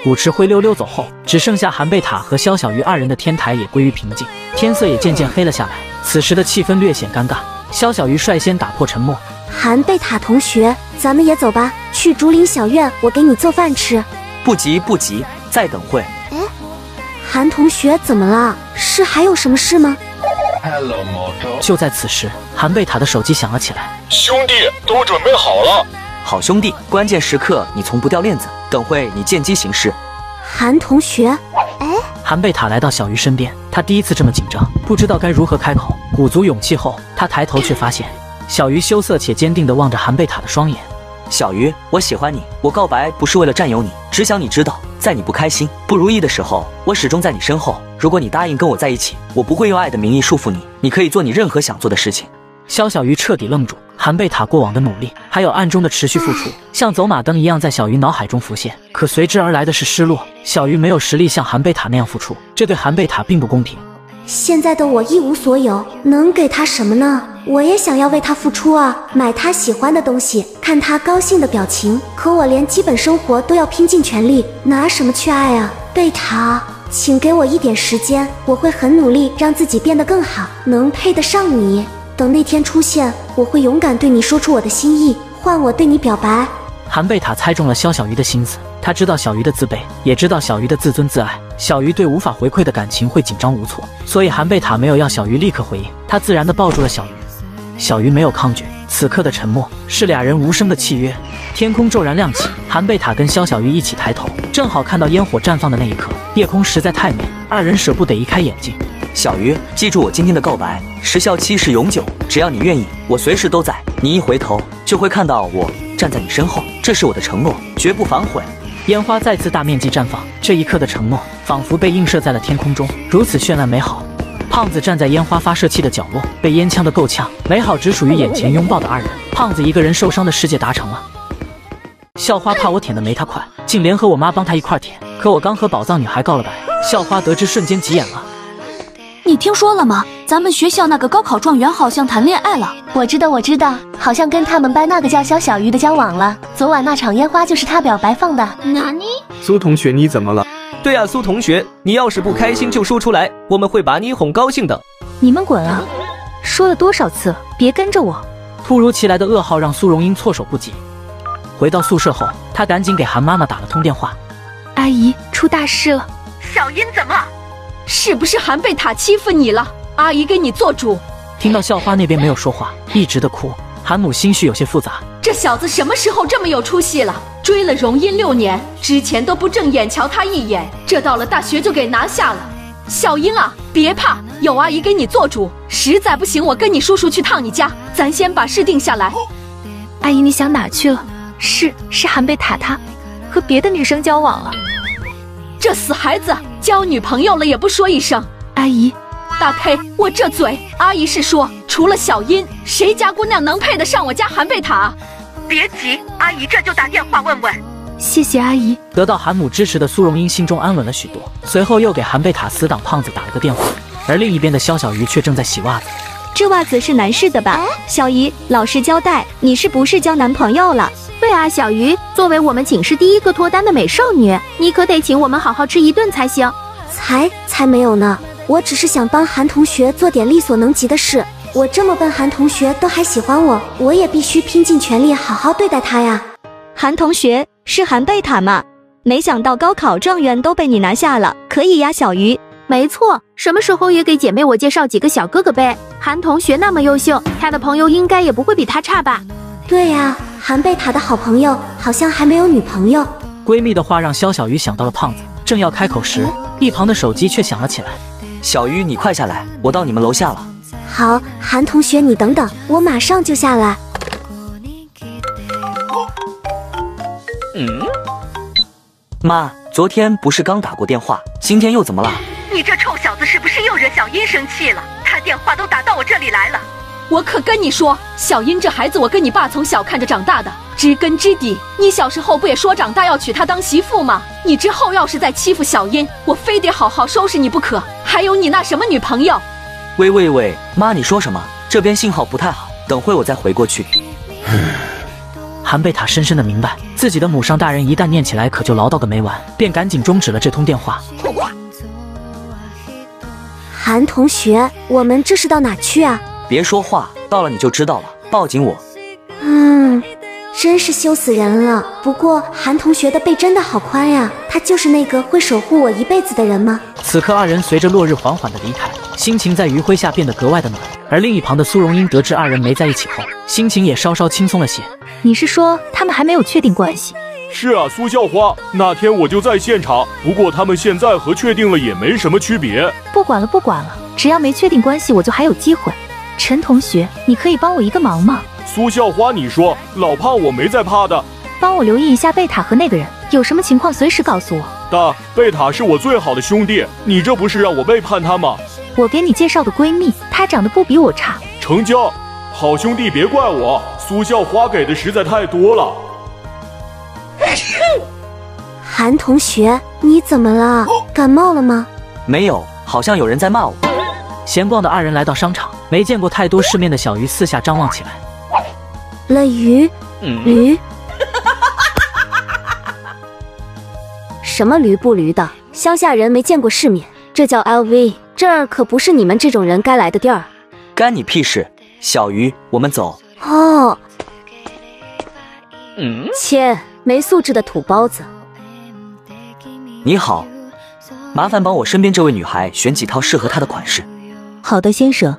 舞池灰溜溜走后，只剩下韩贝塔和肖小鱼二人的天台也归于平静，天色也渐渐黑了下来。此时的气氛略显尴尬，肖小鱼率先打破沉默：“韩贝塔同学，咱们也走吧，去竹林小院，我给你做饭吃。”“不急不急，再等会。”“哎，韩同学怎么了？是还有什么事吗？”就在此时，韩贝塔的手机响了起来：“兄弟，都准备好了。”好兄弟，关键时刻你从不掉链子，等会你见机行事。韩同学，哎，韩贝塔来到小鱼身边，他第一次这么紧张，不知道该如何开口。鼓足勇气后，他抬头却发现小鱼羞涩且坚定地望着韩贝塔的双眼。小鱼，我喜欢你，我告白不是为了占有你，只想你知道，在你不开心、不如意的时候，我始终在你身后。如果你答应跟我在一起，我不会用爱的名义束缚你，你可以做你任何想做的事情。肖小鱼彻底愣住，韩贝塔过往的努力，还有暗中的持续付出，像走马灯一样在小鱼脑海中浮现。可随之而来的是失落。小鱼没有实力像韩贝塔那样付出，这对韩贝塔并不公平。现在的我一无所有，能给他什么呢？我也想要为他付出啊，买他喜欢的东西，看他高兴的表情。可我连基本生活都要拼尽全力，拿什么去爱啊？贝塔，请给我一点时间，我会很努力让自己变得更好，能配得上你。等那天出现，我会勇敢对你说出我的心意，换我对你表白。韩贝塔猜中了肖小鱼的心思，他知道小鱼的自卑，也知道小鱼的自尊自爱。小鱼对无法回馈的感情会紧张无措，所以韩贝塔没有要小鱼立刻回应，他自然的抱住了小鱼。小鱼没有抗拒，此刻的沉默是俩人无声的契约。天空骤然亮起，韩贝塔跟肖小鱼一起抬头，正好看到烟火绽放的那一刻。夜空实在太美，二人舍不得移开眼睛。小鱼，记住我今天的告白，时效期是永久，只要你愿意，我随时都在。你一回头就会看到我站在你身后，这是我的承诺，绝不反悔。烟花再次大面积绽放，这一刻的承诺仿佛被映射在了天空中，如此绚烂美好。胖子站在烟花发射器的角落，被烟呛得够呛。美好只属于眼前拥抱的二人，胖子一个人受伤的世界达成了。校花怕我舔的没他快，竟联合我妈帮他一块舔。可我刚和宝藏女孩告了白，校花得知瞬间急眼了。你听说了吗？咱们学校那个高考状元好像谈恋爱了。我知道，我知道，好像跟他们班那个叫肖小鱼的交往了。昨晚那场烟花就是他表白放的。哪尼？苏同学，你怎么了？对啊，苏同学，你要是不开心就说出来，我们会把你哄高兴的。你们滚啊！说了多少次了，别跟着我。突如其来的噩耗让苏荣英措手不及。回到宿舍后，她赶紧给韩妈妈打了通电话。阿姨，出大事了！小英怎么？是不是韩贝塔欺负你了？阿姨给你做主。听到校花那边没有说话，一直的哭，韩母心绪有些复杂。这小子什么时候这么有出息了？追了荣音六年，之前都不正眼瞧他一眼，这到了大学就给拿下了。小英啊，别怕，有阿姨给你做主。实在不行，我跟你叔叔去趟你家，咱先把事定下来。阿姨，你想哪去了？是是，韩贝塔他和别的女生交往了。这死孩子，交女朋友了也不说一声。阿姨，大呸！我这嘴，阿姨是说，除了小英，谁家姑娘能配得上我家韩贝塔？别急，阿姨这就打电话问问。谢谢阿姨。得到韩母支持的苏荣英心中安稳了许多，随后又给韩贝塔死党胖子打了个电话，而另一边的肖小鱼却正在洗袜子。这袜子是男士的吧？小姨，老实交代，你是不是交男朋友了？对啊，小鱼，作为我们寝室第一个脱单的美少女，你可得请我们好好吃一顿才行。才才没有呢，我只是想帮韩同学做点力所能及的事。我这么笨，韩同学都还喜欢我，我也必须拼尽全力好好对待他呀。韩同学是韩贝塔吗？没想到高考状元都被你拿下了，可以呀，小鱼。没错，什么时候也给姐妹我介绍几个小哥哥呗？韩同学那么优秀，他的朋友应该也不会比他差吧？对呀，韩贝塔的好朋友好像还没有女朋友。闺蜜的话让肖小鱼想到了胖子，正要开口时，一旁的手机却响了起来。小鱼，你快下来，我到你们楼下了。好，韩同学你等等，我马上就下来。嗯，妈，昨天不是刚打过电话，今天又怎么了？你这臭小子是不是又惹小英生气了？他电话都打到我这里来了。我可跟你说，小英这孩子，我跟你爸从小看着长大的，知根知底。你小时候不也说长大要娶她当媳妇吗？你之后要是再欺负小英，我非得好好收拾你不可。还有你那什么女朋友？喂喂喂，妈，你说什么？这边信号不太好，等会我再回过去。韩贝塔深深的明白，自己的母上大人一旦念起来，可就唠叨个没完，便赶紧终止了这通电话。韩同学，我们这是到哪去啊？别说话，到了你就知道了。抱紧我。嗯，真是羞死人了。不过韩同学的背真的好宽呀，他就是那个会守护我一辈子的人吗？此刻二人随着落日缓缓的离开，心情在余晖下变得格外的暖。而另一旁的苏荣英得知二人没在一起后，心情也稍稍轻松了些。你是说他们还没有确定关系？是啊，苏校花，那天我就在现场。不过他们现在和确定了也没什么区别。不管了，不管了，只要没确定关系，我就还有机会。陈同学，你可以帮我一个忙吗？苏校花，你说，老怕我没在怕的。帮我留意一下贝塔和那个人，有什么情况随时告诉我。大贝塔是我最好的兄弟，你这不是让我背叛他吗？我给你介绍个闺蜜，她长得不比我差。成交，好兄弟别怪我，苏校花给的实在太多了。韩同学，你怎么了？感冒了吗？没有，好像有人在骂我。闲逛的二人来到商场，没见过太多世面的小鱼四下张望起来。了鱼，驴，什么驴不驴的？乡下人没见过世面，这叫 LV，这儿可不是你们这种人该来的地儿。干你屁事！小鱼，我们走。哦，嗯，切，没素质的土包子。你好，麻烦帮我身边这位女孩选几套适合她的款式。好的，先生。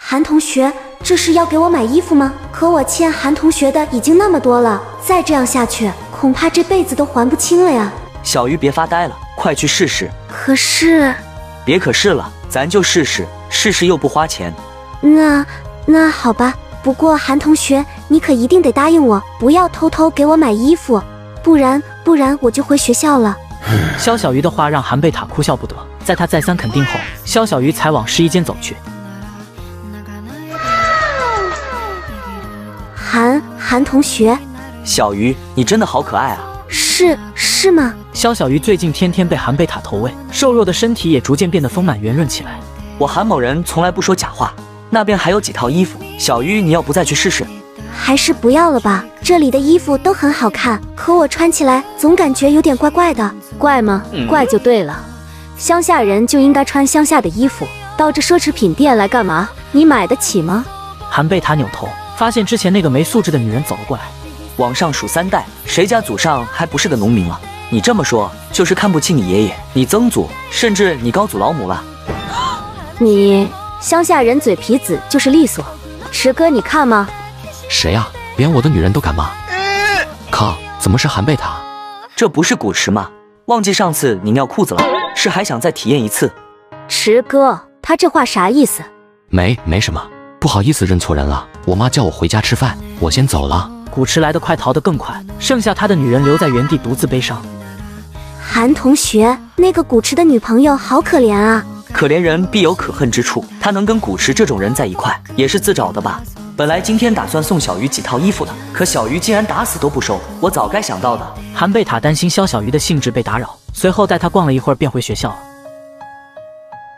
韩同学，这是要给我买衣服吗？可我欠韩同学的已经那么多了，再这样下去，恐怕这辈子都还不清了呀。小鱼别发呆了，快去试试。可是，别可是了，咱就试试，试试又不花钱。那那好吧，不过韩同学，你可一定得答应我，不要偷偷给我买衣服，不然不然我就回学校了。肖小鱼的话让韩贝塔哭笑不得，在他再三肯定后，肖小鱼才往试衣间走去。韩韩同学，小鱼，你真的好可爱啊！是是吗？肖小鱼最近天天被韩贝塔投喂，瘦弱的身体也逐渐变得丰满圆润起来。我韩某人从来不说假话，那边还有几套衣服，小鱼你要不再去试试？还是不要了吧，这里的衣服都很好看，可我穿起来总感觉有点怪怪的。怪吗？怪就对了，乡下人就应该穿乡下的衣服，到这奢侈品店来干嘛？你买得起吗？韩贝塔扭头，发现之前那个没素质的女人走了过来。往上数三代，谁家祖上还不是个农民了？你这么说，就是看不起你爷爷、你曾祖，甚至你高祖老母了。你乡下人嘴皮子就是利索，池哥你看吗？谁呀？连我的女人都敢骂？靠！怎么是韩贝塔？这不是古池吗？忘记上次你尿裤子了，是还想再体验一次？池哥，他这话啥意思？没，没什么，不好意思认错人了。我妈叫我回家吃饭，我先走了。古池来得快，逃得更快，剩下他的女人留在原地独自悲伤。韩同学，那个古池的女朋友好可怜啊！可怜人必有可恨之处，他能跟古池这种人在一块，也是自找的吧？本来今天打算送小鱼几套衣服的，可小鱼竟然打死都不收，我早该想到的。韩贝塔担心肖小鱼的兴致被打扰，随后带他逛了一会儿，便回学校了。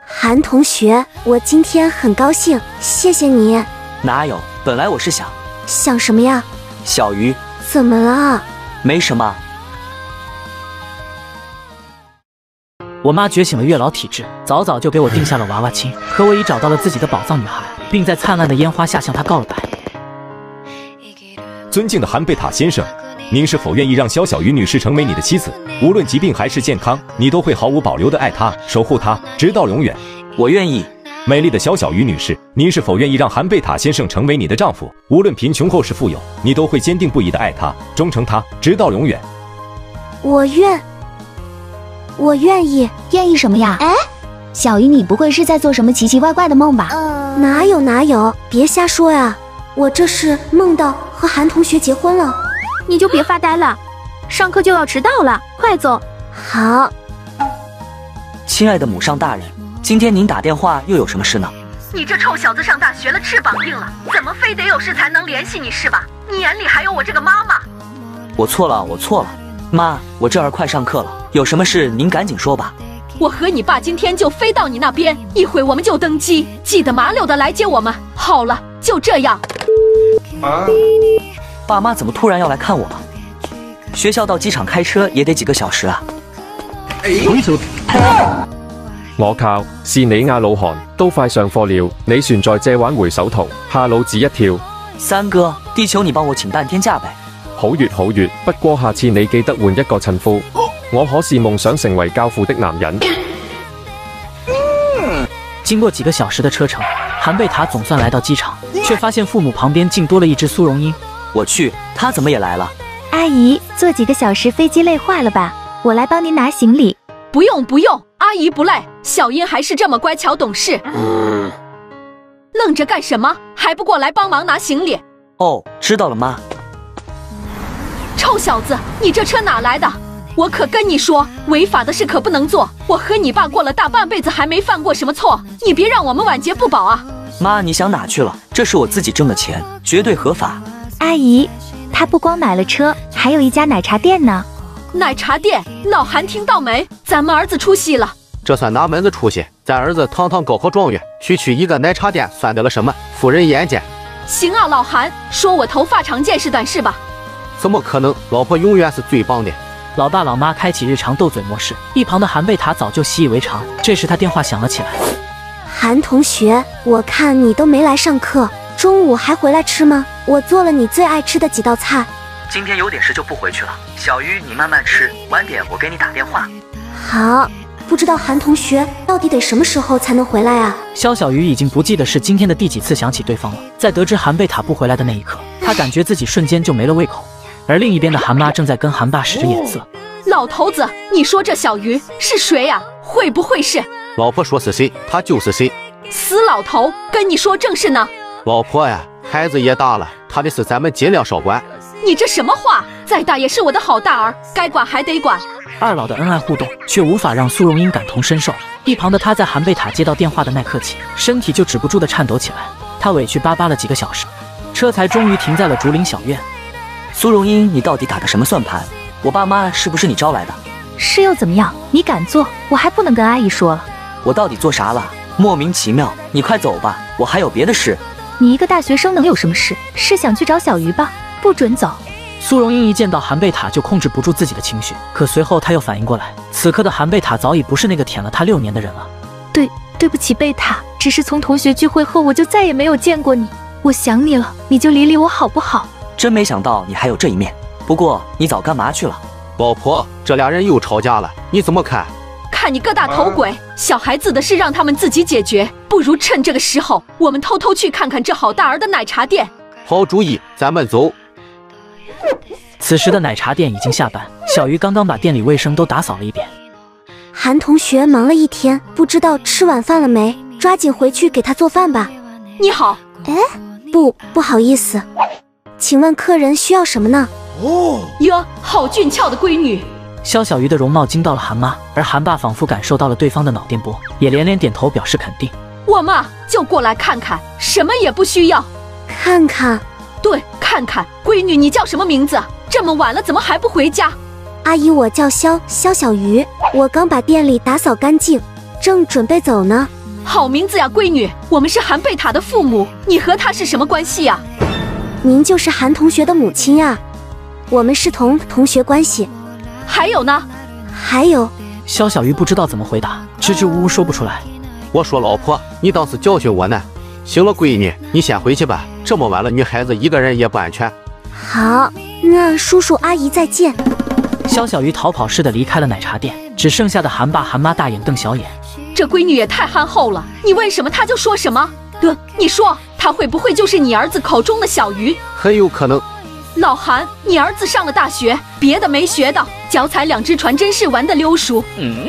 韩同学，我今天很高兴，谢谢你。哪有？本来我是想想什么呀？小鱼，怎么了？没什么。我妈觉醒了月老体质，早早就给我定下了娃娃亲。可我已找到了自己的宝藏女孩，并在灿烂的烟花下向她告了白。尊敬的韩贝塔先生，您是否愿意让肖小鱼女士成为你的妻子？无论疾病还是健康，你都会毫无保留的爱她，守护她，直到永远。我愿意。美丽的小小鱼女士，您是否愿意让韩贝塔先生成为你的丈夫？无论贫穷或是富有，你都会坚定不移的爱他，忠诚他，直到永远。我愿，我愿意，愿意什么呀？哎，小鱼，你不会是在做什么奇奇怪怪的梦吧？哪有哪有，别瞎说呀！我这是梦到和韩同学结婚了。你就别发呆了，上课就要迟到了，快走。好。亲爱的母上大人。今天您打电话又有什么事呢？你这臭小子上大学了，翅膀硬了，怎么非得有事才能联系你是吧？你眼里还有我这个妈妈？我错了，我错了，妈，我这儿快上课了，有什么事您赶紧说吧。我和你爸今天就飞到你那边，一会我们就登机，记得麻溜的来接我们。好了，就这样。啊，爸妈怎么突然要来看我了？学校到机场开车也得几个小时啊。我靠！是你啊，老韩，都快上课了，你船在借玩回首圖，嚇老子一跳。三哥，地球你帮我請半天假呗。好月好月，不过下次你记得换一個襯夫。我可是梦想成为教父的男人。经过几个小时的车程，韩贝塔总算来到机场，却发现父母旁边竟多了一只苏荣英。我去，他怎么也来了？阿姨，坐几个小时飞机累坏了吧？我来帮您拿行李。不用不用，阿姨不累。小英还是这么乖巧懂事。嗯，愣着干什么？还不过来帮忙拿行李？哦，知道了，妈。臭小子，你这车哪来的？我可跟你说，违法的事可不能做。我和你爸过了大半辈子，还没犯过什么错，你别让我们晚节不保啊！妈，你想哪去了？这是我自己挣的钱，绝对合法。阿姨，他不光买了车，还有一家奶茶店呢。奶茶店，老韩听到没？咱们儿子出息了。这算哪门子出息？咱儿子堂堂高考状元，区区一个奶茶店算得了什么？夫人眼尖。行啊，老韩，说我头发长见识短是吧？怎么可能？老婆永远是最棒的。老爸老妈开启日常斗嘴模式，一旁的韩贝塔早就习以为常。这时他电话响了起来。韩同学，我看你都没来上课，中午还回来吃吗？我做了你最爱吃的几道菜。今天有点事就不回去了。小鱼，你慢慢吃，晚点我给你打电话。好。不知道韩同学到底得什么时候才能回来啊？肖小鱼已经不记得是今天的第几次想起对方了。在得知韩贝塔不回来的那一刻，他感觉自己瞬间就没了胃口。而另一边的韩妈正在跟韩爸使着眼色。老头子，你说这小鱼是谁呀、会不会是老婆说是谁，他就是谁。死老头？跟你说正事呢。老婆呀，孩子也大了，他的事咱们尽量少管。你这什么话？再大也是我的好大儿，该管还得管。二老的恩爱互动却无法让苏荣英感同身受。一旁的她在韩贝塔接到电话的那刻起，身体就止不住的颤抖起来。她委屈巴巴了几个小时，车才终于停在了竹林小院。苏荣英，你到底打的什么算盘？我爸妈是不是你招来的？是又怎么样？你敢做，我还不能跟阿姨说了。我到底做啥了？莫名其妙。你快走吧，我还有别的事。你一个大学生能有什么事？是想去找小鱼吧？不准走！苏荣英一见到韩贝塔就控制不住自己的情绪，可随后他又反应过来，此刻的韩贝塔早已不是那个舔了他六年的人了。对，对不起，贝塔，只是从同学聚会后我就再也没有见过你，我想你了，你就理理我好不好？真没想到你还有这一面。不过你早干嘛去了？老婆，这俩人又吵架了，你怎么看？看你个大头鬼！小孩子的事让他们自己解决，不如趁这个时候，我们偷偷去看看这好大儿的奶茶店。好主意，咱们走。此时的奶茶店已经下班，小鱼刚刚把店里卫生都打扫了一遍。韩同学忙了一天，不知道吃晚饭了没？抓紧回去给他做饭吧。你好，哎，不，不好意思，请问客人需要什么呢？哦哟，好俊俏的闺女。肖小鱼的容貌惊到了韩妈，而韩爸仿佛感受到了对方的脑电波，也连连点头表示肯定。我嘛就过来看看，什么也不需要。看看，对，看看。闺女，你叫什么名字？这么晚了怎么还不回家？阿姨，我叫肖肖小鱼，我刚把店里打扫干净，正准备走呢。好名字呀，闺女。我们是韩贝塔的父母，你和他是什么关系呀？您就是韩同学的母亲呀？我们是同同学关系。还有呢？还有。肖小鱼不知道怎么回答，支支吾吾说不出来。我说老婆，你倒是教训我呢？行了，闺女，你先回去吧，这么晚了，女孩子一个人也不安全。好，那叔叔阿姨再见。肖小鱼逃跑似的离开了奶茶店，只剩下的韩爸韩妈大眼瞪小眼。这闺女也太憨厚了，你问什么她就说什么。对，你说她会不会就是你儿子口中的小鱼？很有可能。老韩，你儿子上了大学，别的没学到，脚踩两只船，真是玩的溜熟。嗯，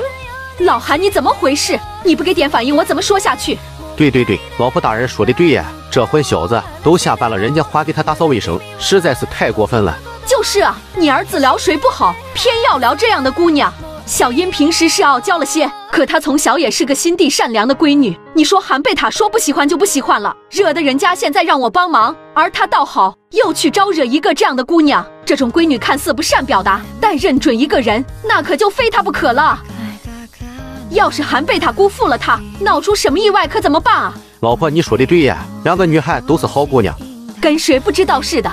老韩，你怎么回事？你不给点反应，我怎么说下去？对对对，老婆大人说的对呀，这混小子都下班了，人家还给他打扫卫生，实在是太过分了。就是啊，你儿子聊谁不好，偏要聊这样的姑娘。小英平时是傲娇了些，可她从小也是个心地善良的闺女。你说韩贝塔说不喜欢就不喜欢了，惹得人家现在让我帮忙，而她倒好，又去招惹一个这样的姑娘。这种闺女看似不善表达，但认准一个人，那可就非她不可了。要是韩贝塔辜负了她，闹出什么意外可怎么办啊？老婆，你说的对呀，两个女孩都是好姑娘，跟谁不知道似的。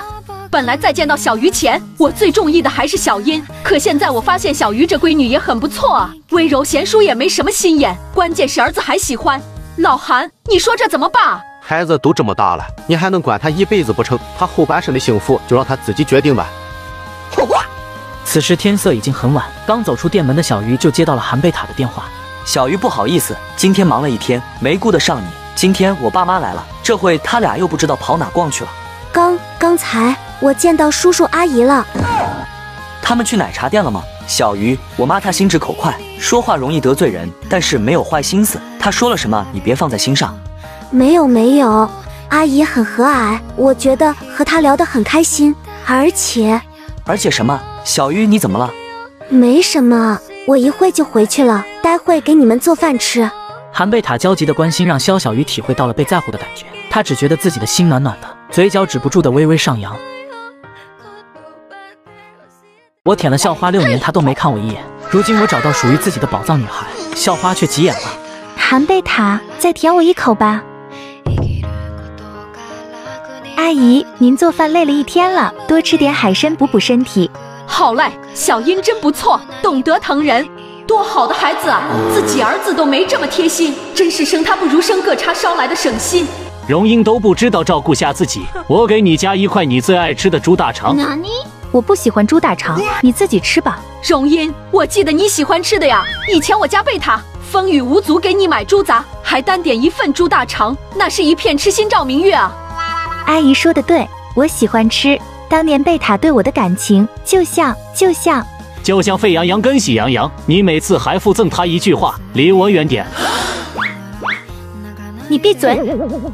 本来在见到小鱼前，我最中意的还是小英。可现在我发现小鱼这闺女也很不错啊，温柔贤淑，也没什么心眼。关键是儿子还喜欢。老韩，你说这怎么办啊？孩子都这么大了，你还能管他一辈子不成？他后半生的幸福就让他自己决定吧。此时天色已经很晚，刚走出店门的小鱼就接到了韩贝塔的电话。小鱼，不好意思，今天忙了一天，没顾得上你。今天我爸妈来了，这会他俩又不知道跑哪逛去了。刚刚才我见到叔叔阿姨了，他们去奶茶店了吗？小鱼，我妈她心直口快，说话容易得罪人，但是没有坏心思。她说了什么，你别放在心上。没有没有，阿姨很和蔼，我觉得和她聊得很开心，而且而且什么？小鱼，你怎么了？没什么，我一会就回去了，待会给你们做饭吃。韩贝塔焦急的关心让肖小鱼体会到了被在乎的感觉，她只觉得自己的心暖暖的，嘴角止不住的微微上扬。我舔了校花六年，她都没看我一眼，如今我找到属于自己的宝藏女孩，校花却急眼了。韩贝塔，再舔我一口吧。阿姨，您做饭累了一天了，多吃点海参补补身体。好嘞，小英真不错，懂得疼人，多好的孩子啊！自己儿子都没这么贴心，真是生他不如生个叉烧来的省心。荣英都不知道照顾下自己，我给你加一块你最爱吃的猪大肠。纳尼？我不喜欢猪大肠，你自己吃吧。荣英，我记得你喜欢吃的呀。以前我家贝塔风雨无阻给你买猪杂，还单点一份猪大肠，那是一片痴心照明月啊。阿姨说的对，我喜欢吃。当年贝塔对我的感情，就像就像就像沸羊羊跟喜羊羊，你每次还附赠他一句话：离我远点。你闭嘴，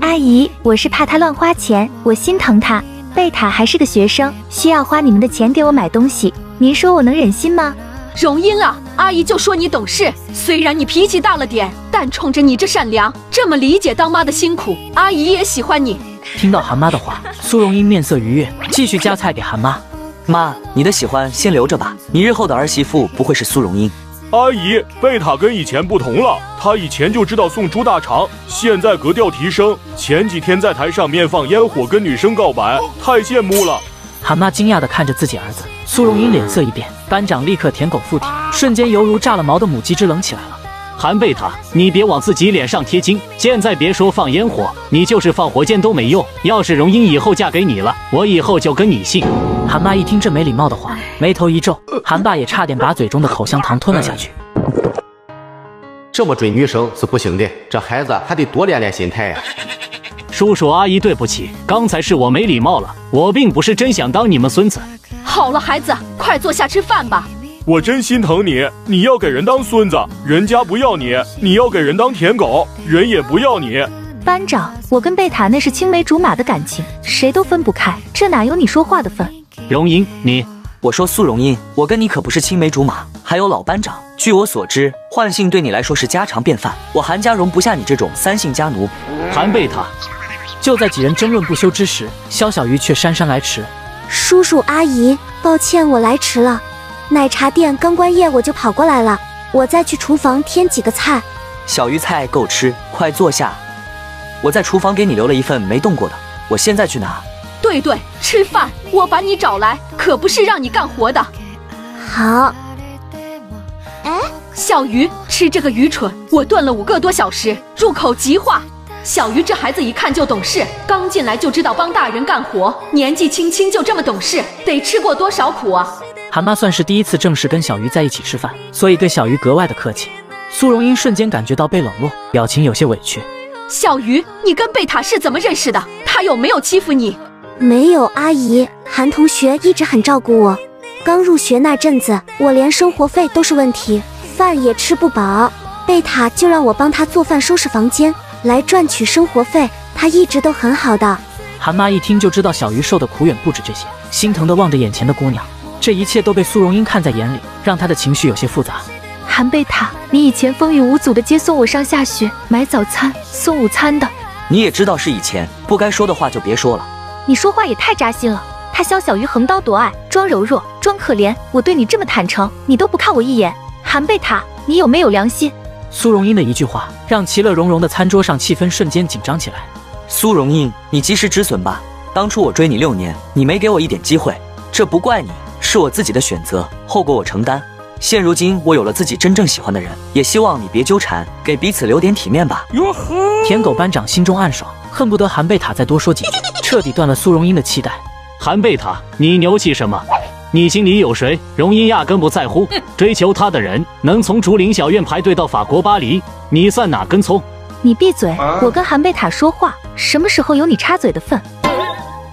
阿姨，我是怕他乱花钱，我心疼他。贝塔还是个学生，需要花你们的钱给我买东西，您说我能忍心吗？荣英啊，阿姨就说你懂事，虽然你脾气大了点，但冲着你这善良，这么理解当妈的辛苦，阿姨也喜欢你。听到韩妈的话，苏荣英面色愉悦，继续夹菜给韩妈。妈，你的喜欢先留着吧，你日后的儿媳妇不会是苏荣英。阿姨，贝塔跟以前不同了，他以前就知道送猪大肠，现在格调提升。前几天在台上面放烟火跟女生告白，太羡慕了。韩妈惊讶地看着自己儿子，苏荣英脸色一变，班长立刻舔狗附体，瞬间犹如炸了毛的母鸡之冷起来了。韩贝塔，你别往自己脸上贴金，现在别说放烟火，你就是放火箭都没用。要是荣英以后嫁给你了，我以后就跟你姓。韩妈一听这没礼貌的话，眉头一皱，韩爸也差点把嘴中的口香糖吞了下去。这么追女生是不行的，这孩子还得多练练心态呀。叔叔阿姨，对不起，刚才是我没礼貌了，我并不是真想当你们孙子。好了，孩子，快坐下吃饭吧。我真心疼你，你要给人当孙子，人家不要你；你要给人当舔狗，人也不要你。班长，我跟贝塔那是青梅竹马的感情，谁都分不开，这哪有你说话的份？荣英，你，我说苏荣英，我跟你可不是青梅竹马。还有老班长，据我所知，换姓对你来说是家常便饭，我韩家容不下你这种三姓家奴。韩贝塔，就在几人争论不休之时，肖小鱼却姗姗来迟。叔叔阿姨，抱歉我来迟了，奶茶店刚关业我就跑过来了，我再去厨房添几个菜。小鱼菜够吃，快坐下。我在厨房给你留了一份没动过的，我现在去拿。对对，吃饭，我把你找来可不是让你干活的。好。哎，小鱼，吃这个愚蠢！我炖了五个多小时，入口即化。小鱼这孩子一看就懂事，刚进来就知道帮大人干活，年纪轻轻就这么懂事，得吃过多少苦啊！韩妈算是第一次正式跟小鱼在一起吃饭，所以对小鱼格外的客气。苏荣英瞬间感觉到被冷落，表情有些委屈。小鱼，你跟贝塔是怎么认识的？他有没有欺负你？没有，阿姨，韩同学一直很照顾我。刚入学那阵子，我连生活费都是问题，饭也吃不饱。贝塔就让我帮他做饭、收拾房间，来赚取生活费。他一直都很好的。韩妈一听就知道小鱼受的苦远不止这些，心疼的望着眼前的姑娘。这一切都被苏荣英看在眼里，让她的情绪有些复杂。韩贝塔，你以前风雨无阻的接送我上下学、买早餐、送午餐的，你也知道是以前，不该说的话就别说了。你说话也太扎心了。他肖小鱼横刀夺爱，装柔弱，装可怜。我对你这么坦诚，你都不看我一眼。韩贝塔，你有没有良心？苏荣英的一句话，让其乐融融的餐桌上气氛瞬间紧张起来。苏荣英，你及时止损吧。当初我追你六年，你没给我一点机会，这不怪你，是我自己的选择，后果我承担。现如今我有了自己真正喜欢的人，也希望你别纠缠，给彼此留点体面吧。哟呵，舔狗班长心中暗爽，恨不得韩贝塔再多说几句，彻底断了苏荣英的期待。韩贝塔，你牛气什么？你心里有谁？荣英压根不在乎。追求她的人能从竹林小院排队到法国巴黎，你算哪根葱？你闭嘴！我跟韩贝塔说话，什么时候有你插嘴的份？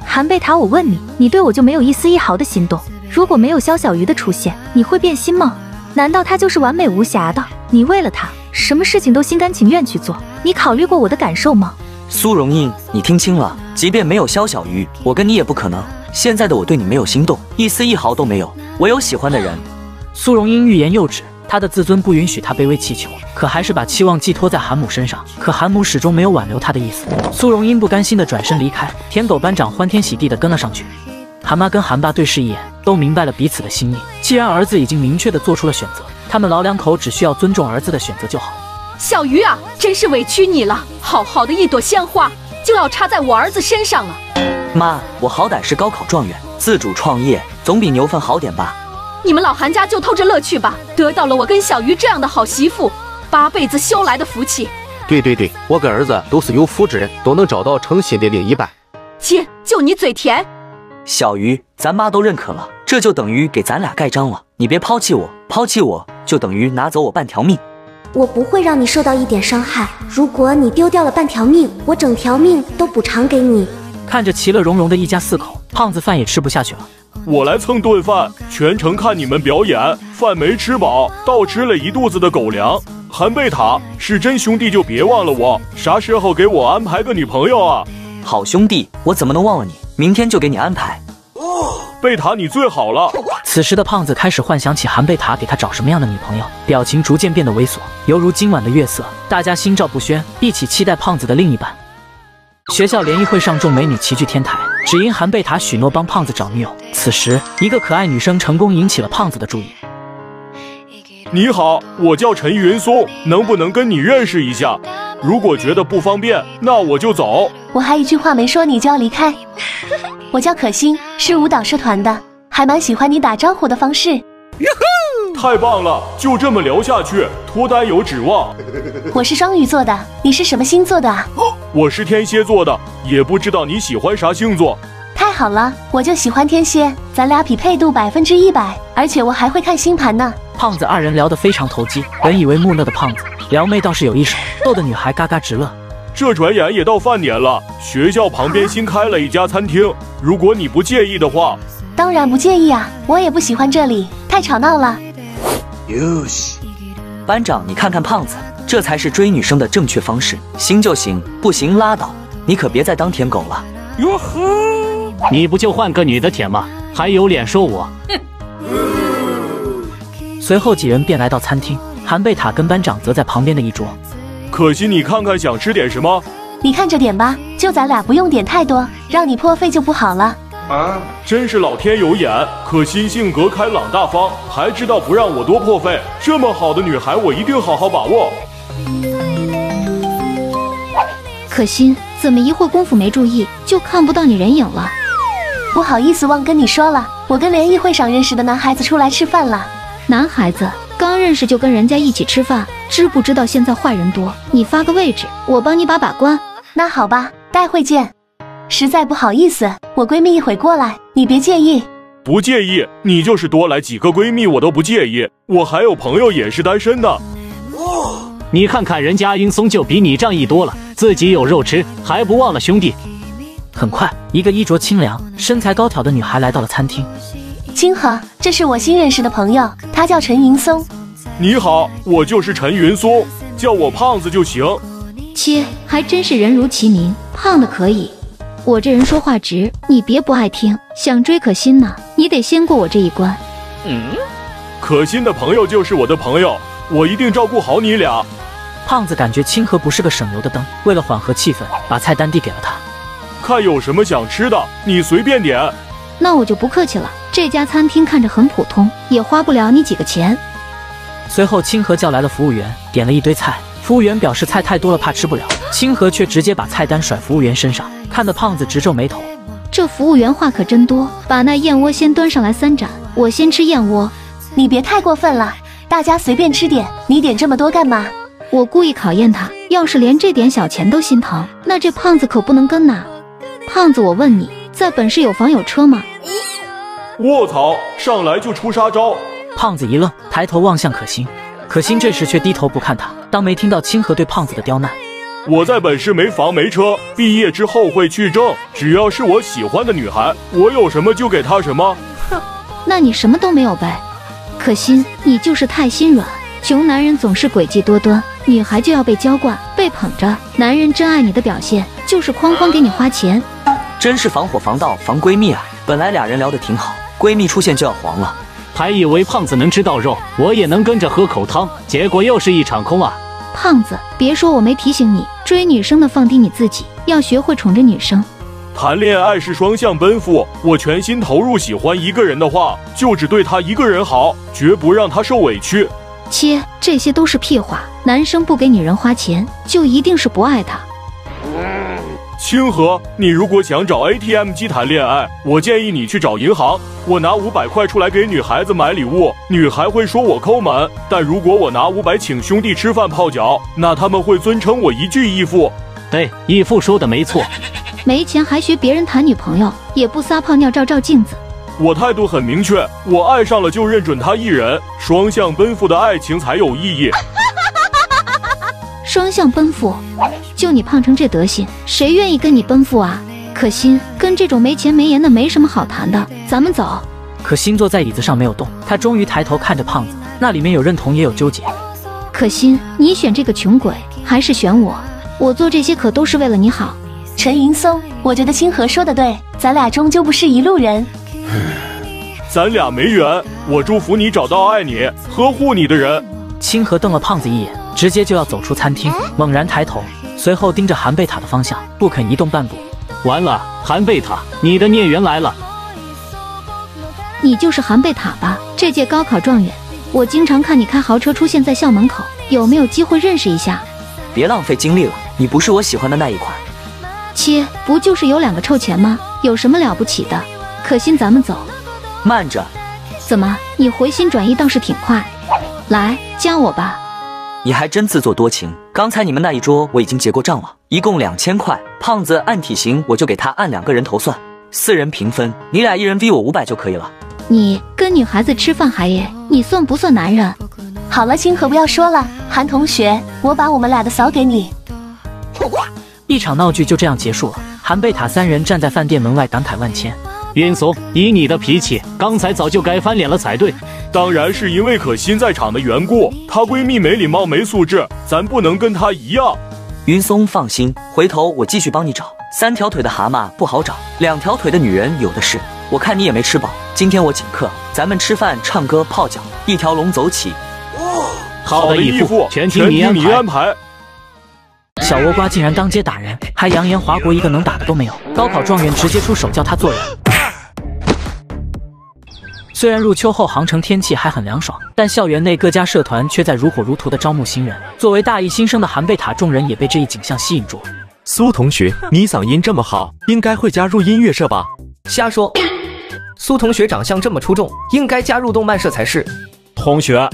韩贝塔，我问你，你对我就没有一丝一毫的心动？如果没有肖小鱼的出现，你会变心吗？难道他就是完美无瑕的？你为了他，什么事情都心甘情愿去做？你考虑过我的感受吗？苏荣英，你听清了，即便没有肖小鱼，我跟你也不可能。现在的我对你没有心动，一丝一毫都没有。我有喜欢的人。苏荣英欲言又止，她的自尊不允许她卑微乞求，可还是把期望寄托在韩母身上。可韩母始终没有挽留她的意思。苏荣英不甘心的转身离开，舔狗班长欢天喜地的跟了上去。韩妈跟韩爸对视一眼，都明白了彼此的心意。既然儿子已经明确的做出了选择，他们老两口只需要尊重儿子的选择就好。小鱼啊，真是委屈你了！好好的一朵鲜花，就要插在我儿子身上了。妈，我好歹是高考状元，自主创业总比牛粪好点吧？你们老韩家就偷着乐趣吧，得到了我跟小鱼这样的好媳妇，八辈子修来的福气。对对对，我跟儿子都是有福之人，都能找到诚心的另一半。亲，就你嘴甜。小鱼，咱妈都认可了。这就等于给咱俩盖章了。你别抛弃我，抛弃我就等于拿走我半条命。我不会让你受到一点伤害。如果你丢掉了半条命，我整条命都补偿给你。看着其乐融融的一家四口，胖子饭也吃不下去了。我来蹭顿饭，全程看你们表演，饭没吃饱，倒吃了一肚子的狗粮。韩贝塔是真兄弟，就别忘了我，啥时候给我安排个女朋友啊？好兄弟，我怎么能忘了你？明天就给你安排。哦贝塔，你最好了。此时的胖子开始幻想起韩贝塔给他找什么样的女朋友，表情逐渐变得猥琐，犹如今晚的月色。大家心照不宣，一起期待胖子的另一半。学校联谊会上，众美女齐聚天台，只因韩贝塔许诺帮胖子找女友。此时，一个可爱女生成功引起了胖子的注意。你好，我叫陈云松，能不能跟你认识一下？如果觉得不方便，那我就走。我还一句话没说，你就要离开？我叫可心，是舞蹈社团的，还蛮喜欢你打招呼的方式。太棒了，就这么聊下去，脱单有指望。我是双鱼座的，你是什么星座的啊？我是天蝎座的，也不知道你喜欢啥星座。太好了，我就喜欢天蝎，咱俩匹配度百分之一百，而且我还会看星盘呢。胖子二人聊得非常投机，本以为木讷的胖子撩妹倒是有一手，逗得女孩嘎嘎直乐。这转眼也到饭点了，学校旁边新开了一家餐厅，如果你不介意的话，当然不介意啊，我也不喜欢这里，太吵闹了。哟西，班长，你看看胖子，这才是追女生的正确方式，行就行，不行拉倒，你可别再当舔狗了。哟呵，你不就换个女的舔吗？还有脸说我？随后几人便来到餐厅，韩贝塔跟班长则在旁边的一桌。可惜你看看想吃点什么？你看着点吧，就咱俩不用点太多，让你破费就不好了。啊，真是老天有眼！可心性格开朗大方，还知道不让我多破费。这么好的女孩，我一定好好把握。可心，怎么一会功夫没注意就看不到你人影了？不好意思，忘跟你说了，我跟联谊会上认识的男孩子出来吃饭了。男孩子刚认识就跟人家一起吃饭，知不知道现在坏人多？你发个位置，我帮你把把关。那好吧，待会见。实在不好意思，我闺蜜一会过来，你别介意。不介意，你就是多来几个闺蜜我都不介意。我还有朋友也是单身的。你看看人家英松就比你仗义多了，自己有肉吃，还不忘了兄弟。很快，一个衣着清凉、身材高挑的女孩来到了餐厅。清河，这是我新认识的朋友，他叫陈云松。你好，我就是陈云松，叫我胖子就行。切，还真是人如其名，胖的可以。我这人说话直，你别不爱听。想追可心呢，你得先过我这一关。嗯，可心的朋友就是我的朋友，我一定照顾好你俩。胖子感觉清河不是个省油的灯，为了缓和气氛，把菜单递给了他。看有什么想吃的，你随便点。那我就不客气了。这家餐厅看着很普通，也花不了你几个钱。随后，清河叫来了服务员，点了一堆菜。服务员表示菜太多了，怕吃不了。清河却直接把菜单甩服务员身上，看得胖子直皱眉头。这服务员话可真多，把那燕窝先端上来三盏，我先吃燕窝。你别太过分了，大家随便吃点，你点这么多干嘛？我故意考验他，要是连这点小钱都心疼，那这胖子可不能跟呐。胖子，我问你，在本市有房有车吗？卧槽！上来就出杀招！胖子一愣，抬头望向可心，可心这时却低头不看他，当没听到清河对胖子的刁难。我在本市没房没车，毕业之后会去挣，只要是我喜欢的女孩，我有什么就给她什么。哼，那你什么都没有呗？可心，你就是太心软。穷男人总是诡计多端，女孩就要被娇惯、被捧着。男人真爱你的表现，就是哐哐给你花钱。真是防火防盗防闺蜜啊！本来俩人聊得挺好，闺蜜出现就要黄了。还以为胖子能吃到肉，我也能跟着喝口汤，结果又是一场空啊！胖子，别说我没提醒你，追女生的放低你自己，要学会宠着女生。谈恋爱是双向奔赴，我全心投入喜欢一个人的话，就只对他一个人好，绝不让他受委屈。切，这些都是屁话。男生不给女人花钱，就一定是不爱她。清河，你如果想找 ATM 机谈恋爱，我建议你去找银行。我拿五百块出来给女孩子买礼物，女孩会说我抠门；但如果我拿五百请兄弟吃饭泡脚，那他们会尊称我一句义父。对，义父说的没错。没钱还学别人谈女朋友，也不撒泡尿照照镜子。我态度很明确，我爱上了就认准他一人，双向奔赴的爱情才有意义。双向奔赴，就你胖成这德行，谁愿意跟你奔赴啊？可心，跟这种没钱没颜的没什么好谈的，咱们走。可心坐在椅子上没有动，他终于抬头看着胖子，那里面有认同也有纠结。可心，你选这个穷鬼还是选我？我做这些可都是为了你好。陈云松，我觉得清河说的对，咱俩终究不是一路人。咱俩没缘，我祝福你找到爱你、呵护你的人。清河瞪了胖子一眼，直接就要走出餐厅，猛然抬头，随后盯着韩贝塔的方向，不肯移动半步。完了，韩贝塔，你的孽缘来了。你就是韩贝塔吧？这届高考状元，我经常看你开豪车出现在校门口，有没有机会认识一下？别浪费精力了，你不是我喜欢的那一款。切，不就是有两个臭钱吗？有什么了不起的？可心，咱们走。慢着，怎么，你回心转意倒是挺快。来，加我吧。你还真自作多情。刚才你们那一桌我已经结过账了，一共两千块。胖子按体型，我就给他按两个人头算，四人平分，你俩一人逼我五百就可以了。你跟女孩子吃饭还耶？你算不算男人？好了，清河不要说了。韩同学，我把我们俩的扫给你。一场闹剧就这样结束了。韩贝塔三人站在饭店门外，感慨万千。云松，以你的脾气，刚才早就该翻脸了才对。当然是因为可心在场的缘故，她闺蜜没礼貌没素质，咱不能跟她一样。云松放心，回头我继续帮你找。三条腿的蛤蟆不好找，两条腿的女人有的是。我看你也没吃饱，今天我请客，咱们吃饭、唱歌、泡脚，一条龙走起。哦好的，义父，全听你安排。小倭瓜竟然当街打人，还扬言华国一个能打的都没有。高考状元直接出手教他做人。虽然入秋后杭城天气还很凉爽，但校园内各家社团却在如火如荼的招募新人。作为大一新生的韩贝塔，众人也被这一景象吸引住。苏同学，你嗓音这么好，应该会加入音乐社吧？瞎说！苏同学长相这么出众，应该加入动漫社才是。同学，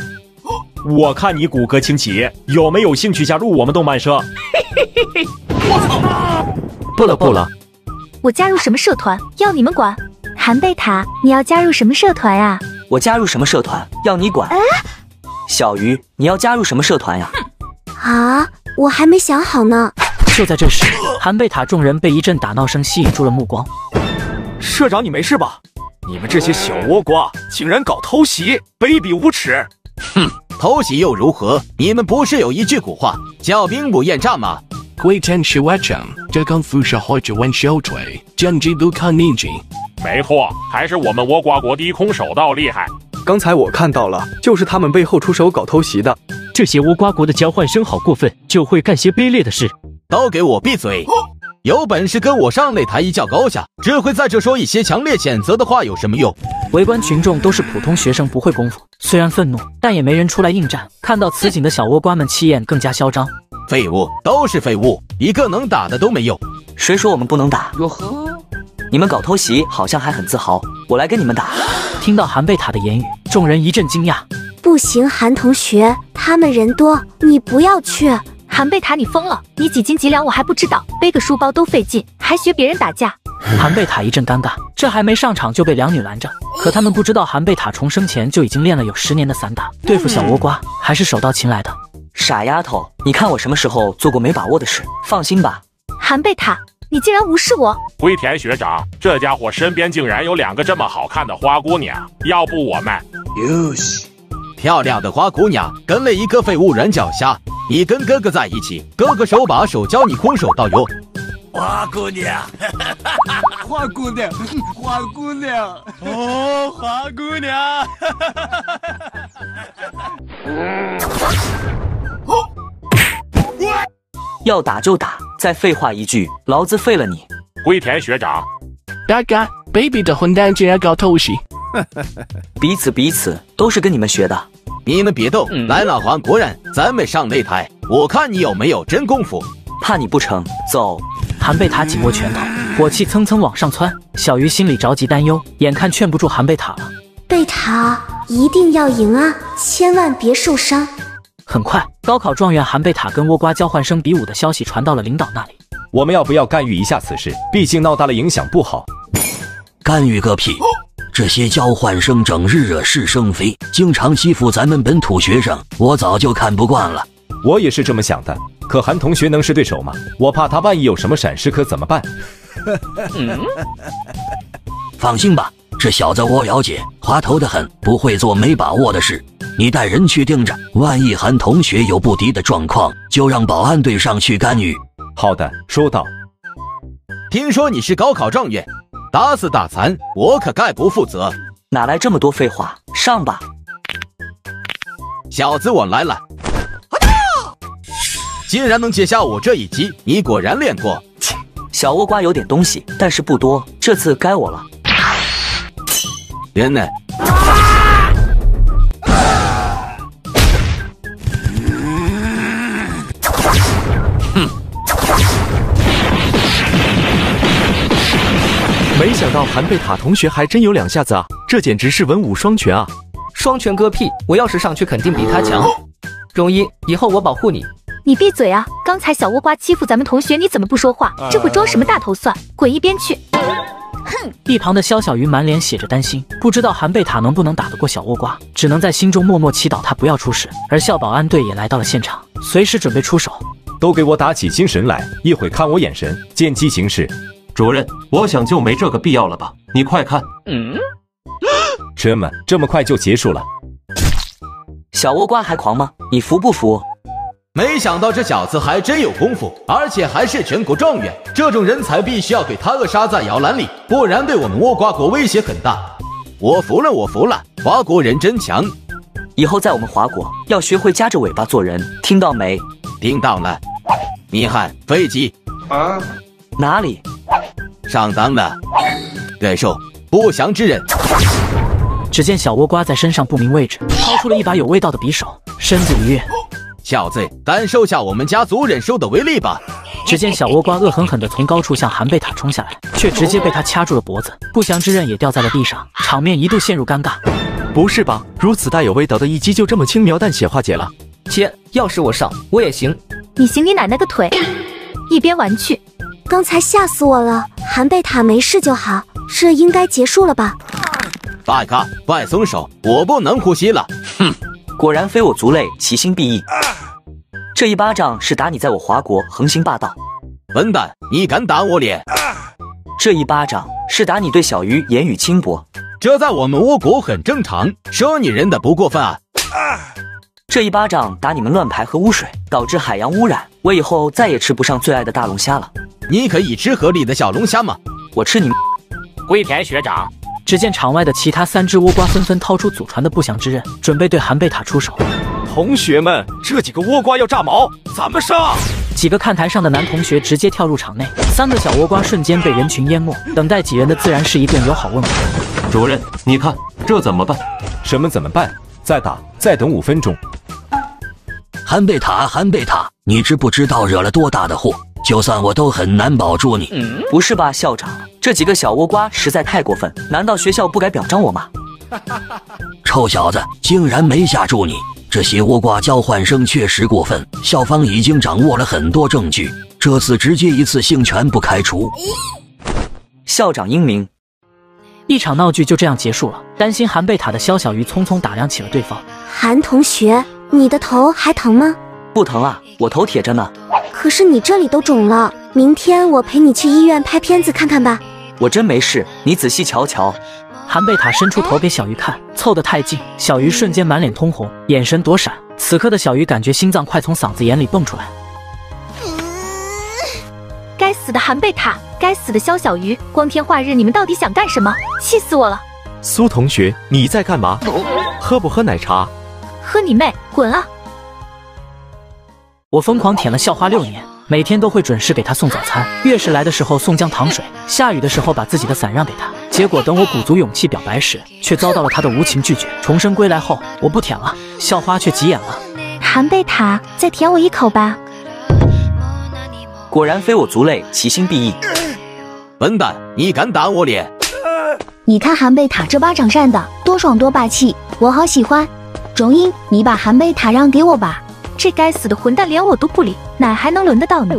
我看你骨骼清奇，有没有兴趣加入我们动漫社？我操！不了不了，我加入什么社团要你们管？韩贝塔，你要加入什么社团呀？我加入什么社团要你管？小鱼，你要加入什么社团呀？啊，我还没想好呢。就在这时，韩贝塔众人被一阵打闹声吸引住了目光。社长，你没事吧？你们这些小倭瓜竟然搞偷袭，卑鄙无耻！哼，偷袭又如何？你们不是有一句古话叫“兵不厌诈”吗？贵天是外长，这功夫是会着玩小腿，将基督看年纪。没错，还是我们倭瓜国低空手道厉害。刚才我看到了，就是他们背后出手搞偷袭的。这些倭瓜国的交换生好过分，就会干些卑劣的事。都给我闭嘴！有本事跟我上擂台一较高下，只会在这说一些强烈谴责的话，有什么用？围观群众都是普通学生，不会功夫，虽然愤怒，但也没人出来应战。看到此景的小倭瓜们气焰更加嚣张。废物，都是废物，一个能打的都没有。谁说我们不能打？哟呵，你们搞偷袭好像还很自豪，我来跟你们打。听到韩贝塔的言语，众人一阵惊讶。不行，韩同学，他们人多，你不要去。韩贝塔，你疯了？你几斤几两我还不知道，背个书包都费劲，还学别人打架。韩贝塔一阵尴尬，这还没上场就被两女拦着。可他们不知道，韩贝塔重生前就已经练了有十年的散打，对付小倭瓜还是手到擒来的。傻丫头，你看我什么时候做过没把握的事？放心吧。韩贝塔，你竟然无视我！龟田学长，这家伙身边竟然有两个这么好看的花姑娘，要不我们？哟西，漂亮的花姑娘跟了一个废物人脚下。你跟哥哥在一起，哥哥手把手教你空手道哟。花姑娘，花姑娘，花姑娘，哦，花姑娘。要打就打，再废话一句，老子废了你！龟田学长，大哥，baby 的混蛋竟然搞偷袭！彼此彼此，都是跟你们学的。你们别动，来老黄，果然，咱们上擂台，我看你有没有真功夫。怕你不成，走！韩贝塔紧握拳头，火气蹭蹭往上窜。小鱼心里着急担忧，眼看劝不住韩贝塔了。贝塔一定要赢啊，千万别受伤。很快，高考状元韩贝塔跟倭瓜交换生比武的消息传到了领导那里。我们要不要干预一下此事？毕竟闹大了，影响不好。干预个屁！这些交换生整日惹是生非，经常欺负咱们本土学生，我早就看不惯了。我也是这么想的，可韩同学能是对手吗？我怕他万一有什么闪失，可怎么办？放心吧，这小子我了解，滑头的很，不会做没把握的事。你带人去盯着，万一韩同学有不敌的状况，就让保安队上去干预。好的，收到。听说你是高考状元，打死打残，我可概不负责。哪来这么多废话？上吧，小子，我来了。竟然能接下我这一击，你果然练过。切小倭瓜有点东西，但是不多，这次该我了。人呢？没想到韩贝塔同学还真有两下子啊，这简直是文武双全啊！双拳个屁！我要是上去，肯定比他强。荣一，以后我保护你。你闭嘴啊！刚才小倭瓜欺负咱们同学，你怎么不说话？这会装什么大头蒜？滚一边去！哼！一旁的肖小鱼满脸写着担心，不知道韩贝塔能不能打得过小倭瓜，只能在心中默默祈祷他不要出事。而校保安队也来到了现场，随时准备出手。都给我打起精神来！一会看我眼神，见机行事。主任，我想就没这个必要了吧？你快看，嗯，这么这么快就结束了？小倭瓜还狂吗？你服不服？没想到这小子还真有功夫，而且还是全国状元。这种人才必须要给他扼杀在摇篮里，不然对我们倭瓜国威胁很大。我服了，我服了，华国人真强。以后在我们华国要学会夹着尾巴做人，听到没？听到了。米汉飞机啊？哪里？上当了，忍受不祥之人。只见小倭瓜在身上不明位置掏出了一把有味道的匕首，身子一跃，小子，感受下我们家族忍受的威力吧！只见小倭瓜恶狠狠地从高处向韩贝塔冲下来，却直接被他掐住了脖子，不祥之刃也掉在了地上，场面一度陷入尴尬。不是吧？如此大有味道的一击就这么轻描淡写化解了？切！要是我上，我也行。你行你奶奶个腿！一边玩去！刚才吓死我了。韩贝塔没事就好，这应该结束了吧？大哥，快松手，我不能呼吸了。哼，果然非我族类，其心必异。这一巴掌是打你在我华国横行霸道。笨蛋，你敢打我脸？这一巴掌是打你对小鱼言语轻薄。这在我们倭国很正常，说你人的不过分啊。这一巴掌打你们乱排和污水，导致海洋污染，我以后再也吃不上最爱的大龙虾了。你可以吃河里的小龙虾吗？我吃你！龟田学长。只见场外的其他三只倭瓜纷纷掏出祖传的不祥之刃，准备对韩贝塔出手。同学们，这几个倭瓜要炸毛，咱们上！几个看台上的男同学直接跳入场内，三个小倭瓜瞬间被人群淹没。等待几人的自然是一顿友好问候。主任，你看这怎么办？什么怎么办？再打，再等五分钟。韩贝塔，韩贝塔，你知不知道惹了多大的祸？就算我都很难保住你。嗯，不是吧，校长，这几个小倭瓜实在太过分，难道学校不该表彰我吗？臭小子，竟然没吓住你！这些倭瓜交换生确实过分，校方已经掌握了很多证据，这次直接一次性全部开除。校长英明。一场闹剧就这样结束了。担心韩贝塔的肖小鱼匆匆打量起了对方。韩同学，你的头还疼吗？不疼啊，我头铁着呢。可是你这里都肿了，明天我陪你去医院拍片子看看吧。我真没事，你仔细瞧瞧。韩贝塔伸出头给小鱼看，凑得太近，小鱼瞬间满脸通红，眼神躲闪。此刻的小鱼感觉心脏快从嗓子眼里蹦出来。该死的韩贝塔，该死的肖小鱼，光天化日你们到底想干什么？气死我了！苏同学，你在干嘛？喝不喝奶茶？喝你妹！滚啊！我疯狂舔了校花六年，每天都会准时给她送早餐。月事来的时候送姜糖水，下雨的时候把自己的伞让给她。结果等我鼓足勇气表白时，却遭到了她的无情拒绝。重生归来后，我不舔了，校花却急眼了。韩贝塔，再舔我一口吧！果然非我族类，其心必异。笨蛋，你敢打我脸？你看韩贝塔这巴掌扇的多爽多霸气，我好喜欢。荣英，你把韩贝塔让给我吧。这该死的混蛋连我都不理，哪还能轮得到你？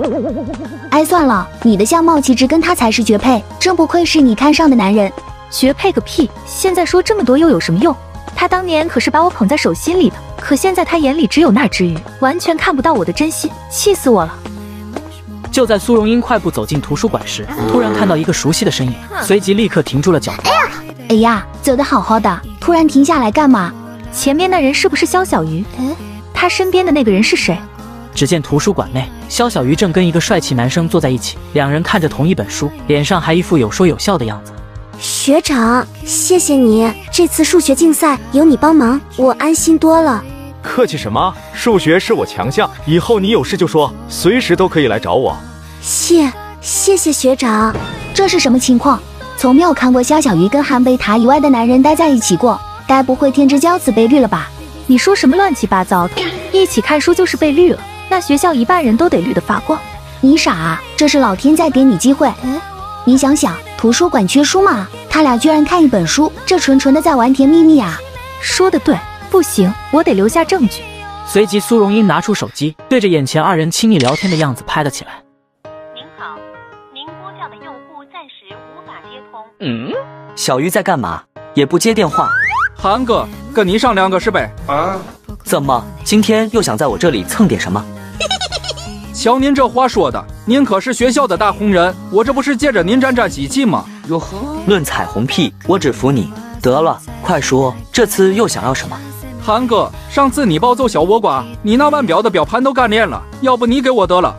哎，算了，你的相貌气质跟他才是绝配，真不愧是你看上的男人。绝配个屁！现在说这么多又有什么用？他当年可是把我捧在手心里的，可现在他眼里只有那只鱼，完全看不到我的真心，气死我了！就在苏荣英快步走进图书馆时，突然看到一个熟悉的身影，随即立刻停住了脚步。哎呀，走得好好的，突然停下来干嘛？前面那人是不是肖小鱼？嗯，他身边的那个人是谁？只见图书馆内，肖小鱼正跟一个帅气男生坐在一起，两人看着同一本书，脸上还一副有说有笑的样子。学长，谢谢你，这次数学竞赛有你帮忙，我安心多了。客气什么？数学是我强项，以后你有事就说，随时都可以来找我。谢，谢谢学长。这是什么情况？从没有看过肖小鱼跟韩贝塔以外的男人待在一起过，该不会天之骄子被绿了吧？你说什么乱七八糟的？一起看书就是被绿了？那学校一半人都得绿得发光。你傻啊？这是老天在给你机会。嗯，你想想，图书馆缺书吗？他俩居然看一本书，这纯纯的在玩甜蜜蜜啊！说的对，不行，我得留下证据。随即，苏荣英拿出手机，对着眼前二人亲密聊天的样子拍了起来。您好，您拨叫的用户暂时无法接通。嗯，小鱼在干嘛？也不接电话。韩哥，跟你商量个事呗。啊？怎么，今天又想在我这里蹭点什么？瞧您这话说的，您可是学校的大红人，我这不是借着您沾沾喜气吗？哟呵，论彩虹屁，我只服你。得了，快说，这次又想要什么？韩哥，上次你暴揍小倭瓜，你那腕表的表盘都干裂了，要不你给我得了？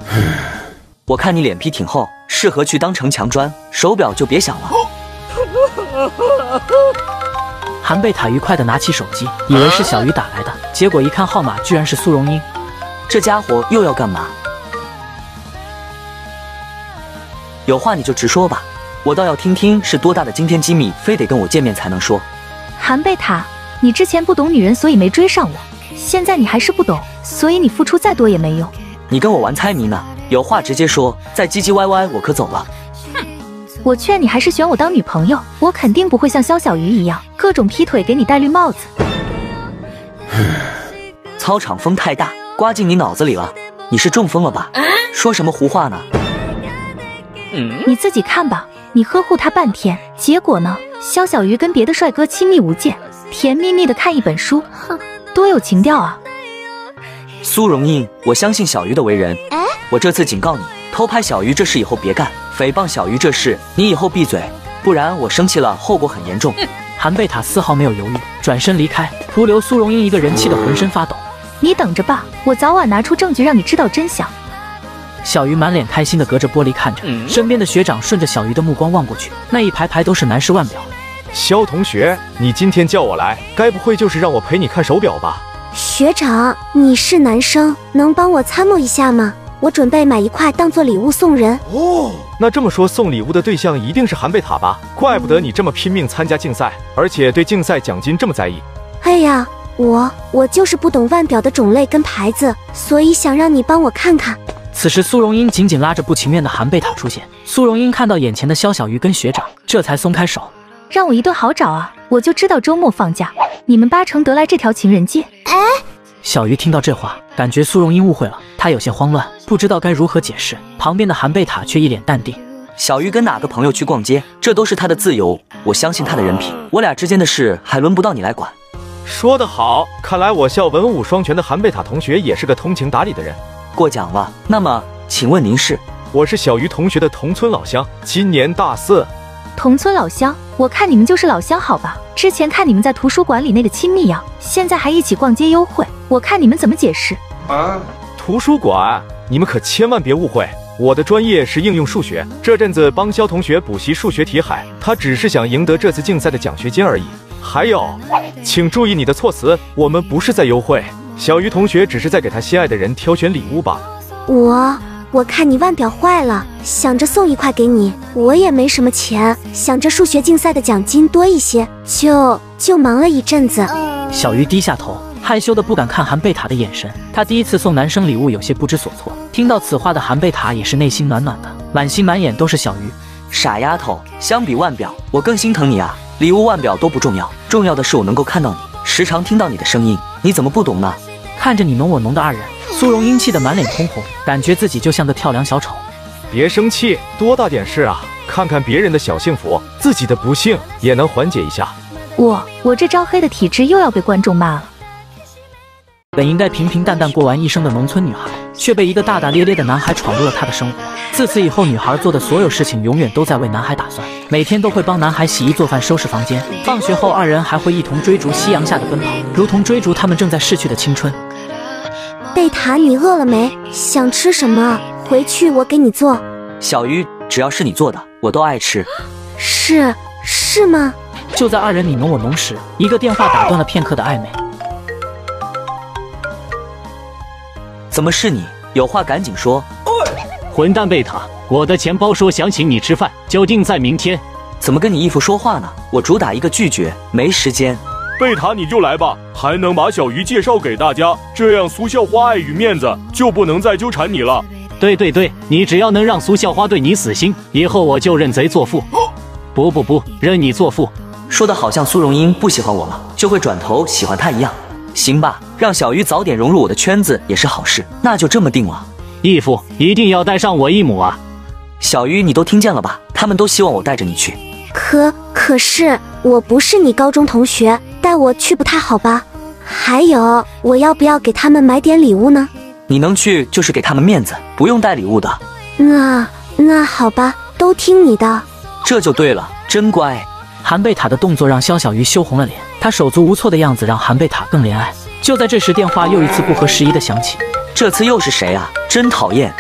我看你脸皮挺厚，适合去当城墙砖，手表就别想了。韩贝塔愉快地拿起手机，以为是小鱼打来的，结果一看号码，居然是苏荣英。这家伙又要干嘛？有话你就直说吧，我倒要听听是多大的惊天机密，非得跟我见面才能说。韩贝塔，你之前不懂女人，所以没追上我，现在你还是不懂，所以你付出再多也没用。你跟我玩猜谜呢？有话直接说，再唧唧歪歪我可走了。哼，我劝你还是选我当女朋友，我肯定不会像肖小鱼一样各种劈腿给你戴绿帽子。操场风太大，刮进你脑子里了，你是中风了吧？说什么胡话呢？你自己看吧，你呵护他半天，结果呢？肖小鱼跟别的帅哥亲密无间，甜蜜蜜的看一本书，哼，多有情调啊！苏荣印，我相信小鱼的为人，我这次警告你，偷拍小鱼这事以后别干，诽谤小鱼这事你以后闭嘴，不然我生气了，后果很严重。韩贝塔丝毫没有犹豫，转身离开，徒留苏荣英一个人气得浑身发抖。你等着吧，我早晚拿出证据让你知道真相。小鱼满脸开心的隔着玻璃看着身边的学长，顺着小鱼的目光望过去，那一排排都是男士腕表。肖同学，你今天叫我来，该不会就是让我陪你看手表吧？学长，你是男生，能帮我参谋一下吗？我准备买一块当做礼物送人。哦，那这么说送礼物的对象一定是韩贝塔吧？怪不得你这么拼命参加竞赛，而且对竞赛奖金这么在意。哎呀，我我就是不懂腕表的种类跟牌子，所以想让你帮我看看。此时，苏荣英紧紧拉着不情愿的韩贝塔出现。苏荣英看到眼前的肖小鱼跟学长，这才松开手，让我一顿好找啊！我就知道周末放假，你们八成得来这条情人节。哎，小鱼听到这话，感觉苏荣英误会了，她有些慌乱，不知道该如何解释。旁边的韩贝塔却一脸淡定。小鱼跟哪个朋友去逛街，这都是他的自由，我相信他的人品。我俩之间的事还轮不到你来管。说得好，看来我校文武双全的韩贝塔同学也是个通情达理的人。过奖了。那么，请问您是？我是小鱼同学的同村老乡，今年大四。同村老乡，我看你们就是老乡好吧？之前看你们在图书馆里那个亲密样，现在还一起逛街优惠，我看你们怎么解释？啊，图书馆，你们可千万别误会，我的专业是应用数学，这阵子帮肖同学补习数学题海，他只是想赢得这次竞赛的奖学金而已。还有，请注意你的措辞，我们不是在优惠。小鱼同学只是在给他心爱的人挑选礼物吧。我我看你腕表坏了，想着送一块给你。我也没什么钱，想着数学竞赛的奖金多一些，就就忙了一阵子。小鱼低下头，害羞的不敢看韩贝塔的眼神。他第一次送男生礼物，有些不知所措。听到此话的韩贝塔也是内心暖暖的，满心满眼都是小鱼。傻丫头，相比腕表，我更心疼你啊！礼物、腕表都不重要，重要的是我能够看到你，时常听到你的声音。你怎么不懂呢？看着你侬我侬的二人，苏荣英气得满脸通红，感觉自己就像个跳梁小丑。别生气，多大点事啊！看看别人的小幸福，自己的不幸也能缓解一下。我我这招黑的体质又要被观众骂了。本应该平平淡淡过完一生的农村女孩，却被一个大大咧咧的男孩闯入了她的生活。自此以后，女孩做的所有事情永远都在为男孩打算，每天都会帮男孩洗衣做饭、收拾房间。放学后，二人还会一同追逐夕阳下的奔跑，如同追逐他们正在逝去的青春。贝塔，你饿了没？想吃什么？回去我给你做。小鱼，只要是你做的，我都爱吃。是是吗？就在二人你侬我侬时，一个电话打断了片刻的暧昧。怎么是你？有话赶紧说！混蛋贝塔，我的钱包说想请你吃饭，就定在明天。怎么跟你义父说话呢？我主打一个拒绝，没时间。贝塔你就来吧，还能把小鱼介绍给大家，这样苏校花碍于面子就不能再纠缠你了。对对对，你只要能让苏校花对你死心，以后我就认贼作父。不不不，认你作父。说的好像苏荣英不喜欢我了，就会转头喜欢他一样。行吧，让小鱼早点融入我的圈子也是好事，那就这么定了。义父一定要带上我义母啊！小鱼，你都听见了吧？他们都希望我带着你去。可可是我不是你高中同学，带我去不太好吧？还有，我要不要给他们买点礼物呢？你能去就是给他们面子，不用带礼物的。那那好吧，都听你的。这就对了，真乖。韩贝塔的动作让肖小鱼羞红了脸，他手足无措的样子让韩贝塔更怜爱。就在这时，电话又一次不合时宜的响起。这次又是谁啊？真讨厌！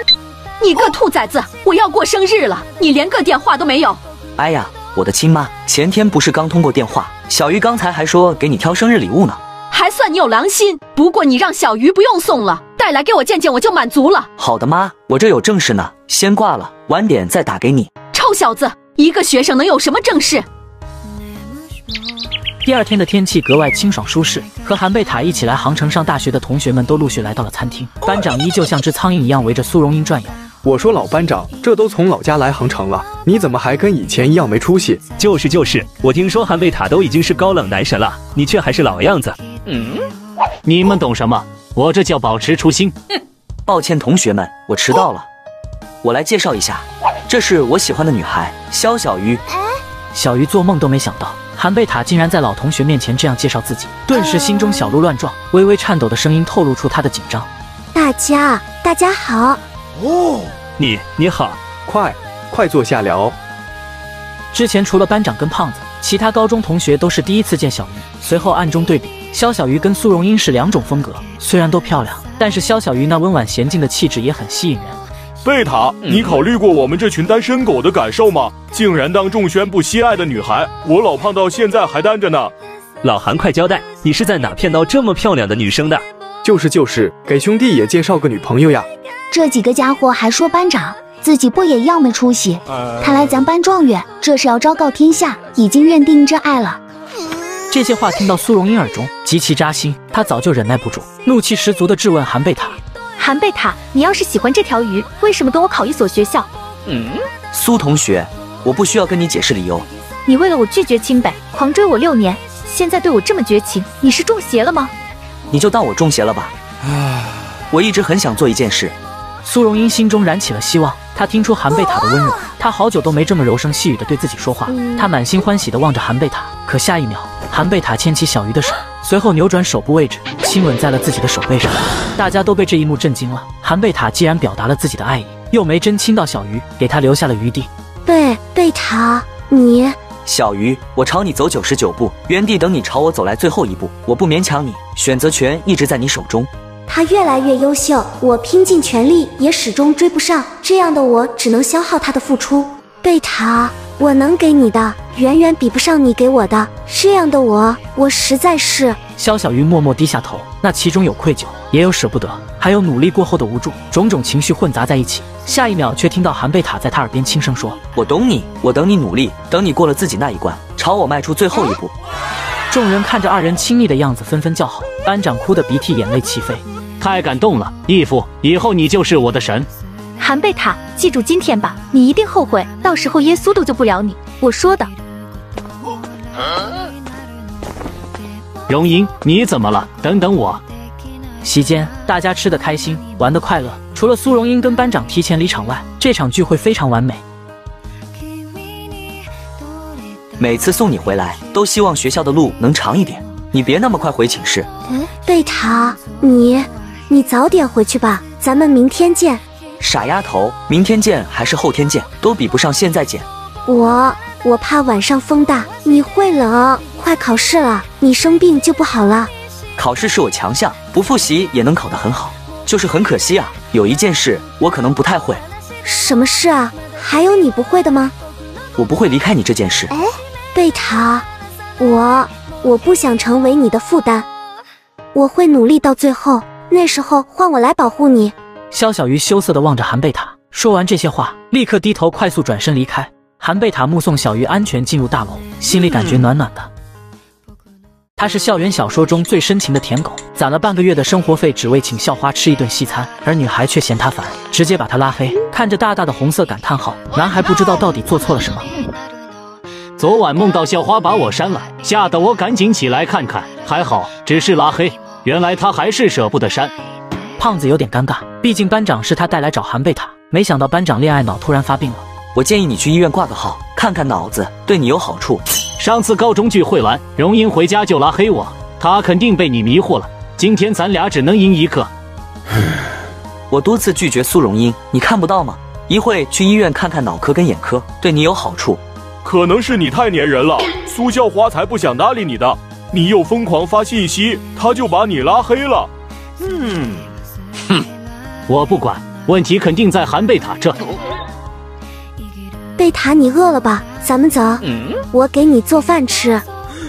你个兔崽子！我要过生日了，你连个电话都没有。哎呀，我的亲妈，前天不是刚通过电话？小鱼刚才还说给你挑生日礼物呢，还算你有良心。不过你让小鱼不用送了，带来给我见见我就满足了。好的妈，我这有正事呢，先挂了，晚点再打给你。臭小子，一个学生能有什么正事？第二天的天气格外清爽舒适，和韩贝塔一起来杭城上大学的同学们都陆续来到了餐厅。班长依旧像只苍蝇一样围着苏荣英转悠。我说老班长，这都从老家来杭城了，你怎么还跟以前一样没出息？就是就是，我听说韩贝塔都已经是高冷男神了，你却还是老样子。嗯，你们懂什么？我这叫保持初心。哼，抱歉同学们，我迟到了。我来介绍一下，这是我喜欢的女孩肖小鱼。小鱼做梦都没想到。韩贝塔竟然在老同学面前这样介绍自己，顿时心中小鹿乱撞，微微颤抖的声音透露出他的紧张。大家，大家好。哦，你你好，快快坐下聊。之前除了班长跟胖子，其他高中同学都是第一次见小鱼。随后暗中对比，肖小鱼跟苏荣英是两种风格，虽然都漂亮，但是肖小鱼那温婉娴静的气质也很吸引人。贝塔，你考虑过我们这群单身狗的感受吗？竟然当众宣布心爱的女孩，我老胖到现在还单着呢。老韩，快交代，你是在哪骗到这么漂亮的女生的？就是就是，给兄弟也介绍个女朋友呀。这几个家伙还说班长，自己不也一样没出息？看来咱班状元这是要昭告天下，已经认定真爱了。这些话听到苏荣英耳中，极其扎心，她早就忍耐不住，怒气十足的质问韩贝塔。韩贝塔，你要是喜欢这条鱼，为什么跟我考一所学校？嗯，苏同学，我不需要跟你解释理由。你为了我拒绝清北，狂追我六年，现在对我这么绝情，你是中邪了吗？你就当我中邪了吧。唉，我一直很想做一件事。苏荣英心中燃起了希望，她听出韩贝塔的温柔，她好久都没这么柔声细语的对自己说话。她满心欢喜的望着韩贝塔，可下一秒，韩贝塔牵起小鱼的手。随后扭转手部位置，亲吻在了自己的手背上。大家都被这一幕震惊了。韩贝塔既然表达了自己的爱意，又没真亲到小鱼，给他留下了余地。贝贝塔，你小鱼，我朝你走九十九步，原地等你朝我走来最后一步。我不勉强你，选择权一直在你手中。他越来越优秀，我拼尽全力也始终追不上。这样的我只能消耗他的付出。贝塔。我能给你的远远比不上你给我的，这样的我，我实在是……肖小鱼默默低下头，那其中有愧疚，也有舍不得，还有努力过后的无助，种种情绪混杂在一起。下一秒，却听到韩贝塔在他耳边轻声说：“我懂你，我等你努力，等你过了自己那一关，朝我迈出最后一步。”众人看着二人亲密的样子，纷纷叫好。班长哭得鼻涕眼泪齐飞，太感动了，义父，以后你就是我的神。韩贝塔，记住今天吧，你一定后悔，到时候耶稣都救不了你。我说的。荣英，你怎么了？等等我。席间，大家吃得开心，玩得快乐。除了苏荣英跟班长提前离场外，这场聚会非常完美。每次送你回来，都希望学校的路能长一点。你别那么快回寝室。贝塔，你你早点回去吧，咱们明天见。傻丫头，明天见还是后天见，都比不上现在见。我我怕晚上风大，你会冷。快考试了，你生病就不好了。考试是我强项，不复习也能考得很好。就是很可惜啊，有一件事我可能不太会。什么事啊？还有你不会的吗？我不会离开你这件事。哎，贝塔，我我不想成为你的负担，我会努力到最后，那时候换我来保护你。肖小鱼羞涩地望着韩贝塔，说完这些话，立刻低头快速转身离开。韩贝塔目送小鱼安全进入大楼，心里感觉暖暖的。他是校园小说中最深情的舔狗，攒了半个月的生活费，只为请校花吃一顿西餐，而女孩却嫌他烦，直接把他拉黑。看着大大的红色感叹号，男孩不知道到底做错了什么。昨晚梦到校花把我删了，吓得我赶紧起来看看，还好只是拉黑，原来他还是舍不得删。胖子有点尴尬，毕竟班长是他带来找韩贝塔，没想到班长恋爱脑突然发病了。我建议你去医院挂个号，看看脑子，对你有好处。上次高中聚会完，荣英回家就拉黑我，她肯定被你迷惑了。今天咱俩只能赢一个。我多次拒绝苏荣英，你看不到吗？一会去医院看看脑科跟眼科，对你有好处。可能是你太粘人了，苏校花才不想搭理你的。你又疯狂发信息，她就把你拉黑了。嗯。哼，我不管，问题肯定在韩贝塔这。贝塔，你饿了吧？咱们走，我给你做饭吃。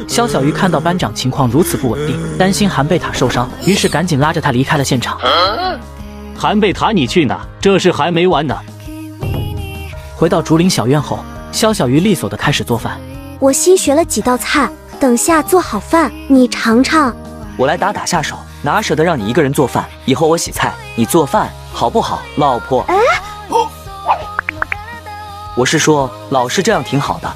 肖小鱼看到班长情况如此不稳定，担心韩贝塔受伤，于是赶紧拉着他离开了现场。韩贝塔，你去哪？这事还没完呢。回到竹林小院后，肖小鱼利索的开始做饭。我新学了几道菜，等下做好饭你尝尝。我来打打下手。哪舍得让你一个人做饭？以后我洗菜，你做饭，好不好，老婆？哎，我是说，老是这样挺好的。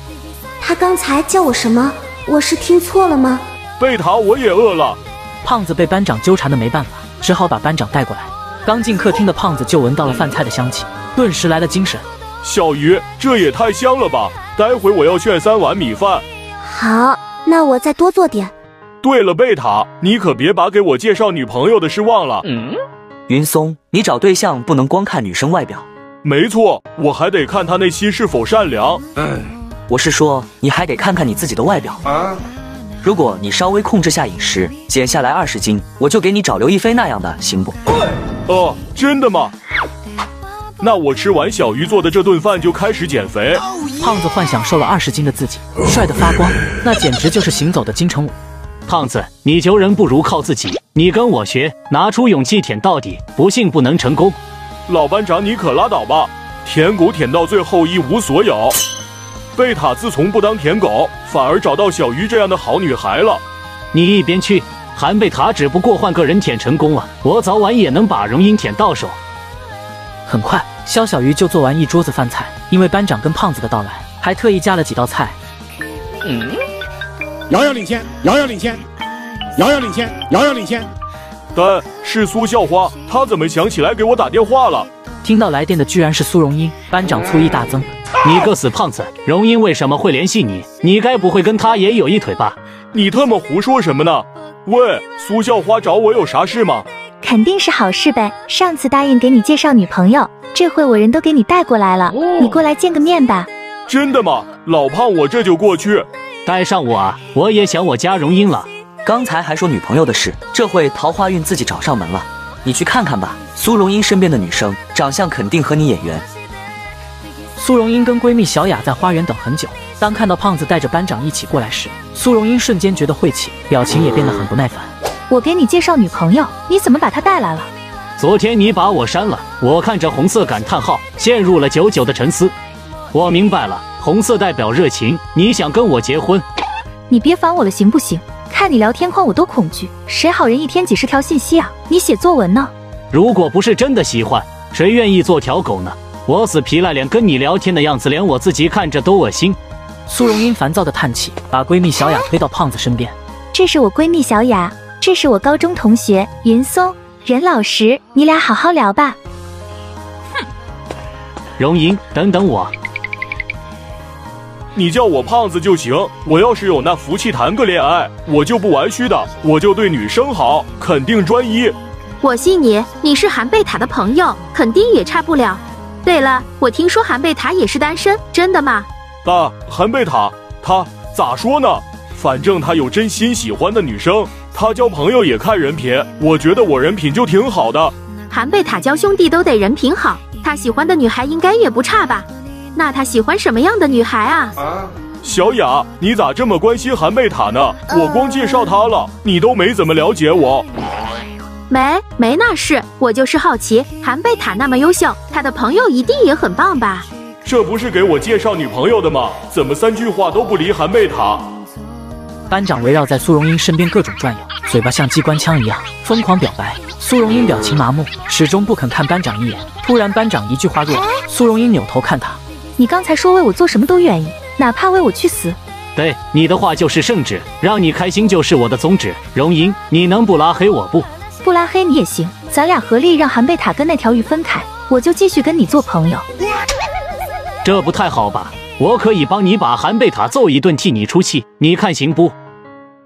他刚才叫我什么？我是听错了吗？贝塔，我也饿了。胖子被班长纠缠的没办法，只好把班长带过来。刚进客厅的胖子就闻到了饭菜的香气，顿时来了精神。小鱼，这也太香了吧！待会我要炫三碗米饭。好，那我再多做点。对了，贝塔，你可别把给我介绍女朋友的事忘了。嗯，云松，你找对象不能光看女生外表。没错，我还得看他内心是否善良。嗯，我是说，你还得看看你自己的外表。啊，如果你稍微控制下饮食，减下来二十斤，我就给你找刘亦菲那样的，行不？哦，真的吗？那我吃完小鱼做的这顿饭就开始减肥。胖子幻想瘦了二十斤的自己，帅得发光，那简直就是行走的金城武。胖子，你求人不如靠自己，你跟我学，拿出勇气舔到底，不信不能成功。老班长，你可拉倒吧，舔狗舔到最后一无所有。贝塔自从不当舔狗，反而找到小鱼这样的好女孩了。你一边去，韩贝塔只不过换个人舔成功了，我早晚也能把荣英舔到手。很快，肖小鱼就做完一桌子饭菜，因为班长跟胖子的到来，还特意加了几道菜。嗯。遥遥领先，遥遥领先，遥遥领先，遥遥领先。但是苏校花，她怎么想起来给我打电话了？听到来电的居然是苏荣英，班长醋意大增。你个死胖子，荣英为什么会联系你？你该不会跟她也有一腿吧？你特么胡说什么呢？喂，苏校花找我有啥事吗？肯定是好事呗。上次答应给你介绍女朋友，这回我人都给你带过来了，你过来见个面吧。真的吗？老胖，我这就过去。带上我啊！我也想我家荣英了。刚才还说女朋友的事，这会桃花运自己找上门了。你去看看吧，苏荣英身边的女生长相肯定和你眼缘。苏荣英跟闺蜜小雅在花园等很久，当看到胖子带着班长一起过来时，苏荣英瞬间觉得晦气，表情也变得很不耐烦。我给你介绍女朋友，你怎么把她带来了？昨天你把我删了，我看着红色感叹号，陷入了久久的沉思。我明白了。红色代表热情，你想跟我结婚？你别烦我了，行不行？看你聊天框我都恐惧，谁好人一天几十条信息啊？你写作文呢？如果不是真的喜欢，谁愿意做条狗呢？我死皮赖脸跟你聊天的样子，连我自己看着都恶心。苏荣英烦躁的叹气，把闺蜜小雅推到胖子身边。这是我闺蜜小雅，这是我高中同学云松，人老实，你俩好好聊吧。哼，荣英，等等我。你叫我胖子就行。我要是有那福气谈个恋爱，我就不玩虚的，我就对女生好，肯定专一。我信你，你是韩贝塔的朋友，肯定也差不了。对了，我听说韩贝塔也是单身，真的吗？啊，韩贝塔，他咋说呢？反正他有真心喜欢的女生，他交朋友也看人品。我觉得我人品就挺好的。韩贝塔交兄弟都得人品好，他喜欢的女孩应该也不差吧？那他喜欢什么样的女孩啊？小雅，你咋这么关心韩贝塔呢？我光介绍他了，你都没怎么了解我。没没那事，我就是好奇，韩贝塔那么优秀，他的朋友一定也很棒吧？这不是给我介绍女朋友的吗？怎么三句话都不离韩贝塔？班长围绕在苏荣英身边各种转悠，嘴巴像机关枪一样疯狂表白。苏荣英表情麻木，始终不肯看班长一眼。突然，班长一句话落，苏荣英扭头看他：“你刚才说为我做什么都愿意，哪怕为我去死。”对，你的话就是圣旨，让你开心就是我的宗旨。荣英，你能不拉黑我不？不拉黑你也行，咱俩合力让韩贝塔跟那条鱼分开，我就继续跟你做朋友。这不太好吧？我可以帮你把韩贝塔揍一顿，替你出气，你看行不？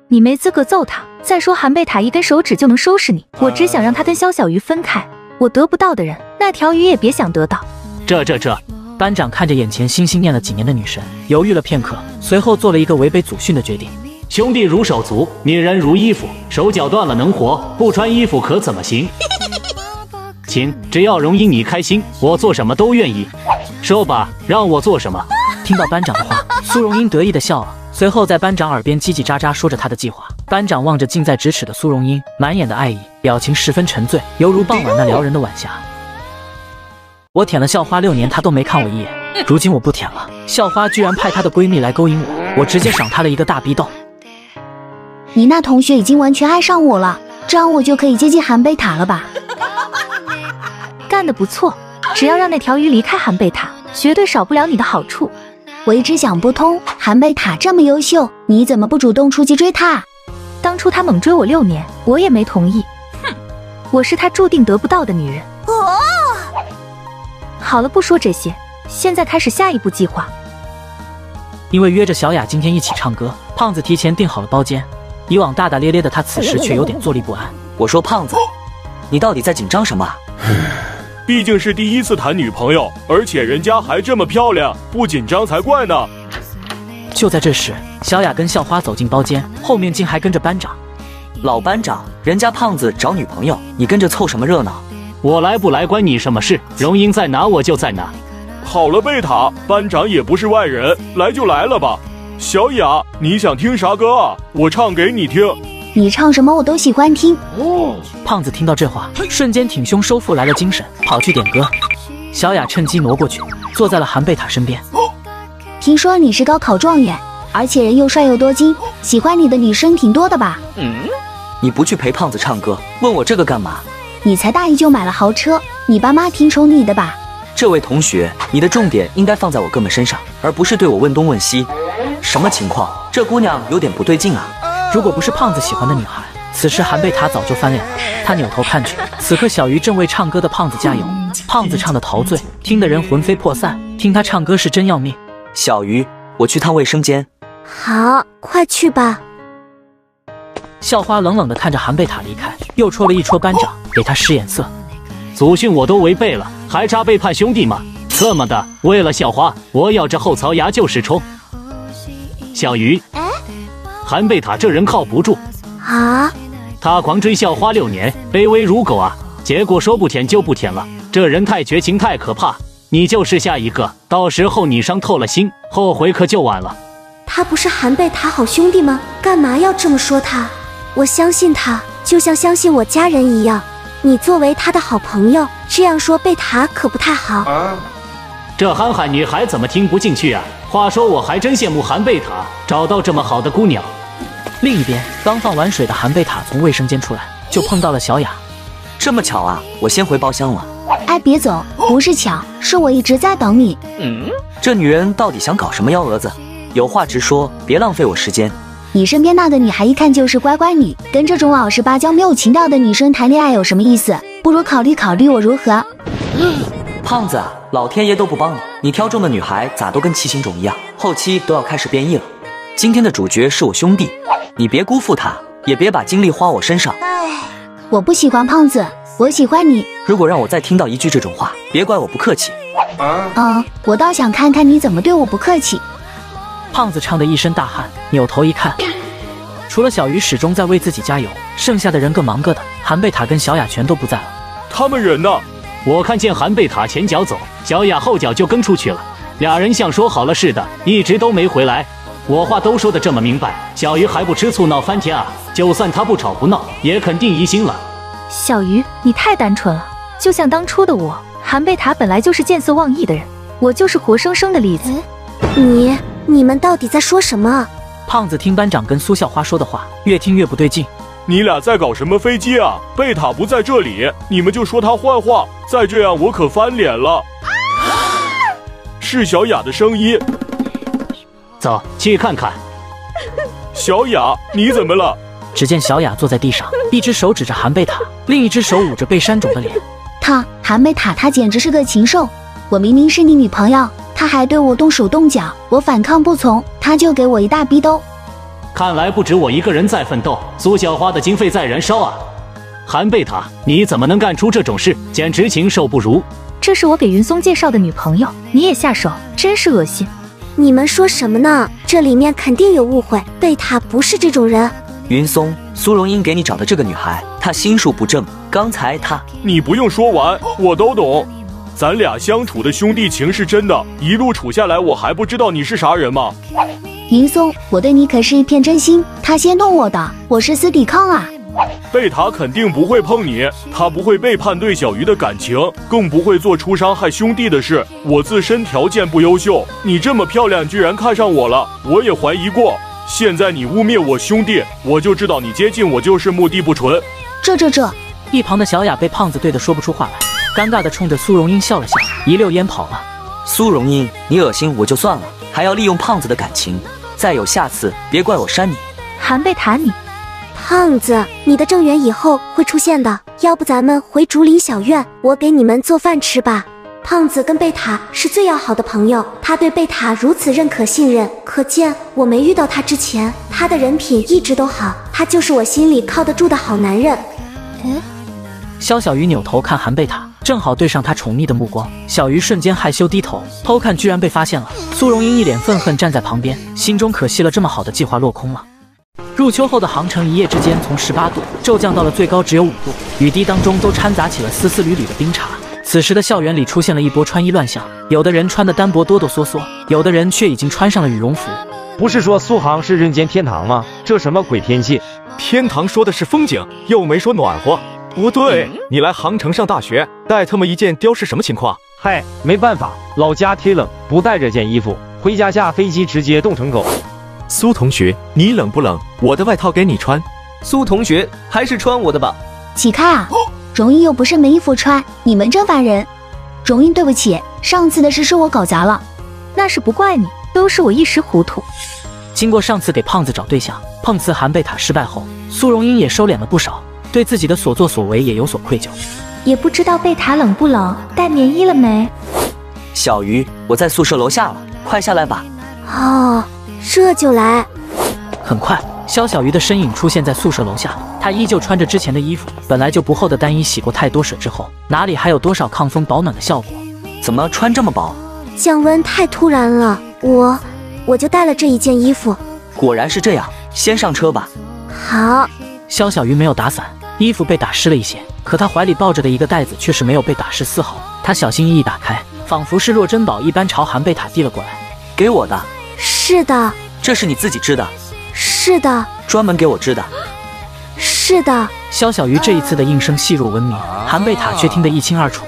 你没资格揍他。再说韩贝塔一根手指就能收拾你，我只想让他跟肖小鱼分开。我得不到的人，那条鱼也别想得到。这这这！班长看着眼前心心念了几年的女神，犹豫了片刻，随后做了一个违背祖训的决定。兄弟如手足，女人如衣服，手脚断了能活，不穿衣服可怎么行？亲，只要荣英你开心，我做什么都愿意。说吧，让我做什么？听到班长的话，苏荣英得意的笑了，随后在班长耳边叽叽喳喳说着他的计划。班长望着近在咫尺的苏荣英，满眼的爱意，表情十分沉醉，犹如傍晚那撩人的晚霞。我舔了校花六年，她都没看我一眼，如今我不舔了，校花居然派她的闺蜜来勾引我，我直接赏她了一个大逼斗。你那同学已经完全爱上我了，这样我就可以接近韩贝塔了吧？干得不错，只要让那条鱼离开韩贝塔，绝对少不了你的好处。我一直想不通，韩贝塔这么优秀，你怎么不主动出击追他？当初他猛追我六年，我也没同意。哼，我是他注定得不到的女人。哦，好了，不说这些，现在开始下一步计划。因为约着小雅今天一起唱歌，胖子提前订好了包间。以往大大咧咧的他，此时却有点坐立不安。我说胖子，你到底在紧张什么？毕竟是第一次谈女朋友，而且人家还这么漂亮，不紧张才怪呢。就在这时，小雅跟校花走进包间，后面竟还跟着班长。老班长，人家胖子找女朋友，你跟着凑什么热闹？我来不来关你什么事？荣英在哪我就在哪。好了，贝塔，班长也不是外人，来就来了吧。小雅，你想听啥歌啊？我唱给你听。你唱什么我都喜欢听。哦，胖子听到这话，瞬间挺胸收腹来了精神，跑去点歌。小雅趁机挪过去，坐在了韩贝塔身边。听说你是高考状元，而且人又帅又多金，喜欢你的女生挺多的吧？嗯，你不去陪胖子唱歌，问我这个干嘛？你才大一就买了豪车，你爸妈挺宠你的吧？这位同学，你的重点应该放在我哥们身上，而不是对我问东问西。什么情况？这姑娘有点不对劲啊！如果不是胖子喜欢的女孩，此时韩贝塔早就翻脸了。他扭头看去，此刻小鱼正为唱歌的胖子加油。胖子唱的陶醉，听得人魂飞魄散。听他唱歌是真要命。小鱼，我去趟卫生间。好，快去吧。校花冷冷地看着韩贝塔离开，又戳了一戳班长，给他使眼色。祖训我都违背了，还差背叛兄弟吗？这么的，为了校花，我咬着后槽牙就是冲。小鱼，韩贝塔这人靠不住啊！他狂追校花六年，卑微如狗啊！结果说不舔就不舔了，这人太绝情，太可怕。你就是下一个，到时候你伤透了心，后悔可就晚了。他不是韩贝塔好兄弟吗？干嘛要这么说他？我相信他，就像相信我家人一样。你作为他的好朋友，这样说贝塔可不太好。这憨憨女孩怎么听不进去啊？话说我还真羡慕韩贝塔找到这么好的姑娘。另一边，刚放完水的韩贝塔从卫生间出来，就碰到了小雅。这么巧啊！我先回包厢了。哎，别走，不是巧，是我一直在等你。嗯，这女人到底想搞什么幺蛾子？有话直说，别浪费我时间。你身边那个女孩一看就是乖乖女，跟这种老实巴交、没有情调的女生谈恋爱有什么意思？不如考虑考虑我如何？胖子啊，老天爷都不帮你，你挑中的女孩咋都跟骑行种一样，后期都要开始变异了。今天的主角是我兄弟，你别辜负他，也别把精力花我身上。我不喜欢胖子，我喜欢你。如果让我再听到一句这种话，别怪我不客气。嗯，我倒想看看你怎么对我不客气。胖子唱得一身大汗，扭头一看，除了小鱼始终在为自己加油，剩下的人各忙各的。韩贝塔跟小雅全都不在了，他们人呢？我看见韩贝塔前脚走，小雅后脚就跟出去了，俩人像说好了似的，一直都没回来。我话都说的这么明白，小鱼还不吃醋闹翻天啊？就算他不吵不闹，也肯定疑心了。小鱼，你太单纯了，就像当初的我。韩贝塔本来就是见色忘义的人，我就是活生生的例子。你你们到底在说什么？胖子听班长跟苏校花说的话，越听越不对劲。你俩在搞什么飞机啊？贝塔不在这里，你们就说他坏话，再这样我可翻脸了。是小雅的声音，走去看看。小雅，你怎么了？只见小雅坐在地上，一只手指着韩贝塔，另一只手捂着被扇肿的脸。他韩贝塔，他简直是个禽兽！我明明是你女朋友，他还对我动手动脚，我反抗不从，他就给我一大逼兜。看来不止我一个人在奋斗，苏小花的经费在燃烧啊！韩贝塔，你怎么能干出这种事？简直禽兽不如！这是我给云松介绍的女朋友，你也下手，真是恶心！你们说什么呢？这里面肯定有误会，贝塔不是这种人。云松，苏荣英给你找的这个女孩，她心术不正。刚才她……你不用说完，我都懂。咱俩相处的兄弟情是真的，一路处下来，我还不知道你是啥人吗？云松，我对你可是一片真心，他先动我的，我是死抵抗啊。贝塔肯定不会碰你，他不会背叛对小鱼的感情，更不会做出伤害兄弟的事。我自身条件不优秀，你这么漂亮，居然看上我了，我也怀疑过。现在你污蔑我兄弟，我就知道你接近我就是目的不纯。这这这！一旁的小雅被胖子怼的说不出话来，尴尬的冲着苏荣英笑了笑，一溜烟跑了。苏荣英，你恶心我就算了，还要利用胖子的感情。再有下次，别怪我扇你。韩贝塔，你胖子，你的正缘以后会出现的。要不咱们回竹林小院，我给你们做饭吃吧。胖子跟贝塔是最要好的朋友，他对贝塔如此认可信任，可见我没遇到他之前，他的人品一直都好。他就是我心里靠得住的好男人。嗯，肖小鱼扭头看韩贝塔，正好对上他宠溺的目光，小鱼瞬间害羞低头，偷看居然被发现了。苏荣英一脸愤恨站在旁边，心中可惜了这么好的计划落空了。入秋后的杭城，一夜之间从十八度骤降到了最高只有五度，雨滴当中都掺杂起了丝丝缕缕的冰碴。此时的校园里出现了一波穿衣乱象，有的人穿的单薄哆哆嗦嗦，有的人却已经穿上了羽绒服。不是说苏杭是人间天堂吗？这什么鬼天气？天堂说的是风景，又没说暖和。不对，你来杭城上大学，带他们一件貂是什么情况？嗨，没办法，老家忒冷，不带这件衣服，回家下飞机直接冻成狗。苏同学，你冷不冷？我的外套给你穿。苏同学，还是穿我的吧。起开啊！荣英又不是没衣服穿，你们真烦人。荣英，对不起，上次的事是我搞砸了，那是不怪你，都是我一时糊涂。经过上次给胖子找对象碰瓷韩贝塔失败后，苏荣英也收敛了不少，对自己的所作所为也有所愧疚。也不知道贝塔冷不冷，带棉衣了没？小鱼，我在宿舍楼下了，快下来吧。哦，这就来。很快，肖小鱼的身影出现在宿舍楼下，她依旧穿着之前的衣服，本来就不厚的单衣洗过太多水之后，哪里还有多少抗风保暖的效果？怎么穿这么薄？降温太突然了，我。我就带了这一件衣服，果然是这样。先上车吧。好。肖小鱼没有打伞，衣服被打湿了一些，可他怀里抱着的一个袋子却是没有被打湿丝毫。他小心翼翼打开，仿佛是若珍宝一般朝韩贝塔递了过来。给我的。是的。这是你自己织的。是的。专门给我织的。是的。肖小鱼这一次的应声细若闻名，韩贝塔却听得一清二楚。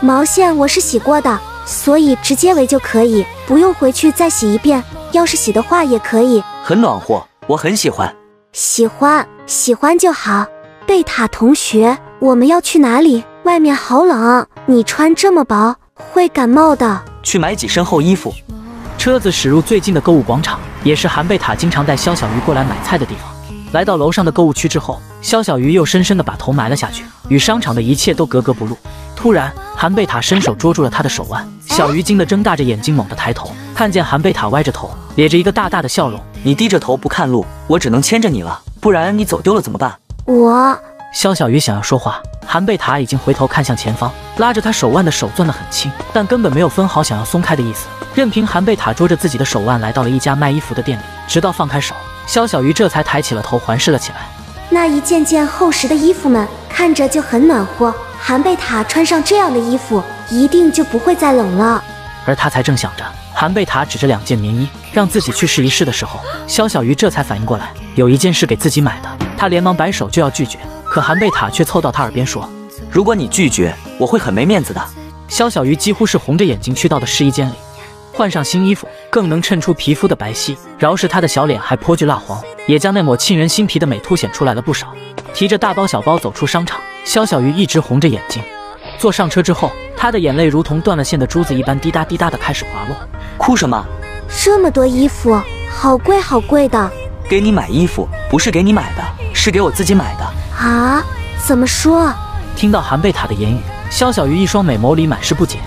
毛线我是洗过的。所以直接围就可以，不用回去再洗一遍。要是洗的话也可以，很暖和，我很喜欢。喜欢喜欢就好。贝塔同学，我们要去哪里？外面好冷，你穿这么薄会感冒的。去买几身厚衣服。车子驶入最近的购物广场，也是韩贝塔经常带肖小鱼过来买菜的地方。来到楼上的购物区之后，肖小鱼又深深地把头埋了下去，与商场的一切都格格不入。突然。韩贝塔伸手捉住了他的手腕，小鱼惊得睁大着眼睛，猛地抬头，看见韩贝塔歪着头，咧着一个大大的笑容。你低着头不看路，我只能牵着你了，不然你走丢了怎么办？我肖小鱼想要说话，韩贝塔已经回头看向前方，拉着他手腕的手攥得很轻，但根本没有分毫想要松开的意思。任凭韩贝塔捉着自己的手腕，来到了一家卖衣服的店里，直到放开手，肖小鱼这才抬起了头，环视了起来。那一件件厚实的衣服们，看着就很暖和。韩贝塔穿上这样的衣服，一定就不会再冷了。而他才正想着，韩贝塔指着两件棉衣，让自己去试一试的时候，肖小鱼这才反应过来，有一件是给自己买的。他连忙摆手就要拒绝，可韩贝塔却凑到他耳边说：“如果你拒绝，我会很没面子的。”肖小鱼几乎是红着眼睛去到的试衣间里，换上新衣服，更能衬出皮肤的白皙，饶是他的小脸还颇具蜡黄，也将那抹沁人心脾的美凸显出来了不少。提着大包小包走出商场，肖小鱼一直红着眼睛。坐上车之后，他的眼泪如同断了线的珠子一般滴答滴答的开始滑落。哭什么？这么多衣服，好贵好贵的。给你买衣服不是给你买的，是给我自己买的。啊？怎么说？听到韩贝塔的言语，肖小鱼一双美眸里满是不解。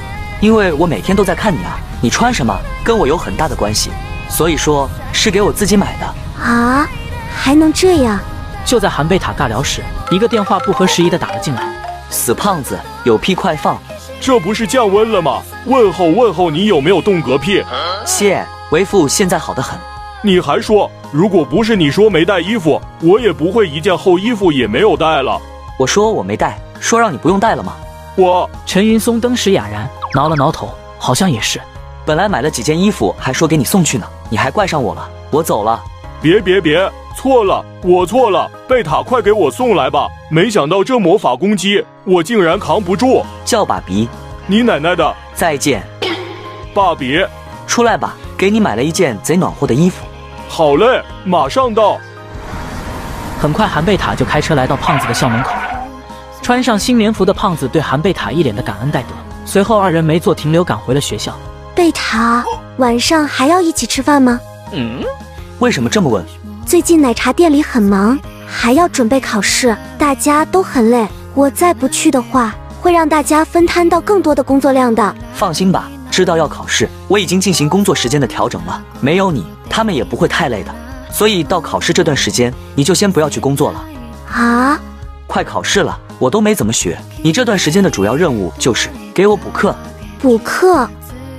因为我每天都在看你啊，你穿什么跟我有很大的关系，所以说是给我自己买的。啊？还能这样？就在韩贝塔尬聊时，一个电话不合时宜的打了进来。死胖子，有屁快放！这不是降温了吗？问候问候你有没有冻嗝屁？谢为父，现在好得很。你还说，如果不是你说没带衣服，我也不会一件厚衣服也没有带了。我说我没带，说让你不用带了吗？我陈云松登时哑然，挠了挠头，好像也是。本来买了几件衣服，还说给你送去呢，你还怪上我了。我走了。别别别！错了，我错了，贝塔，快给我送来吧！没想到这魔法攻击，我竟然扛不住。叫爸比，你奶奶的！再见，爸比，出来吧，给你买了一件贼暖和的衣服。好嘞，马上到。很快，韩贝塔就开车来到胖子的校门口。穿上新棉服的胖子对韩贝塔一脸的感恩戴德，随后二人没做停留，赶回了学校。贝塔，晚上还要一起吃饭吗？嗯，为什么这么问？最近奶茶店里很忙，还要准备考试，大家都很累。我再不去的话，会让大家分摊到更多的工作量的。放心吧，知道要考试，我已经进行工作时间的调整了。没有你，他们也不会太累的。所以到考试这段时间，你就先不要去工作了。啊！快考试了，我都没怎么学。你这段时间的主要任务就是给我补课。补课？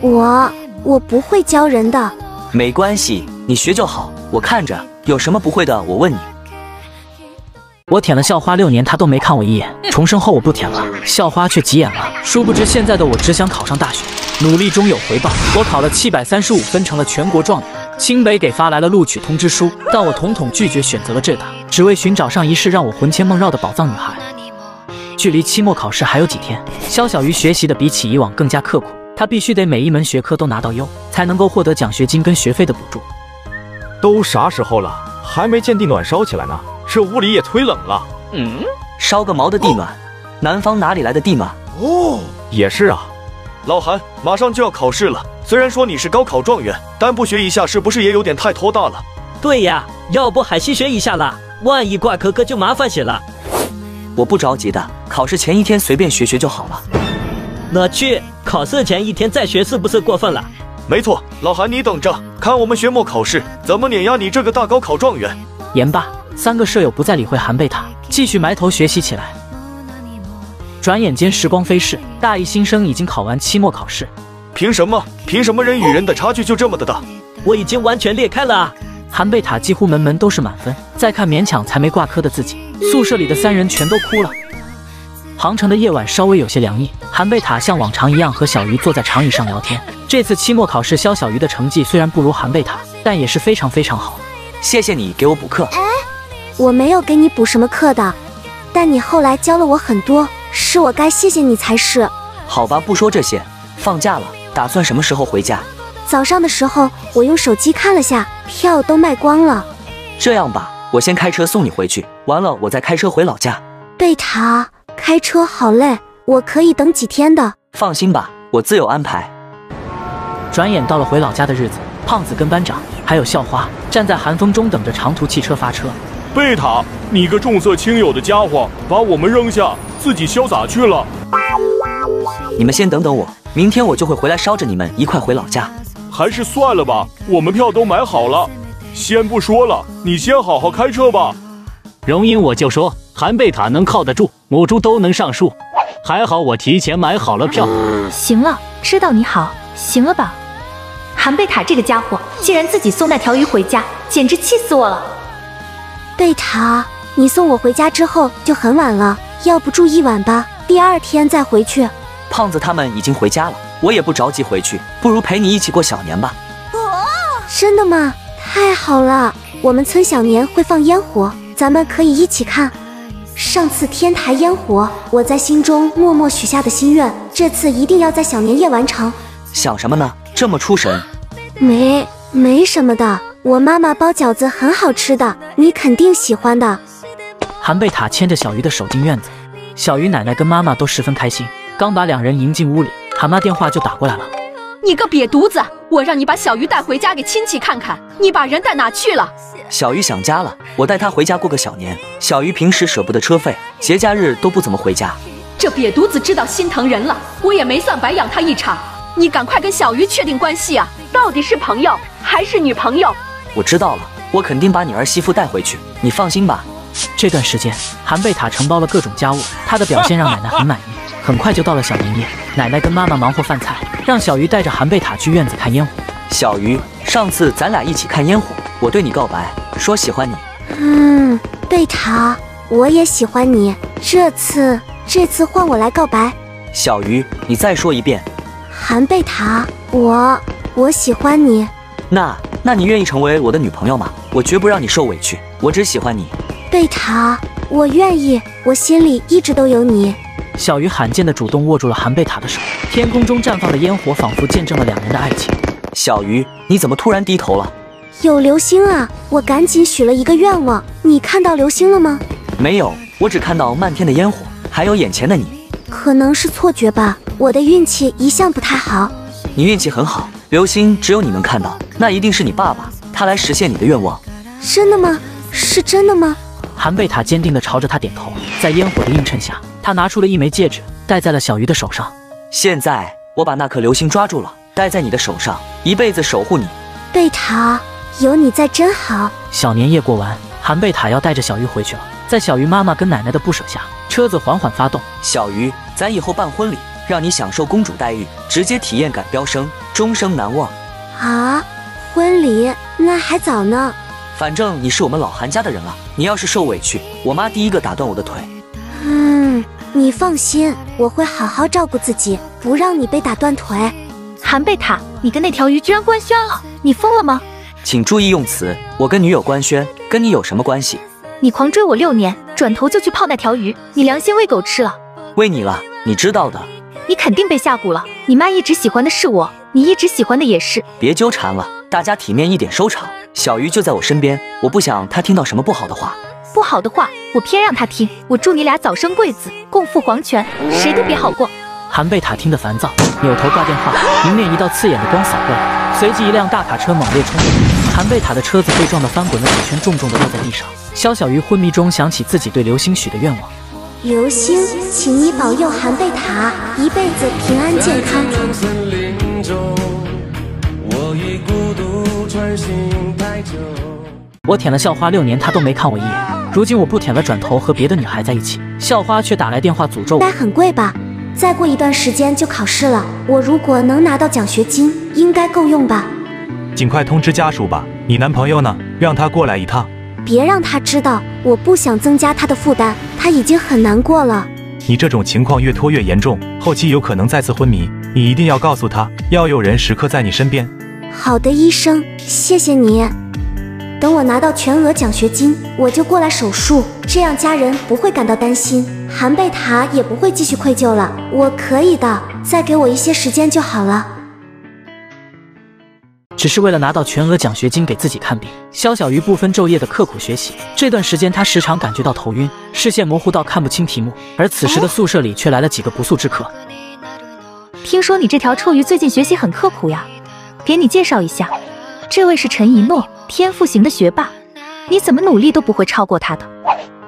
我我不会教人的。没关系，你学就好，我看着。有什么不会的，我问你。我舔了校花六年，她都没看我一眼。重生后我不舔了，校花却急眼了。殊不知现在的我只想考上大学，努力终有回报。我考了七百三十五分，成了全国状元。清北给发来了录取通知书，但我统统拒绝，选择了浙大，只为寻找上一世让我魂牵梦绕的宝藏女孩。距离期末考试还有几天，肖小鱼学习的比起以往更加刻苦，他必须得每一门学科都拿到优，才能够获得奖学金跟学费的补助。都啥时候了，还没见地暖烧起来呢？这屋里也忒冷了。嗯，烧个毛的地暖，南方哪里来的地暖？哦，也是啊。老韩，马上就要考试了，虽然说你是高考状元，但不学一下是不是也有点太拖大了？对呀，要不还是学一下啦，万一挂科可就麻烦些了。我不着急的，考试前一天随便学学就好了。那去，考试前一天再学是不是过分了？没错，老韩，你等着看我们学末考试怎么碾压你这个大高考状元。言罢，三个舍友不再理会韩贝塔，继续埋头学习起来。转眼间，时光飞逝，大一新生已经考完期末考试。凭什么？凭什么人与人的差距就这么的大？我已经完全裂开了啊！韩贝塔几乎门门都是满分，再看勉强才没挂科的自己，宿舍里的三人全都哭了。杭城的夜晚稍微有些凉意，韩贝塔像往常一样和小鱼坐在长椅上聊天。这次期末考试，肖小鱼的成绩虽然不如韩贝塔，但也是非常非常好。谢谢你给我补课。哎，我没有给你补什么课的，但你后来教了我很多，是我该谢谢你才是。好吧，不说这些。放假了，打算什么时候回家？早上的时候，我用手机看了下，票都卖光了。这样吧，我先开车送你回去，完了我再开车回老家。贝塔，开车好累，我可以等几天的。放心吧，我自有安排。转眼到了回老家的日子，胖子跟班长还有校花站在寒风中等着长途汽车发车。贝塔，你个重色轻友的家伙，把我们扔下，自己潇洒去了。你们先等等我，明天我就会回来捎着你们一块回老家。还是算了吧，我们票都买好了。先不说了，你先好好开车吧。荣英，我就说韩贝塔能靠得住，母猪都能上树。还好我提前买好了票。行了，知道你好，行了吧？韩贝塔这个家伙竟然自己送那条鱼回家，简直气死我了！贝塔，你送我回家之后就很晚了，要不住一晚吧，第二天再回去。胖子他们已经回家了，我也不着急回去，不如陪你一起过小年吧。真的吗？太好了！我们村小年会放烟火，咱们可以一起看。上次天台烟火，我在心中默默许下的心愿，这次一定要在小年夜完成。想什么呢？这么出神？没，没什么的。我妈妈包饺子很好吃的，你肯定喜欢的。韩贝塔牵着小鱼的手进院子，小鱼奶奶跟妈妈都十分开心。刚把两人迎进屋里，韩妈电话就打过来了。你个瘪犊子！我让你把小鱼带回家给亲戚看看，你把人带哪去了？小鱼想家了，我带她回家过个小年。小鱼平时舍不得车费，节假日都不怎么回家。这瘪犊子知道心疼人了，我也没算白养他一场。你赶快跟小鱼确定关系啊！到底是朋友还是女朋友？我知道了，我肯定把你儿媳妇带回去，你放心吧。这段时间，韩贝塔承包了各种家务，她的表现让奶奶很满意。很快就到了小年夜，奶奶跟妈妈忙活饭菜，让小鱼带着韩贝塔去院子看烟火。小鱼，上次咱俩一起看烟火，我对你告白，说喜欢你。嗯，贝塔，我也喜欢你。这次，这次换我来告白。小鱼，你再说一遍。韩贝塔，我，我喜欢你。那，那你愿意成为我的女朋友吗？我绝不让你受委屈，我只喜欢你。贝塔，我愿意，我心里一直都有你。小鱼罕见的主动握住了韩贝塔的手，天空中绽放的烟火仿佛见证了两人的爱情。小鱼，你怎么突然低头了？有流星啊！我赶紧许了一个愿望。你看到流星了吗？没有，我只看到漫天的烟火，还有眼前的你。可能是错觉吧，我的运气一向不太好。你运气很好，流星只有你能看到，那一定是你爸爸，他来实现你的愿望。真的吗？是真的吗？韩贝塔坚定地朝着他点头，在烟火的映衬下。他拿出了一枚戒指，戴在了小鱼的手上。现在我把那颗流星抓住了，戴在你的手上，一辈子守护你。贝塔，有你在真好。小年夜过完，韩贝塔要带着小鱼回去了。在小鱼妈妈跟奶奶的不舍下，车子缓缓发动。小鱼，咱以后办婚礼，让你享受公主待遇，直接体验感飙升，终生难忘。啊，婚礼那还早呢。反正你是我们老韩家的人了，你要是受委屈，我妈第一个打断我的腿。嗯。你放心，我会好好照顾自己，不让你被打断腿。韩贝塔，你跟那条鱼居然官宣了，你疯了吗？请注意用词，我跟女友官宣，跟你有什么关系？你狂追我六年，转头就去泡那条鱼，你良心喂狗吃了？喂你了，你知道的。你肯定被下蛊了。你妈一直喜欢的是我，你一直喜欢的也是。别纠缠了，大家体面一点收场。小鱼就在我身边，我不想她听到什么不好的话。不好的话，我偏让他听。我祝你俩早生贵子，共赴黄泉，谁都别好过。韩贝塔听得烦躁，扭头挂电话。迎面一道刺眼的光扫过来，随即一辆大卡车猛烈冲过。韩贝塔的车子被撞得翻滚了几圈，重重的落在地上。肖小鱼昏迷中想起自己对流星许的愿望：流星，请你保佑韩贝塔一辈子平安健康。我舔了校花六年，她都没看我一眼。如今我不舔了，转头和别的女孩在一起。校花却打来电话诅咒我。该很贵吧？再过一段时间就考试了，我如果能拿到奖学金，应该够用吧？尽快通知家属吧。你男朋友呢？让他过来一趟。别让他知道，我不想增加他的负担，他已经很难过了。你这种情况越拖越严重，后期有可能再次昏迷。你一定要告诉他，要有人时刻在你身边。好的，医生，谢谢你。等我拿到全额奖学金，我就过来手术，这样家人不会感到担心，韩贝塔也不会继续愧疚了。我可以的，再给我一些时间就好了。只是为了拿到全额奖学金给自己看病，肖小鱼不分昼夜的刻苦学习。这段时间，他时常感觉到头晕，视线模糊到看不清题目。而此时的宿舍里却来了几个不速之客。听说你这条臭鱼最近学习很刻苦呀，给你介绍一下，这位是陈一诺。天赋型的学霸，你怎么努力都不会超过他的。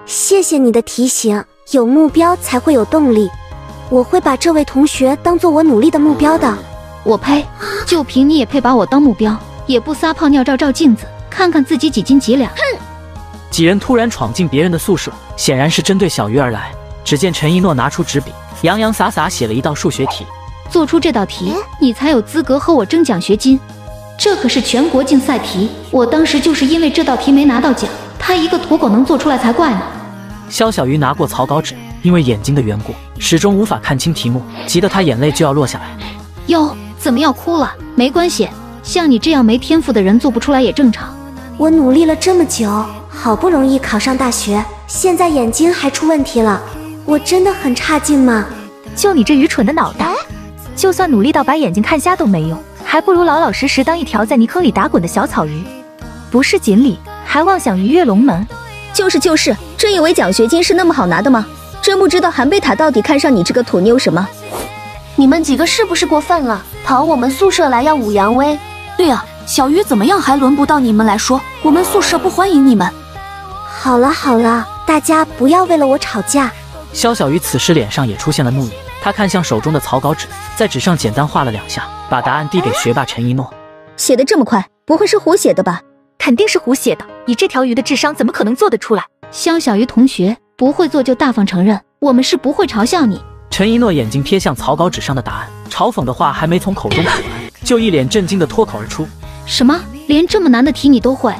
谢谢你的提醒，有目标才会有动力。我会把这位同学当做我努力的目标的。我呸！就凭你也配把我当目标？也不撒泡尿照照镜子，看看自己几斤几两？哼！几人突然闯进别人的宿舍，显然是针对小鱼而来。只见陈一诺拿出纸笔，洋洋洒洒写了一道数学题。做出这道题，你才有资格和我争奖学金。这可是全国竞赛题，我当时就是因为这道题没拿到奖，他一个土狗能做出来才怪呢。肖小鱼拿过草稿纸，因为眼睛的缘故，始终无法看清题目，急得他眼泪就要落下来。哟，怎么要哭了？没关系，像你这样没天赋的人做不出来也正常。我努力了这么久，好不容易考上大学，现在眼睛还出问题了，我真的很差劲吗？就你这愚蠢的脑袋，就算努力到把眼睛看瞎都没用。还不如老老实实当一条在泥坑里打滚的小草鱼，不是锦鲤，还妄想鱼跃龙门。就是就是，真以为奖学金是那么好拿的吗？真不知道韩贝塔到底看上你这个土妞什么？你们几个是不是过分了？跑我们宿舍来耀武扬威？对啊，小鱼怎么样还轮不到你们来说，我们宿舍不欢迎你们。好了好了，大家不要为了我吵架。肖小鱼此时脸上也出现了怒意，他看向手中的草稿纸，在纸上简单画了两下。把答案递给学霸陈一诺，写的这么快，不会是胡写的吧？肯定是胡写的，以这条鱼的智商，怎么可能做得出来？肖小鱼同学，不会做就大方承认，我们是不会嘲笑你。陈一诺眼睛瞥向草稿纸上的答案，嘲讽的话还没从口中吐完，就一脸震惊的脱口而出：“什么？连这么难的题你都会？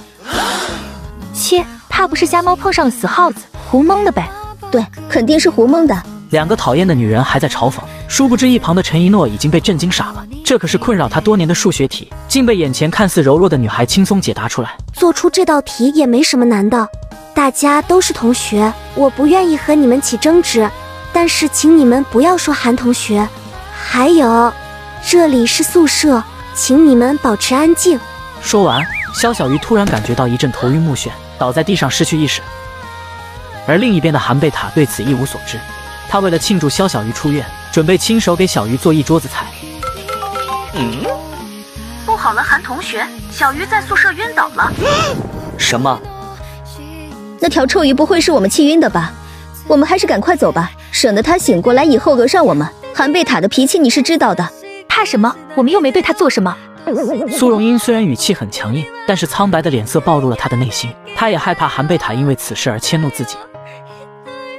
切，怕不是瞎猫碰上了死耗子，胡蒙的呗？对，肯定是胡蒙的。”两个讨厌的女人还在嘲讽，殊不知一旁的陈一诺已经被震惊傻了。这可是困扰他多年的数学题，竟被眼前看似柔弱的女孩轻松解答出来。做出这道题也没什么难的，大家都是同学，我不愿意和你们起争执，但是请你们不要说韩同学。还有，这里是宿舍，请你们保持安静。说完，肖小鱼突然感觉到一阵头晕目眩，倒在地上失去意识。而另一边的韩贝塔对此一无所知。他为了庆祝肖小鱼出院，准备亲手给小鱼做一桌子菜。嗯，不好了，韩同学，小鱼在宿舍晕倒了。什么？那条臭鱼不会是我们气晕的吧？我们还是赶快走吧，省得他醒过来以后讹上我们。韩贝塔的脾气你是知道的，怕什么？我们又没对他做什么。苏荣英虽然语气很强硬，但是苍白的脸色暴露了他的内心。他也害怕韩贝塔因为此事而迁怒自己。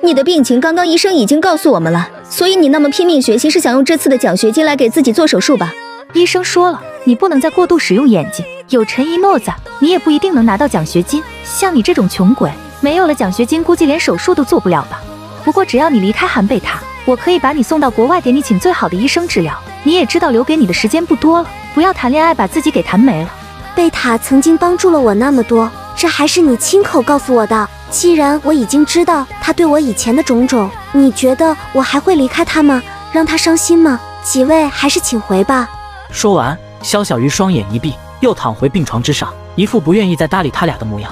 你的病情刚刚医生已经告诉我们了，所以你那么拼命学习是想用这次的奖学金来给自己做手术吧？医生说了，你不能再过度使用眼睛。有陈一诺在，你也不一定能拿到奖学金。像你这种穷鬼，没有了奖学金，估计连手术都做不了吧？不过只要你离开韩贝塔，我可以把你送到国外，给你请最好的医生治疗。你也知道留给你的时间不多了，不要谈恋爱把自己给谈没了。贝塔曾经帮助了我那么多，这还是你亲口告诉我的。既然我已经知道他对我以前的种种，你觉得我还会离开他吗？让他伤心吗？几位还是请回吧。说完，肖小鱼双眼一闭，又躺回病床之上，一副不愿意再搭理他俩的模样。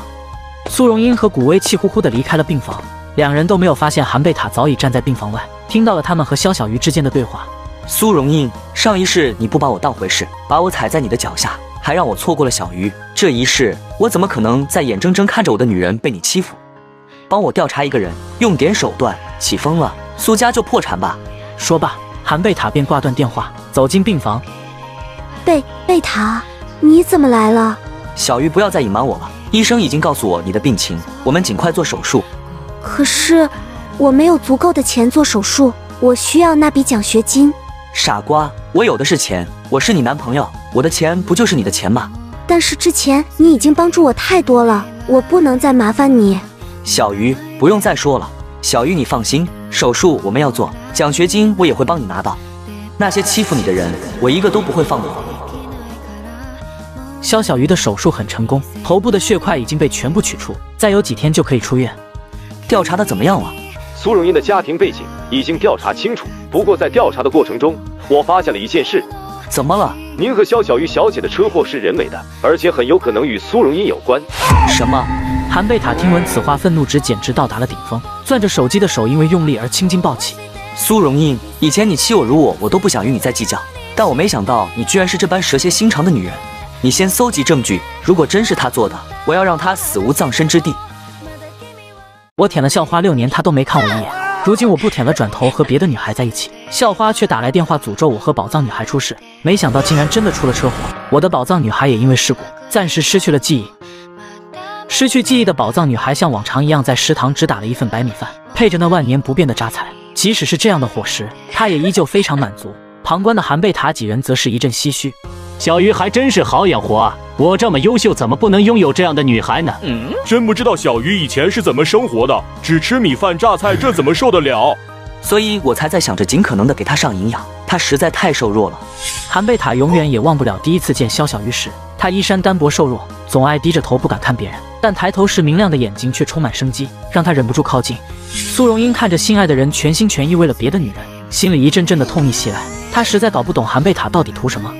苏荣英和古威气呼呼地离开了病房，两人都没有发现韩贝塔早已站在病房外，听到了他们和肖小鱼之间的对话。苏荣英，上一世你不把我当回事，把我踩在你的脚下，还让我错过了小鱼。这一世，我怎么可能再眼睁睁看着我的女人被你欺负？帮我调查一个人，用点手段，起风了，苏家就破产吧。说罢，韩贝塔便挂断电话，走进病房。贝贝塔，你怎么来了？小鱼，不要再隐瞒我了。医生已经告诉我你的病情，我们尽快做手术。可是我没有足够的钱做手术，我需要那笔奖学金。傻瓜，我有的是钱，我是你男朋友，我的钱不就是你的钱吗？但是之前你已经帮助我太多了，我不能再麻烦你。小鱼，不用再说了。小鱼，你放心，手术我们要做，奖学金我也会帮你拿到。那些欺负你的人，我一个都不会放过。肖小鱼的手术很成功，头部的血块已经被全部取出，再有几天就可以出院。调查的怎么样了？苏荣英的家庭背景已经调查清楚，不过在调查的过程中，我发现了一件事。怎么了？您和肖小鱼小姐的车祸是人为的，而且很有可能与苏荣英有关。什么？韩贝塔听闻此话，愤怒值简直到达了顶峰，攥着手机的手因为用力而青筋暴起。苏荣英，以前你欺我辱我，我都不想与你再计较，但我没想到你居然是这般蛇蝎心肠的女人。你先搜集证据，如果真是她做的，我要让她死无葬身之地。我舔了校花六年，她都没看我一眼，如今我不舔了，转头和别的女孩在一起。校花却打来电话诅咒我和宝藏女孩出事，没想到竟然真的出了车祸。我的宝藏女孩也因为事故暂时失去了记忆。失去记忆的宝藏女孩像往常一样在食堂只打了一份白米饭，配着那万年不变的榨菜。即使是这样的伙食，她也依旧非常满足。旁观的韩贝塔几人则是一阵唏嘘。小鱼还真是好眼活啊！我这么优秀，怎么不能拥有这样的女孩呢？嗯，真不知道小鱼以前是怎么生活的，只吃米饭榨菜，这怎么受得了？所以我才在想着尽可能的给她上营养，她实在太瘦弱了。韩贝塔永远也忘不了第一次见肖小鱼时，她衣衫单薄瘦弱，总爱低着头不敢看别人，但抬头时明亮的眼睛却充满生机，让他忍不住靠近。苏荣英看着心爱的人全心全意为了别的女人，心里一阵阵的痛意袭来，她实在搞不懂韩贝塔到底图什么。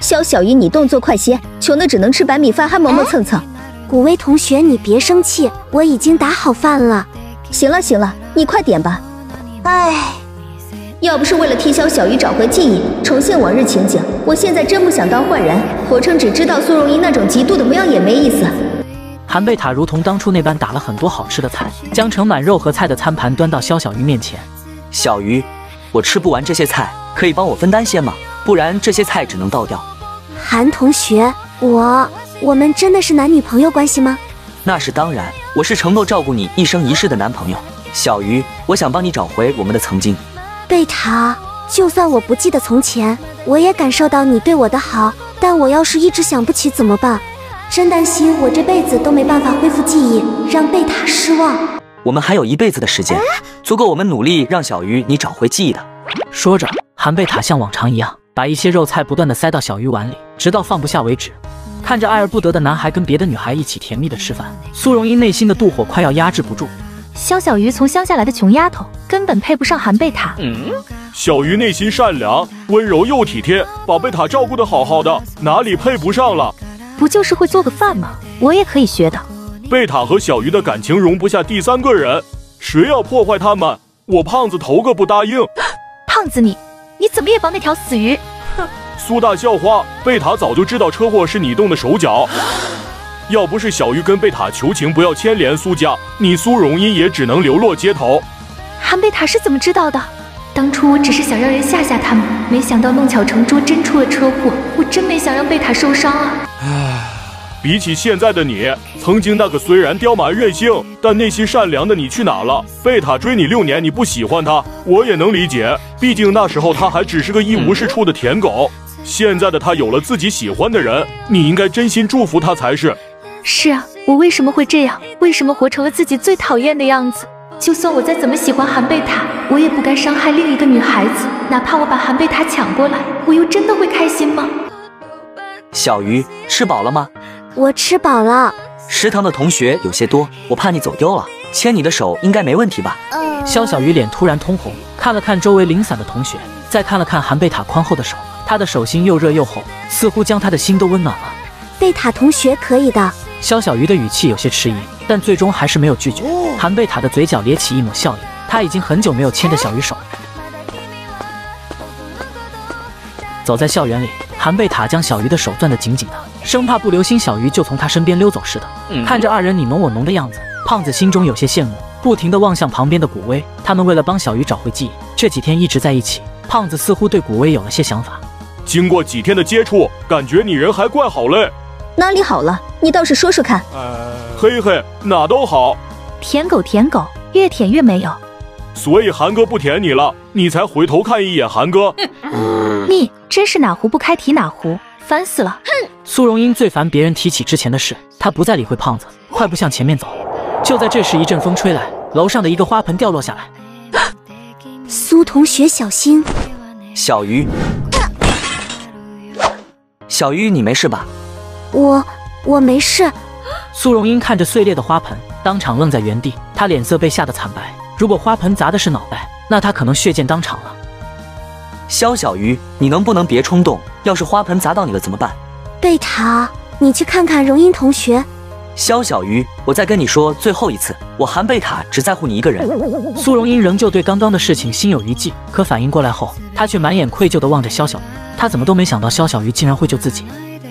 肖小鱼，你动作快些！穷的只能吃白米饭，还磨磨蹭蹭。古威同学，你别生气，我已经打好饭了。行了行了，你快点吧。唉，要不是为了替肖小鱼找回记忆，重现往日情景，我现在真不想当坏人，活成只知道苏荣英那种嫉妒的模样也没意思。韩贝塔如同当初那般打了很多好吃的菜，将盛满肉和菜的餐盘端到肖小鱼面前。小鱼，我吃不完这些菜，可以帮我分担些吗？不然这些菜只能倒掉。韩同学，我我们真的是男女朋友关系吗？那是当然，我是承诺照顾你一生一世的男朋友。小鱼，我想帮你找回我们的曾经。贝塔，就算我不记得从前，我也感受到你对我的好。但我要是一直想不起怎么办？真担心我这辈子都没办法恢复记忆，让贝塔失望。我们还有一辈子的时间，足够我们努力让小鱼你找回记忆的。说着，韩贝塔像往常一样。把一些肉菜不断的塞到小鱼碗里，直到放不下为止。看着爱而不得的男孩跟别的女孩一起甜蜜的吃饭，苏荣英内心的妒火快要压制不住。肖小鱼从乡下来的穷丫头，根本配不上韩贝塔。嗯，小鱼内心善良、温柔又体贴，把贝塔照顾的好好的，哪里配不上了？不就是会做个饭吗？我也可以学的。贝塔和小鱼的感情容不下第三个人，谁要破坏他们，我胖子头个不答应。胖子你。你怎么也帮那条死鱼？哼！苏大校花，贝塔早就知道车祸是你动的手脚。要不是小鱼跟贝塔求情，不要牵连苏家，你苏荣英也只能流落街头。韩贝塔是怎么知道的？当初我只是想让人吓吓他们，没想到弄巧成拙，真出了车祸。我真没想让贝塔受伤啊！唉。比起现在的你，曾经那个虽然刁蛮任性，但内心善良的你去哪了？贝塔追你六年，你不喜欢他，我也能理解。毕竟那时候他还只是个一无是处的舔狗。现在的他有了自己喜欢的人，你应该真心祝福他才是。是啊，我为什么会这样？为什么活成了自己最讨厌的样子？就算我再怎么喜欢韩贝塔，我也不该伤害另一个女孩子。哪怕我把韩贝塔抢过来，我又真的会开心吗？小鱼，吃饱了吗？我吃饱了。食堂的同学有些多，我怕你走丢了，牵你的手应该没问题吧？肖小鱼脸突然通红，看了看周围零散的同学，再看了看韩贝塔宽厚的手，他的手心又热又厚，似乎将他的心都温暖了。贝塔同学可以的。肖小鱼的语气有些迟疑，但最终还是没有拒绝。韩贝塔的嘴角咧起一抹笑意，他已经很久没有牵着小鱼手。走在校园里，韩贝塔将小鱼的手攥得紧紧的。生怕不留心小鱼就从他身边溜走似的，看着二人你侬我侬的样子，胖子心中有些羡慕，不停地望向旁边的古威。他们为了帮小鱼找回记忆，这几天一直在一起。胖子似乎对古威有了些想法。经过几天的接触，感觉你人还怪好嘞。哪里好了？你倒是说说看。嘿嘿，哪都好。舔狗舔狗，越舔越没有。所以韩哥不舔你了，你才回头看一眼韩哥。你真是哪壶不开提哪壶。烦死了！哼，苏荣英最烦别人提起之前的事，她不再理会胖子，快步向前面走。就在这时，一阵风吹来，楼上的一个花盆掉落下来。苏同学，小心！小鱼，小鱼，你没事吧？我我没事。苏荣英看着碎裂的花盆，当场愣在原地，她脸色被吓得惨白。如果花盆砸的是脑袋，那她可能血溅当场了。肖小鱼，你能不能别冲动？要是花盆砸到你了怎么办？贝塔，你去看看荣英同学。肖小鱼，我再跟你说最后一次，我韩贝塔只在乎你一个人。苏荣英仍旧对刚刚的事情心有余悸，可反应过来后，她却满眼愧疚地望着肖小鱼。她怎么都没想到肖小鱼竟然会救自己。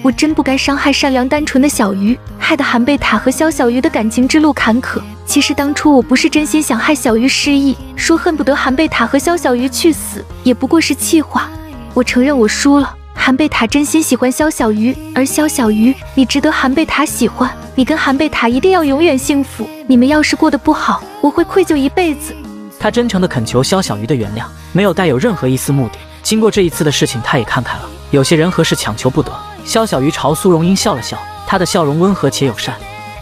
我真不该伤害善良单纯的小鱼，害得韩贝塔和肖小鱼的感情之路坎坷。其实当初我不是真心想害小鱼失忆，说恨不得韩贝塔和肖小鱼去死，也不过是气话。我承认我输了。韩贝塔真心喜欢肖小鱼，而肖小鱼，你值得韩贝塔喜欢，你跟韩贝塔一定要永远幸福。你们要是过得不好，我会愧疚一辈子。他真诚地恳求肖小鱼的原谅，没有带有任何一丝目的。经过这一次的事情，他也看开了，有些人和事强求不得。肖小鱼朝苏荣英笑了笑，她的笑容温和且友善。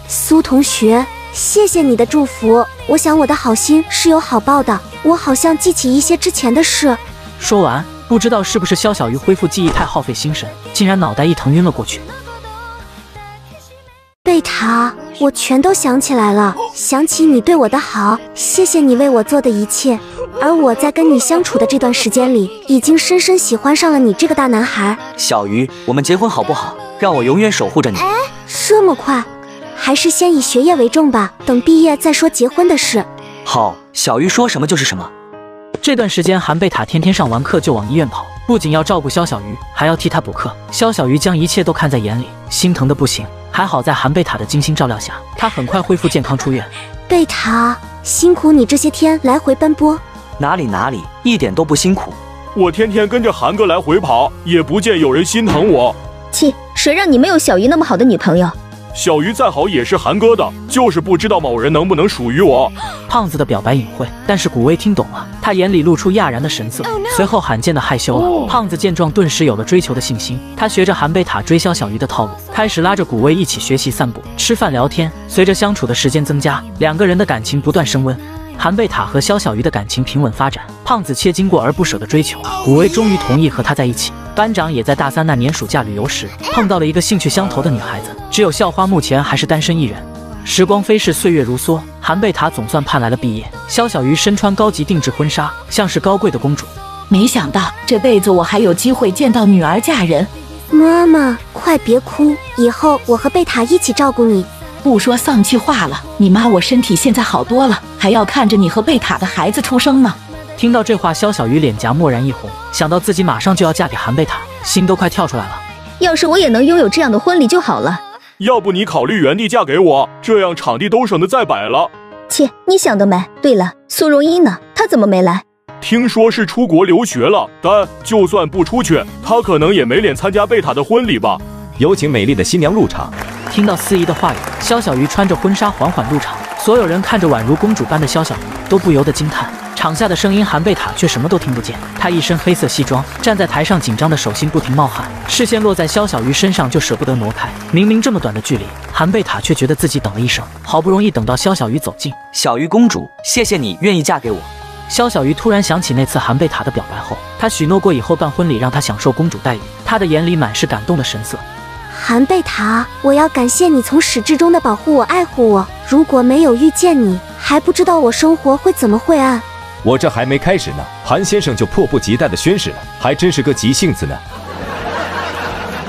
苏同学，谢谢你的祝福，我想我的好心是有好报的。我好像记起一些之前的事。说完。不知道是不是肖小鱼恢复记忆太耗费心神，竟然脑袋一疼晕了过去。贝塔，我全都想起来了，想起你对我的好，谢谢你为我做的一切。而我在跟你相处的这段时间里，已经深深喜欢上了你这个大男孩。小鱼，我们结婚好不好？让我永远守护着你。哎，这么快？还是先以学业为重吧，等毕业再说结婚的事。好，小鱼说什么就是什么。这段时间，韩贝塔天天上完课就往医院跑，不仅要照顾肖小鱼，还要替他补课。肖小鱼将一切都看在眼里，心疼的不行。还好在韩贝塔的精心照料下，他很快恢复健康出院。贝塔，辛苦你这些天来回奔波。哪里哪里，一点都不辛苦。我天天跟着韩哥来回跑，也不见有人心疼我。切，谁让你没有小鱼那么好的女朋友？小鱼再好也是韩哥的，就是不知道某人能不能属于我。胖子的表白隐晦，但是古威听懂了，他眼里露出讶然的神色，随后罕见的害羞了。胖子见状，顿时有了追求的信心。他学着韩贝塔追肖小鱼的套路，开始拉着古威一起学习、散步、吃饭、聊天。随着相处的时间增加，两个人的感情不断升温。韩贝塔和肖小鱼的感情平稳发展，胖子且经过而不舍的追求，古威终于同意和他在一起。班长也在大三那年暑假旅游时碰到了一个兴趣相投的女孩子，只有校花目前还是单身一人。时光飞逝，岁月如梭，韩贝塔总算盼来了毕业。肖小鱼身穿高级定制婚纱，像是高贵的公主。没想到这辈子我还有机会见到女儿嫁人。妈妈，快别哭，以后我和贝塔一起照顾你。不说丧气话了，你妈我身体现在好多了，还要看着你和贝塔的孩子出生呢。听到这话，肖小鱼脸颊蓦然一红，想到自己马上就要嫁给韩贝塔，心都快跳出来了。要是我也能拥有这样的婚礼就好了。要不你考虑原地嫁给我，这样场地都省得再摆了。切，你想得美！对了，苏荣英呢？她怎么没来？听说是出国留学了，但就算不出去，她可能也没脸参加贝塔的婚礼吧。有请美丽的新娘入场。听到司仪的话语，肖小鱼穿着婚纱缓缓入场，所有人看着宛如公主般的肖小鱼，都不由得惊叹。场下的声音，韩贝塔却什么都听不见。他一身黑色西装，站在台上，紧张的手心不停冒汗，视线落在肖小鱼身上就舍不得挪开。明明这么短的距离，韩贝塔却觉得自己等了一生。好不容易等到肖小鱼走近，小鱼公主，谢谢你愿意嫁给我。肖小鱼突然想起那次韩贝塔的表白后，他许诺过以后办婚礼让他享受公主待遇，他的眼里满是感动的神色。韩贝塔，我要感谢你从始至终的保护我、爱护我。如果没有遇见你，还不知道我生活会怎么晦暗。我这还没开始呢，韩先生就迫不及待的宣誓了，还真是个急性子呢。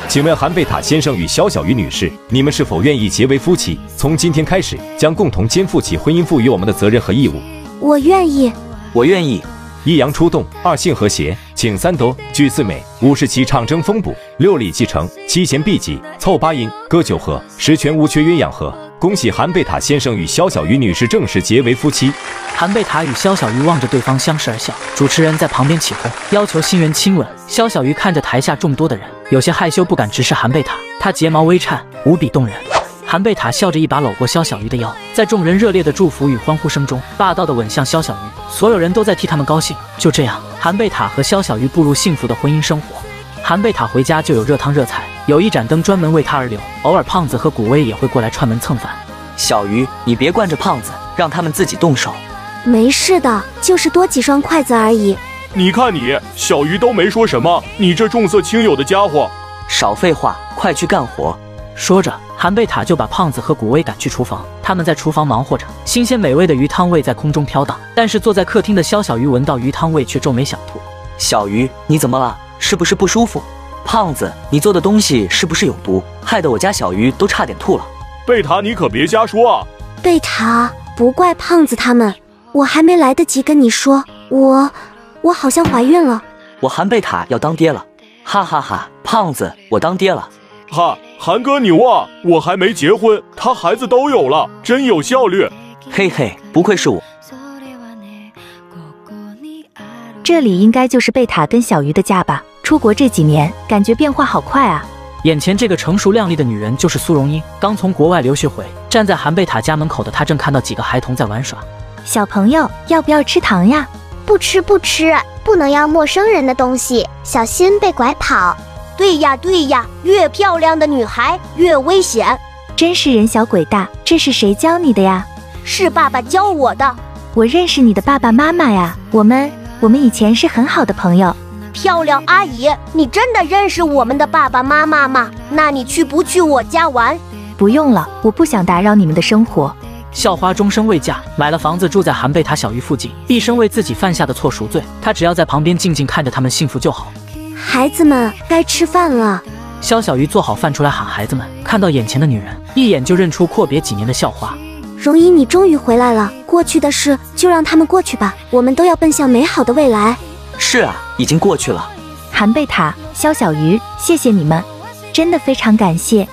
请问韩贝塔先生与肖小鱼女士，你们是否愿意结为夫妻？从今天开始，将共同肩负起婚姻赋予我们的责任和义务。我愿意，我愿意。一阳出动，二性和谐，请三德聚四美，五是其唱征风补，六礼继承，七贤毕集，凑八音，歌九和，十全无缺鸳鸯和。恭喜韩贝塔先生与肖小鱼女士正式结为夫妻。韩贝塔与肖小鱼望着对方相视而笑，主持人在旁边起哄，要求新人亲吻。肖小鱼看着台下众多的人，有些害羞，不敢直视韩贝塔。她睫毛微颤，无比动人。韩贝塔笑着一把搂过肖小鱼的腰，在众人热烈的祝福与欢呼声中，霸道的吻向肖小鱼。所有人都在替他们高兴。就这样，韩贝塔和肖小鱼步入幸福的婚姻生活。韩贝塔回家就有热汤热菜，有一盏灯专门为他而留。偶尔胖子和古威也会过来串门蹭饭。小鱼，你别惯着胖子，让他们自己动手。没事的，就是多几双筷子而已。你看你，小鱼都没说什么，你这重色轻友的家伙，少废话，快去干活。说着，韩贝塔就把胖子和古威赶去厨房。他们在厨房忙活着，新鲜美味的鱼汤味在空中飘荡。但是坐在客厅的肖小鱼闻到鱼汤味，却皱眉想吐。小鱼，你怎么了？是不是不舒服？胖子，你做的东西是不是有毒？害得我家小鱼都差点吐了。贝塔，你可别瞎说啊！贝塔，不怪胖子他们，我还没来得及跟你说，我，我好像怀孕了。我韩贝塔要当爹了，哈哈哈！胖子，我当爹了。哈，韩哥牛啊！我还没结婚，他孩子都有了，真有效率。嘿嘿，不愧是我。这里应该就是贝塔跟小鱼的家吧？出国这几年，感觉变化好快啊！眼前这个成熟靓丽的女人就是苏荣英，刚从国外留学回，站在韩贝塔家门口的她正看到几个孩童在玩耍。小朋友，要不要吃糖呀？不吃不吃，不能要陌生人的东西，小心被拐跑。对呀对呀，越漂亮的女孩越危险。真是人小鬼大，这是谁教你的呀？是爸爸教我的。我认识你的爸爸妈妈呀，我们我们以前是很好的朋友。漂亮阿姨，你真的认识我们的爸爸妈妈吗？那你去不去我家玩？不用了，我不想打扰你们的生活。校花终身未嫁，买了房子住在韩贝塔小鱼附近，一生为自己犯下的错赎罪。她只要在旁边静静看着他们幸福就好。孩子们该吃饭了。肖小鱼做好饭出来喊孩子们，看到眼前的女人，一眼就认出阔别几年的校花。荣姨，你终于回来了。过去的事就让他们过去吧，我们都要奔向美好的未来。是啊，已经过去了。韩贝塔、肖小鱼，谢谢你们，真的非常感谢。